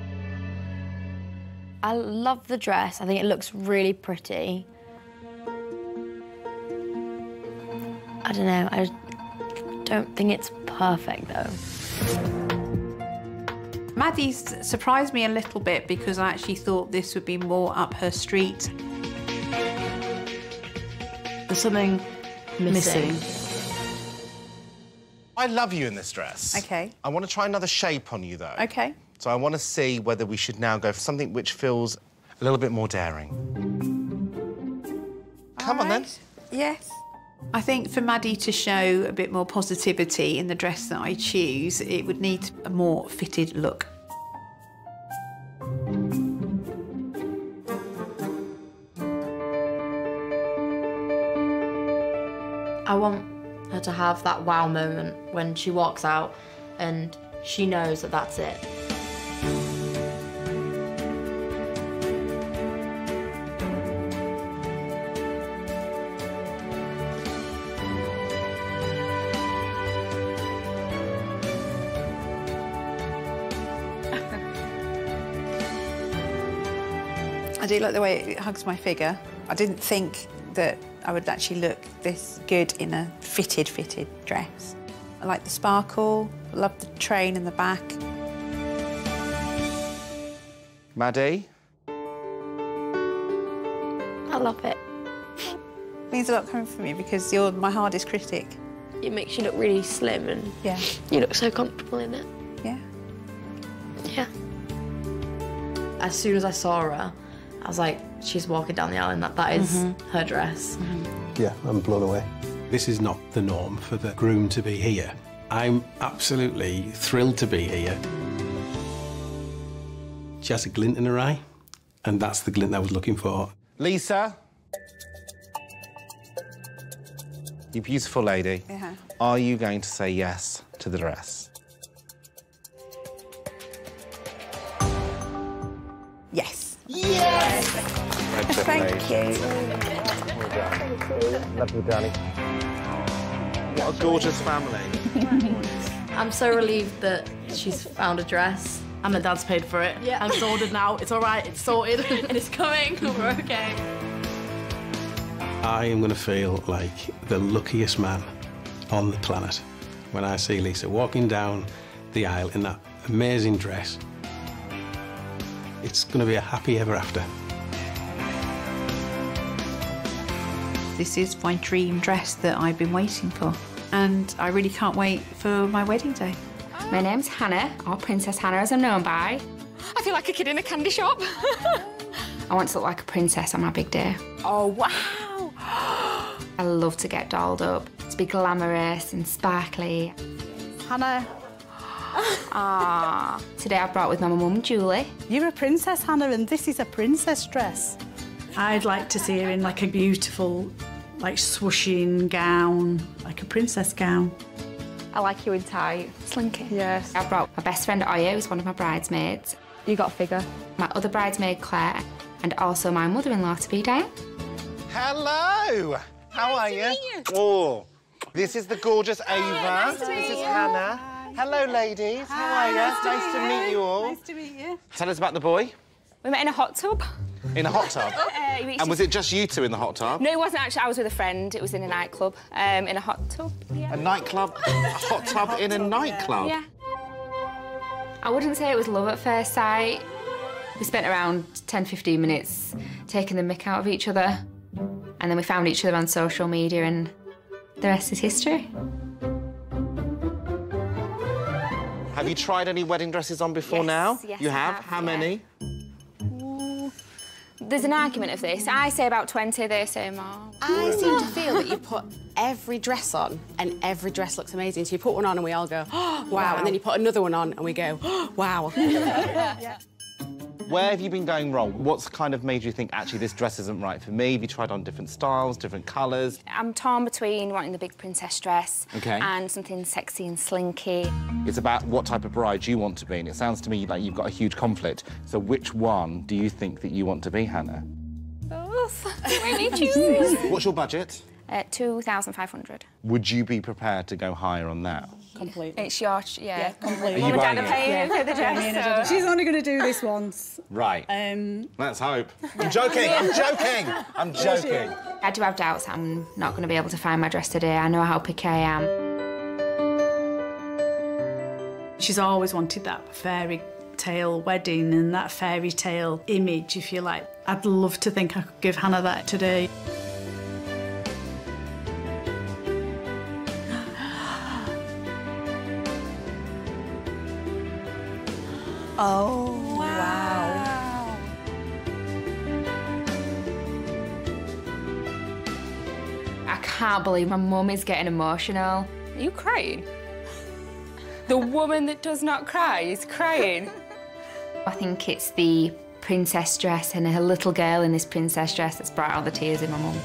I love the dress. I think it looks really pretty. I don't know. I don't think it's perfect though. Maddie's surprised me a little bit because I actually thought this would be more up her street. There's something missing. I love you in this dress. Okay. I want to try another shape on you, though. Okay. So I want to see whether we should now go for something which feels a little bit more daring. Come on, then. Yes. I think for Maddie to show a bit more positivity in the dress that I choose, it would need a more fitted look. I want her to have that wow moment when she walks out and she knows that that's it. I do like the way it hugs my figure. I didn't think that I would actually look this good in a fitted, fitted dress. I like the sparkle, I love the train in the back. Maddie? I love it. it means a lot coming from you because you're my hardest critic. It makes you look really slim and Yeah. you look so comfortable in it. Yeah. Yeah. As soon as I saw her, I was like, she's walking down the aisle and that, that is Mhm. her dress. Yeah, I'm blown away. This is not the norm for the groom to be here. I'm absolutely thrilled to be here. She has a glint in her eye, and that's the glint I was looking for. Lisa? You beautiful lady. Yeah. Are you going to say yes to the dress? Yes. Yes! Thank you. Well done. Love you, darling. What a gorgeous family. I'm so relieved that she's found a dress. And the dad's paid for it. Yeah. I'm sorted now. It's all right. It's sorted. and it's coming. We're okay. I am going to feel like the luckiest man on the planet when I see Lisa walking down the aisle in that amazing dress. It's going to be a happy ever after. This is my dream dress that I've been waiting for. And I really can't wait for my wedding day. My name's Hannah, or Princess Hannah as I'm known by. I feel like a kid in a candy shop. I want to look like a princess on my big day. oh, wow. I love to get dolled up, to be glamorous and sparkly. Hannah. Ah. Today I brought with me my mum, Julie. You're a princess, Hannah, and this is a princess dress. I'd like to see her in like a beautiful, like swooshing gown, like a princess gown. I like you in tight. Slinky. Yes. I brought my best friend Oya, who's one of my bridesmaids. You got a figure. My other bridesmaid, Claire, and also my mother-in-law to be Diane. Hello! How are you? Oh, This is the gorgeous Ava. nice to meet this is you. Hannah. Hello, ladies. How are you? nice to nice to meet you all. Nice to meet you. Tell us about the boy We met in a hot tub. In a hot tub. Uh, and was it just you two in the hot tub? No, it wasn't actually. I was with a friend. It was in a nightclub, um, in a hot tub. Yeah. A nightclub? a hot tub in a nightclub? Yeah. I wouldn't say it was love at first sight. We spent around 10, 15 minutes taking the mick out of each other. And then we found each other on social media, and the rest is history. Have you tried any wedding dresses on before now? yes, you have? have, How yeah. many? There's an argument of this. I say about 20, they say more. I seem to feel that you put every dress on and every dress looks amazing. So you put one on and we all go, oh, wow. And then you put another one on and we go, oh, wow. Where have you been going wrong? What's kind of made you think, actually, this dress isn't right for me? Have you tried on different styles, different colours? I'm torn between wanting the big princess dress Okay. and something sexy and slinky. It's about what type of bride you want to be, and it sounds to me like you've got a huge conflict. So which one do you think that you want to be, Hannah? Both. Make me choose. What's your budget? Uh, 2,500. Would you be prepared to go higher on that? Completely. It's your, ch- yeah. Yeah, completely. Are you Mum and Dad buying are it? paying for the Yeah, me and her dress. dad- so- She's only going to do this once. Right. Um, Let's hope. I'm joking. I'm joking. I'm joking. I do have doubts I'm not going to be able to find my dress today. I know how picky I am. She's always wanted that fairy tale wedding and that fairy tale image, if you like. I'd love to think I could give Hannah that today. Oh, wow. I can't believe my mum is getting emotional. Are you crying? The woman that does not cry is crying. I think it's the princess dress and her little girl in this princess dress that's brought out the tears in my mum.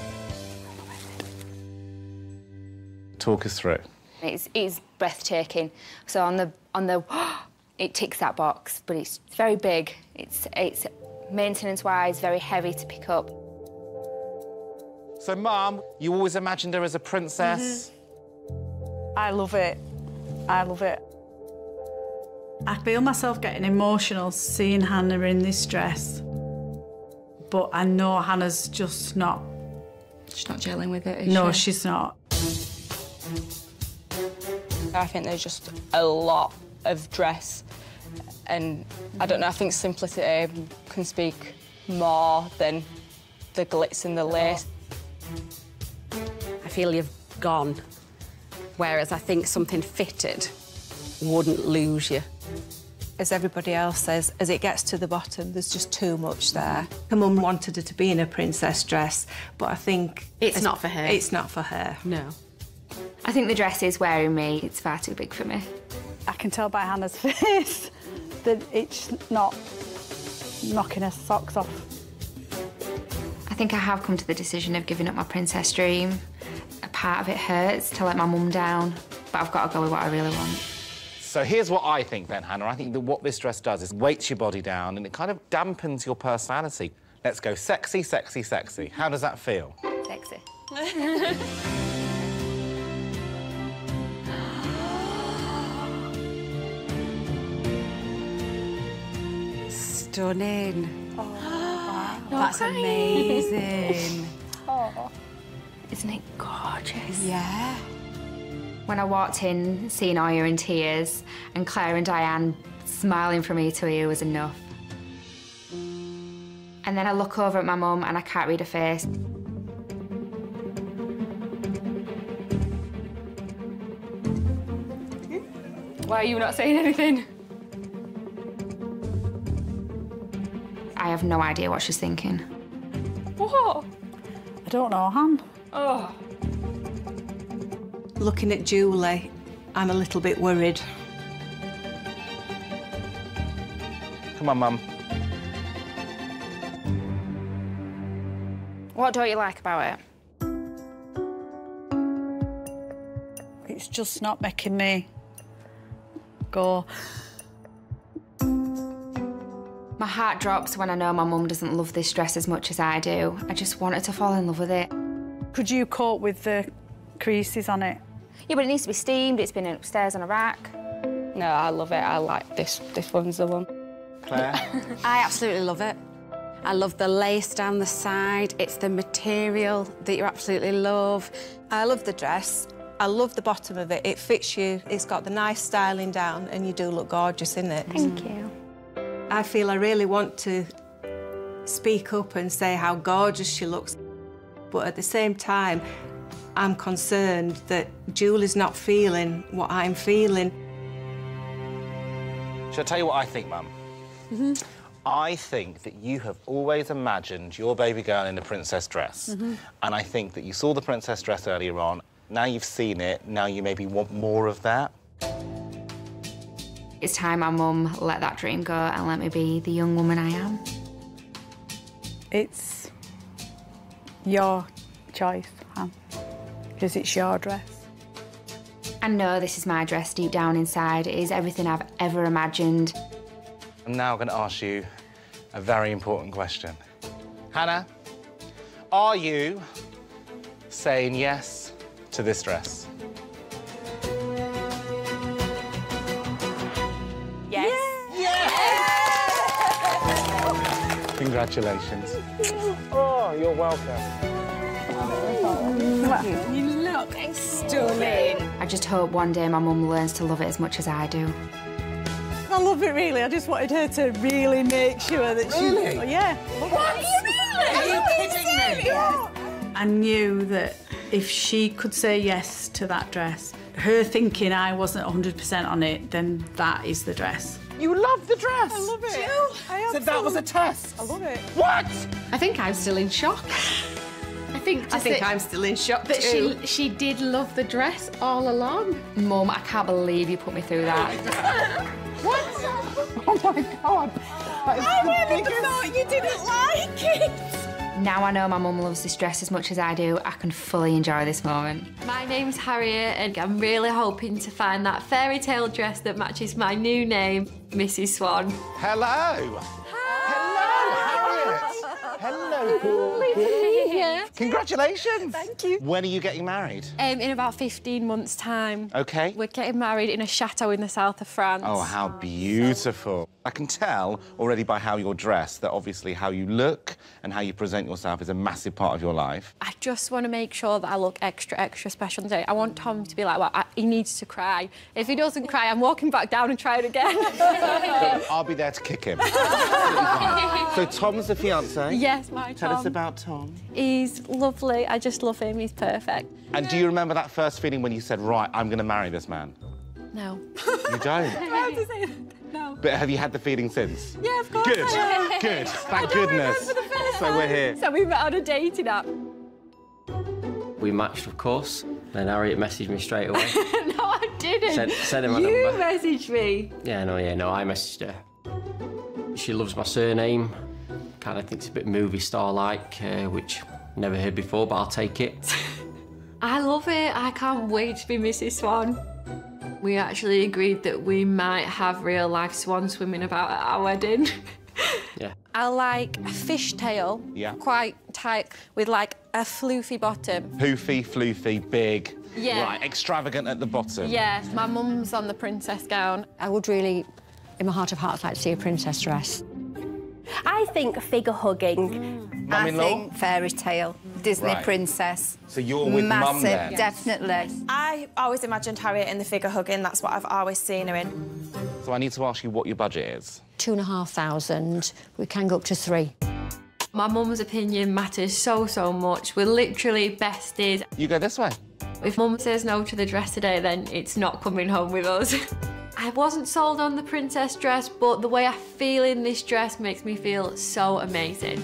Talk us through. It's, it's breathtaking. So on the on the oh, it ticks that box, but it's very big. It's it's maintenance-wise very heavy to pick up. So, Mum, you always imagined her as a princess. Mm-hmm. I love it. I love it. I feel myself getting emotional seeing Hannah in this dress. But I know Hannah's just not. She's not gelling with it, is no, she? she's not. I think there's just a lot of dress, and I don't know. I think simplicity can speak more than the glitz and the oh. lace. I feel you've gone. Whereas I think something fitted wouldn't lose you. As everybody else says, as it gets to the bottom, there's just too much there. Her mum wanted her to be in a princess dress, but I think... It's not for her. It's not for her. No. I think the dress is wearing me. It's far too big for me. I can tell by Hannah's face that it's not knocking her socks off. I think I have come to the decision of giving up my princess dream. A part of it hurts to let my mum down, but I've got to go with what I really want. So here's what I think then, Hannah. I think that what this dress does is weights your body down and it kind of dampens your personality. Let's go sexy, sexy, sexy. How does that feel? Sexy. Stunning. Oh, That's amazing. Oh. Isn't it gorgeous? Yeah. When I walked in, seeing Oya in tears and Claire and Diane smiling from ear to ear was enough. And then I look over at my mum and I can't read her face. Why are you not saying anything? I have no idea what she's thinking. What? I don't know, Han. Oh. Looking at Julie, I'm a little bit worried. Come on, Mum. What don't you like about it? It's just not making me go. My heart drops when I know my mum doesn't love this dress as much as I do. I just want her to fall in love with it. Could you cope with the creases on it? Yeah, but it needs to be steamed. It's been upstairs on a rack. No, I love it. I like this. This one's the one. Claire? I absolutely love it. I love the lace down the side. It's the material that you absolutely love. I love the dress. I love the bottom of it. It fits you. It's got the nice styling down, and you do look gorgeous in it. Thank you. I feel I really want to speak up and say how gorgeous she looks. But at the same time, I'm concerned that Julie's not feeling what I'm feeling. Shall I tell you what I think, Mum? Mm-hmm. I think that you have always imagined your baby girl in a princess dress. Mm-hmm. And I think that you saw the princess dress earlier on. Now you've seen it, now you maybe want more of that. It's time my mum let that dream go and let me be the young woman I am. It's your choice, Anne, because it's your dress. I know this is my dress deep down inside. It is everything I've ever imagined. I'm now going to ask you a very important question. Hannah, are you saying yes to this dress? Yes. Congratulations. Oh, you're welcome. You look stunning. I just hope one day my mum learns to love it as much as I do. I love it, really. I just wanted her to really make sure that she... Really? Oh, yeah. What? Are you really? Are you kidding me? I knew that if she could say yes to that dress, her thinking I wasn't 100% on it, then that is the dress. You love the dress. I love it. I So that was a test. I love it. What? I think I'm still in shock. I think, I think I'm still in shock that too. she she did love the dress all along. Mum, I can't believe you put me through that. What? Oh my god. I the really biggest- thought you didn't like it. Now I know my mum loves this dress as much as I do. I can fully enjoy this moment. My name's Harriet, and I'm really hoping to find that fairy tale dress that matches my new name, Mrs. Swan. Hello. Hello, Harriet. Hello. Yeah. Congratulations. Thank you. When are you getting married? Um, in about 15 months' time. Okay. We're getting married in a chateau in the south of France. Oh, how beautiful. I can tell already by how you're dressed that obviously how you look and how you present yourself is a massive part of your life. I just want to make sure that I look extra, extra special today. I want Tom to be like, well, I, he needs to cry. If he doesn't cry, I'm walking back down and trying again. I'll be there to kick him. so Tom's the fiance. yes, my Tell Tom. us about Tom. He's lovely. I just love him. He's perfect. And do you remember that first feeling when you said, right, I'm going to marry this man? No. You don't. have to say no. But have you had the feeling since? Yeah, of course. Good. Good. Thank goodness. remember the first So we're here. So we met on a dating app. We matched, of course. Then Harriet messaged me straight away. no, I didn't. Send- send him my you number. messaged me. yeah, no, yeah, no, I messaged her. She loves my surname. Kind of thinks it's a bit movie star-like, uh, which never heard before, but I'll take it. I love it. I can't wait to be Mrs. Swan. We actually agreed that we might have real life swan swimming about at our wedding. Yeah. I like a fishtail, Yeah. quite tight, with like a floofy bottom. Poofy, floofy, big. Yeah. Right, extravagant at the bottom. Yeah, my mum's on the princess gown. I would really, in my heart of hearts, like to see a princess dress. I think figure hugging. Mum-in-law? I think fairy tale, Disney Right. princess. So you're with mum Massive, there? definitely. I always imagined Harriet in the figure hugging. That's what I've always seen her in. So I need to ask you what your budget is. Two and a half thousand. We can go up to three. My mum's opinion matters so, so much. We're literally besties. You go this way. If mum says no to the dress today, then it's not coming home with us. I wasn't sold on the princess dress, but the way I feel in this dress makes me feel so amazing.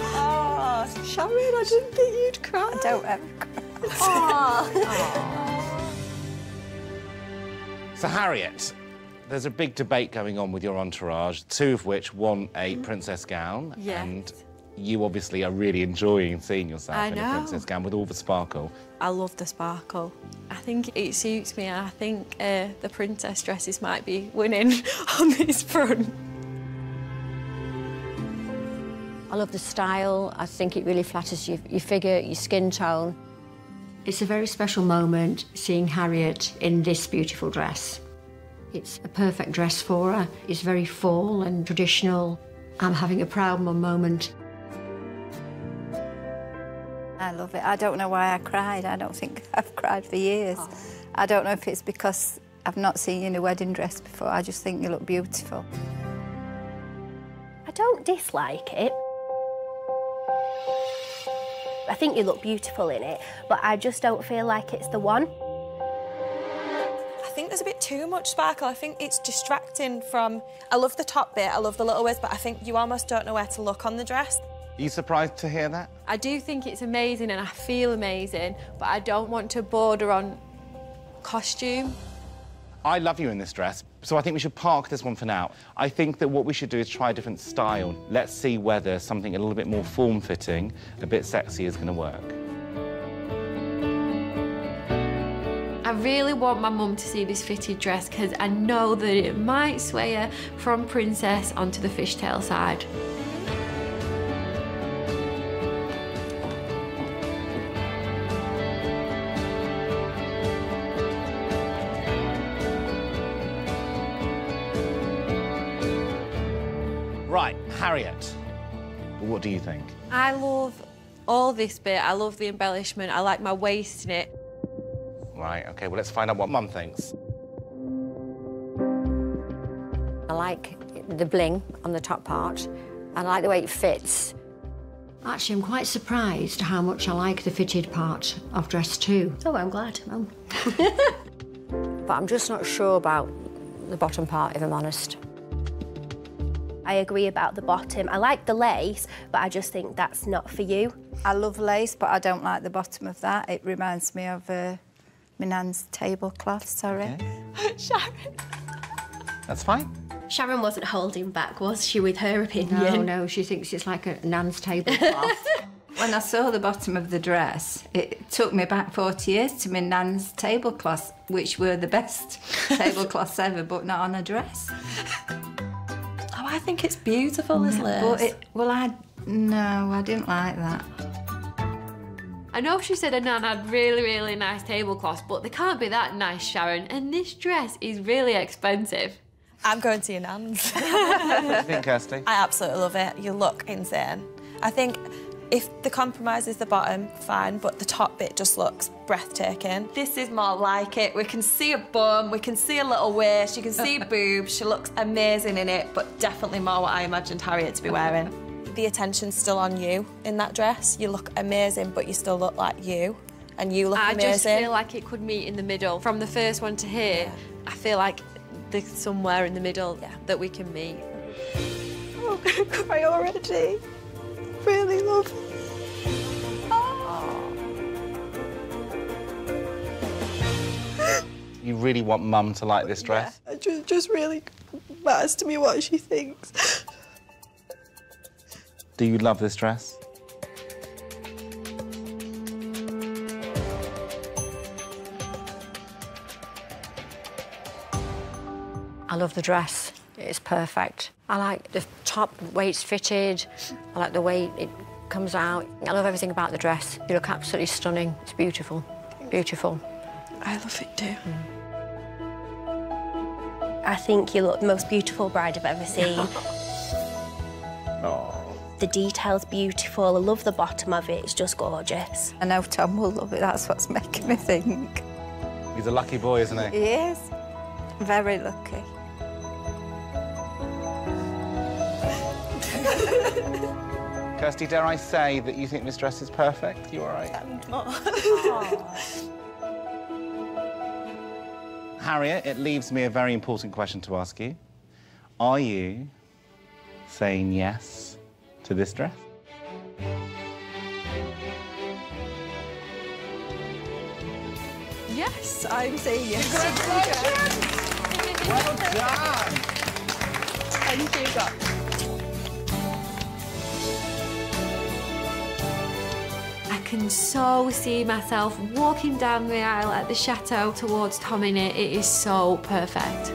Oh, Sharon, I didn't think you'd cry. I don't ever ah. So, Harriet, there's a big debate going on with your entourage, two of which want a princess gown. Yes. And You obviously are really enjoying seeing yourself I in a princess gown with all the sparkle. I love the sparkle. I think it suits me, and I think uh, the princess dresses might be winning on this front. I love the style. I think it really flatters your, your figure, your skin tone. It's a very special moment seeing Harriet in this beautiful dress. It's a perfect dress for her. It's very full and traditional. I'm having a proud mum moment. I love it. I don't know why I cried. I don't think I've cried for years. Oh. I don't know if it's because I've not seen you in a wedding dress before. I just think you look beautiful. I don't dislike it. I think you look beautiful in it, but I just don't feel like it's the one. I think there's a bit too much sparkle. I think it's distracting from. I love the top bit, I love the little waist, but I think you almost don't know where to look on the dress. Are you surprised to hear that? I do think it's amazing and I feel amazing, but I don't want to border on costume. I love you in this dress, so I think we should park this one for now. I think that what we should do is try a different style. Let's see whether something a little bit more form-fitting, a bit sexy is going to work. I really want my mum to see this fitted dress because I know that it might sway her from princess onto the fishtail side. Right, Harriet, what do you think? I love all this bit. I love the embellishment. I like my waist in it. Right, OK, well, let's find out what Mum thinks. I like the bling on the top part. I like the way it fits. Actually, I'm quite surprised how much I like the fitted part of dress two. Oh, I'm glad. Oh. but I'm just not sure about the bottom part, if I'm honest. I agree about the bottom. I like the lace, but I just think that's not for you. I love lace, but I don't like the bottom of that. It reminds me of uh, my nan's tablecloth, sorry. Sharon. That's fine. Sharon wasn't holding back, was she, with her opinion? No, no, she thinks it's like a Nan's tablecloth. When I saw the bottom of the dress, it took me back 40 years to my nan's tablecloths, which were the best tablecloths ever, but not on a dress. Oh, I think it's beautiful, this lace. But it, well, I no, I didn't like that. I know she said her nan had really, really nice tablecloths, but they can't be that nice, Sharon. And this dress is really expensive. I'm going to your nan's. What do you think, Kirsty? I absolutely love it. You look insane. I think if the compromise is the bottom, fine, but the top bit just looks breathtaking. This is more like it. We can see a bum, we can see a little waist, you can see boobs. She looks amazing in it, but definitely more what I imagined Harriet to be wearing. The attention's still on you in that dress. You look amazing, but you still look like you, and you look I amazing. just feel like it could meet in the middle. From the first one to here, I feel like there's somewhere in the middle that we can meet. Oh, I'm gonna cry already. Really love it. You really want Mum to like this dress? It just, just really matters to me what she thinks. Do you love this dress? I love the dress. It's perfect. I like the top, the way it's fitted. I like the way it comes out. I love everything about the dress. You look absolutely stunning. It's beautiful. Beautiful. I love it too. Mm. I think you look the most beautiful bride I've ever seen. The detail's beautiful. I love the bottom of it. It's just gorgeous. I know Tom will love it. That's what's making me think. He's a lucky boy, isn't he? He is. Very lucky. Kirsty, dare I say that you think this dress is perfect? You all right? And more. Harriet, it leaves me a very important question to ask you. Are you saying yes to this dress? Yes, I'm saying yes. Congratulations! Well done! Thank you, God. can so see myself walking down the aisle at the chateau towards Tomine. It is so perfect.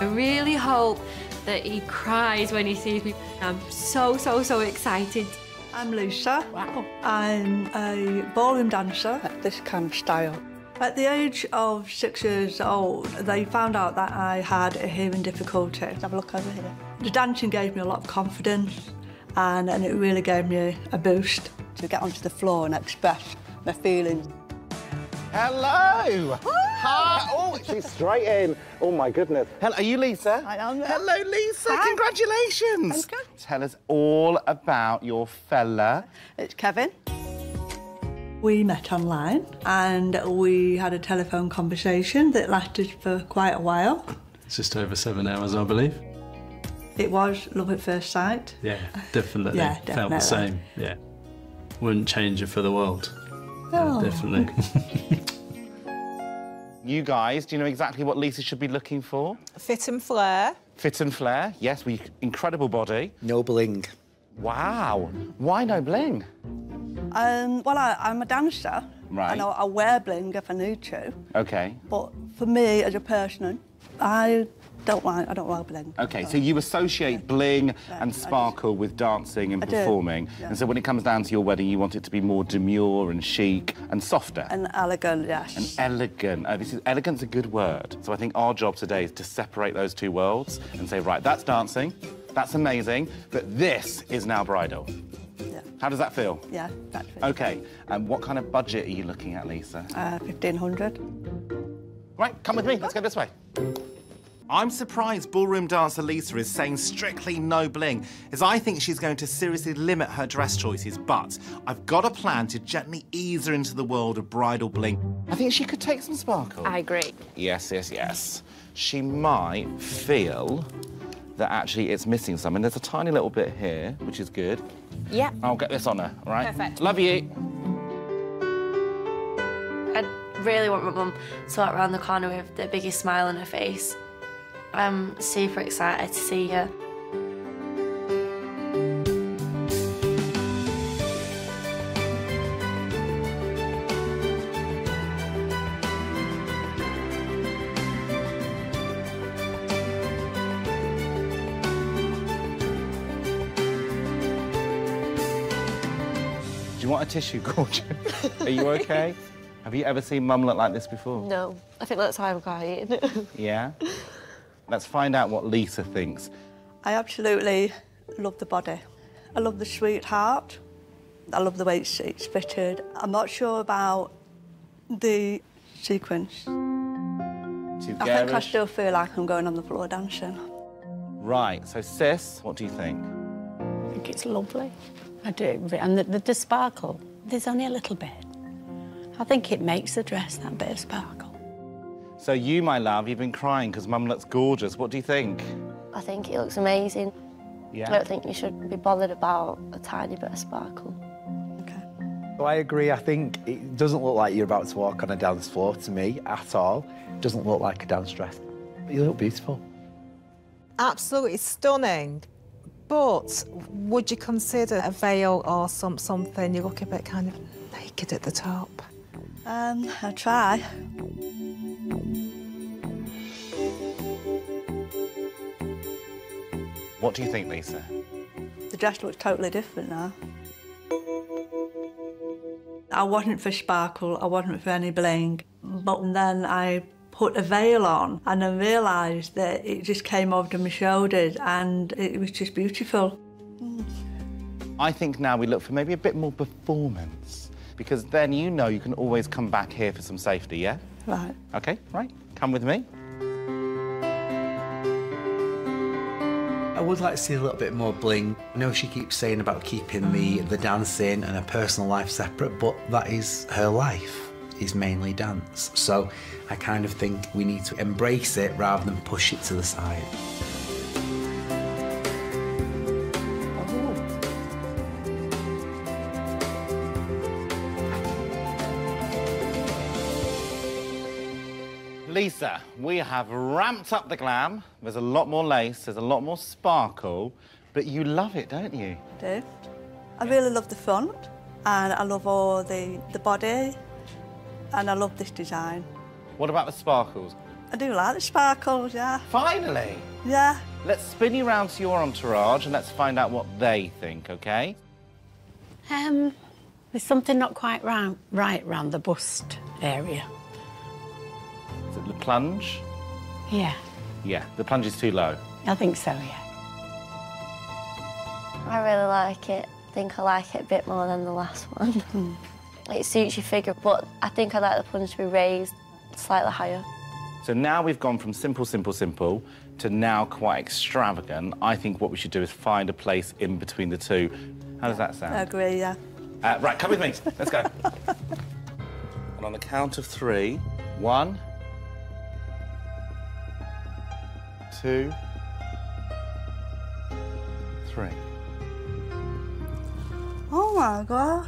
I really hope that he cries when he sees me. I'm so, so, so excited. I'm Lisa. Wow. I'm a ballroom dancer at this kind of style. At the age of six years old, they found out that I had a hearing difficulty. Have a look over here. The dancing gave me a lot of confidence and, and it really gave me a boost. To get onto the floor and express my feelings. Hello! Hi! Oh, she's straight in. Oh, my goodness. Hello, are you Lisa? I am. Hello, Lisa. Hi. Congratulations. Thank you. Tell us all about your fella. It's Kevin. We met online and we had a telephone conversation that lasted for quite a while. It's just over seven hours, I believe. It was love at first sight. Yeah, definitely. Yeah, definitely. Felt the same. Yeah. Wouldn't change it for the world. Oh. Definitely. You guys, do you know exactly what Lisa should be looking for? Fit and flare. Fit and flare. Yes, we incredible body. No bling. Wow. Why no bling? Um, well, I, I'm a dancer. Right. And I, I wear bling if I need to. Okay. But for me as a person, I don't like I don't wear bling. Okay, so you associate bling and sparkle with dancing and I performing. yeah. And so when it comes down to your wedding, you want it to be more demure and chic and softer. And elegant, yes. And elegant. Oh, this is elegant's a good word. So I think our job today is to separate those two worlds and say, right, that's dancing, that's amazing, but this is now bridal. Yeah. How does that feel? Yeah, that's it. Okay, and what kind of budget are you looking at, Lisa? Uh, 1500. Right, come with me. Let's go this way. I'm surprised ballroom dancer Lisa is saying strictly no bling, as I think she's going to seriously limit her dress choices, but I've got a plan to gently ease her into the world of bridal bling. I think she could take some sparkle. I agree. Yes, yes, yes. She might feel that actually it's missing something. there's a tiny little bit here, which is good. Yeah. I'll get this on her, all right? Perfect. Love you. I really want my mum to walk around the corner with the biggest smile on her face. I'm super excited to see her. Do you want a tissue, Gorgeous? Are you okay? Have you ever seen Mum look like this before? No, I think that's why I'm crying. Yeah? Let's find out what Lisa thinks. I absolutely love the body. I love the sweetheart. I love the way it's, it's fitted. I'm not sure about the sequins. Too I think I still feel like I'm going on the floor dancing. Right, so sis, what do you think? I think it's lovely. I do. And the, the, the sparkle, there's only a little bit. I think it makes the dress that bit of sparkle. So you, my love, you've been crying because Mum looks gorgeous. What do you think? I think it looks amazing. Yeah. I don't think you should be bothered about a tiny bit of sparkle. So I agree. I think it doesn't look like you're about to walk on a dance floor to me at all. It doesn't look like a dance dress. But you look beautiful. Absolutely stunning. But would you consider a veil or some something? You look a bit kind of naked at the top. Um, I'll try. What do you think, Lisa? The dress looks totally different now. I wasn't for sparkle, I wasn't for any bling. But then I put a veil on and I realised that it just came over to my shoulders and it was just beautiful. I think now we look for maybe a bit more performance because then you know you can always come back here for some safety, yeah? Right. Okay, right. Come with me. I would like to see a little bit more bling. I know she keeps saying about keeping the, the dancing and her personal life separate, but that is her life, is mainly dance. So I kind of think we need to embrace it rather than push it to the side. Lisa, we have ramped up the glam. There's a lot more lace, there's a lot more sparkle, but you love it, don't you? do. I really love the front and I love all the, the body and I love this design. What about the sparkles? I do like the sparkles, yeah. Finally! Yeah. Let's spin you round to your entourage and let's find out what they think, OK? Um, there's something not quite round, right round the bust area. Is it the plunge? Yeah, Yeah, the plunge is too low. I think so, yeah. I really like it. I think I like it a bit more than the last one. it suits your figure, but I think I like the plunge to be raised slightly higher. So now we've gone from simple, simple, simple to now quite extravagant. I think what we should do is find a place in between the two. How does that sound? I agree, yeah. Uh, right, come with me. Let's go. and on the count of three, one, two, three. Oh my gosh.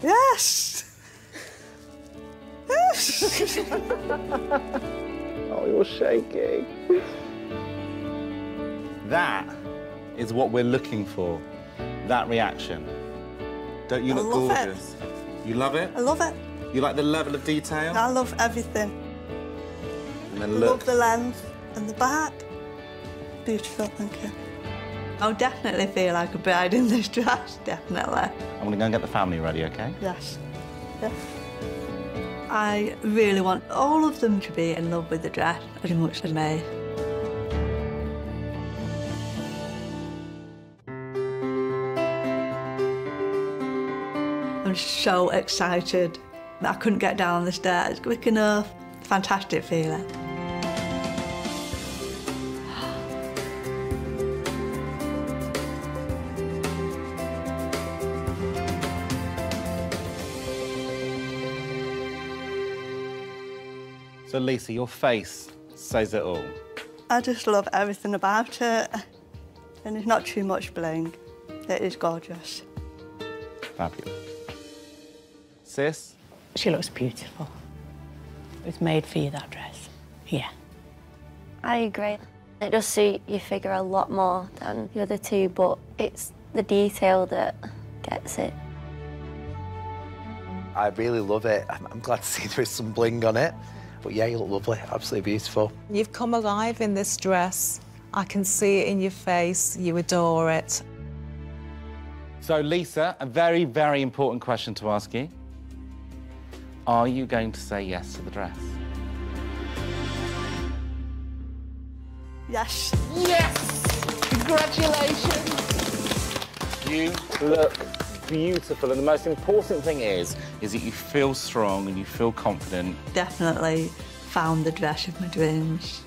Yes! Yes! oh, you're shaking. That is what we're looking for. That reaction. Don't you I look love it. gorgeous? You love it? I love it. You like the level of detail? I love everything. And I then love the length and the back. Beautiful, thank you. I'll definitely feel like a bride in this dress, definitely. I'm gonna go and get the family ready, okay? Yes. Yeah. I really want all of them to be in love with the dress as much as me. I'm so excited. I couldn't get down the stairs quick enough. Fantastic feeling. So, Lisa, your face says it all. I just love everything about it. And it's not too much bling. It is gorgeous. Fabulous. Sis? She looks beautiful. It was made for you, that dress. Yeah. I agree. It does suit your figure a lot more than the other two, but it's the detail that gets it. I really love it. I'm, I'm glad to see there is some bling on it. But yeah, you look lovely, absolutely beautiful. You've come alive in this dress. I can see it in your face. You adore it. So, Lisa, a very, very important question to ask you. Are you going to say yes to the dress? Yes. Yes! Congratulations! You look beautiful, and the most important thing is, is that you feel strong and you feel confident. Definitely found the dress of my dreams.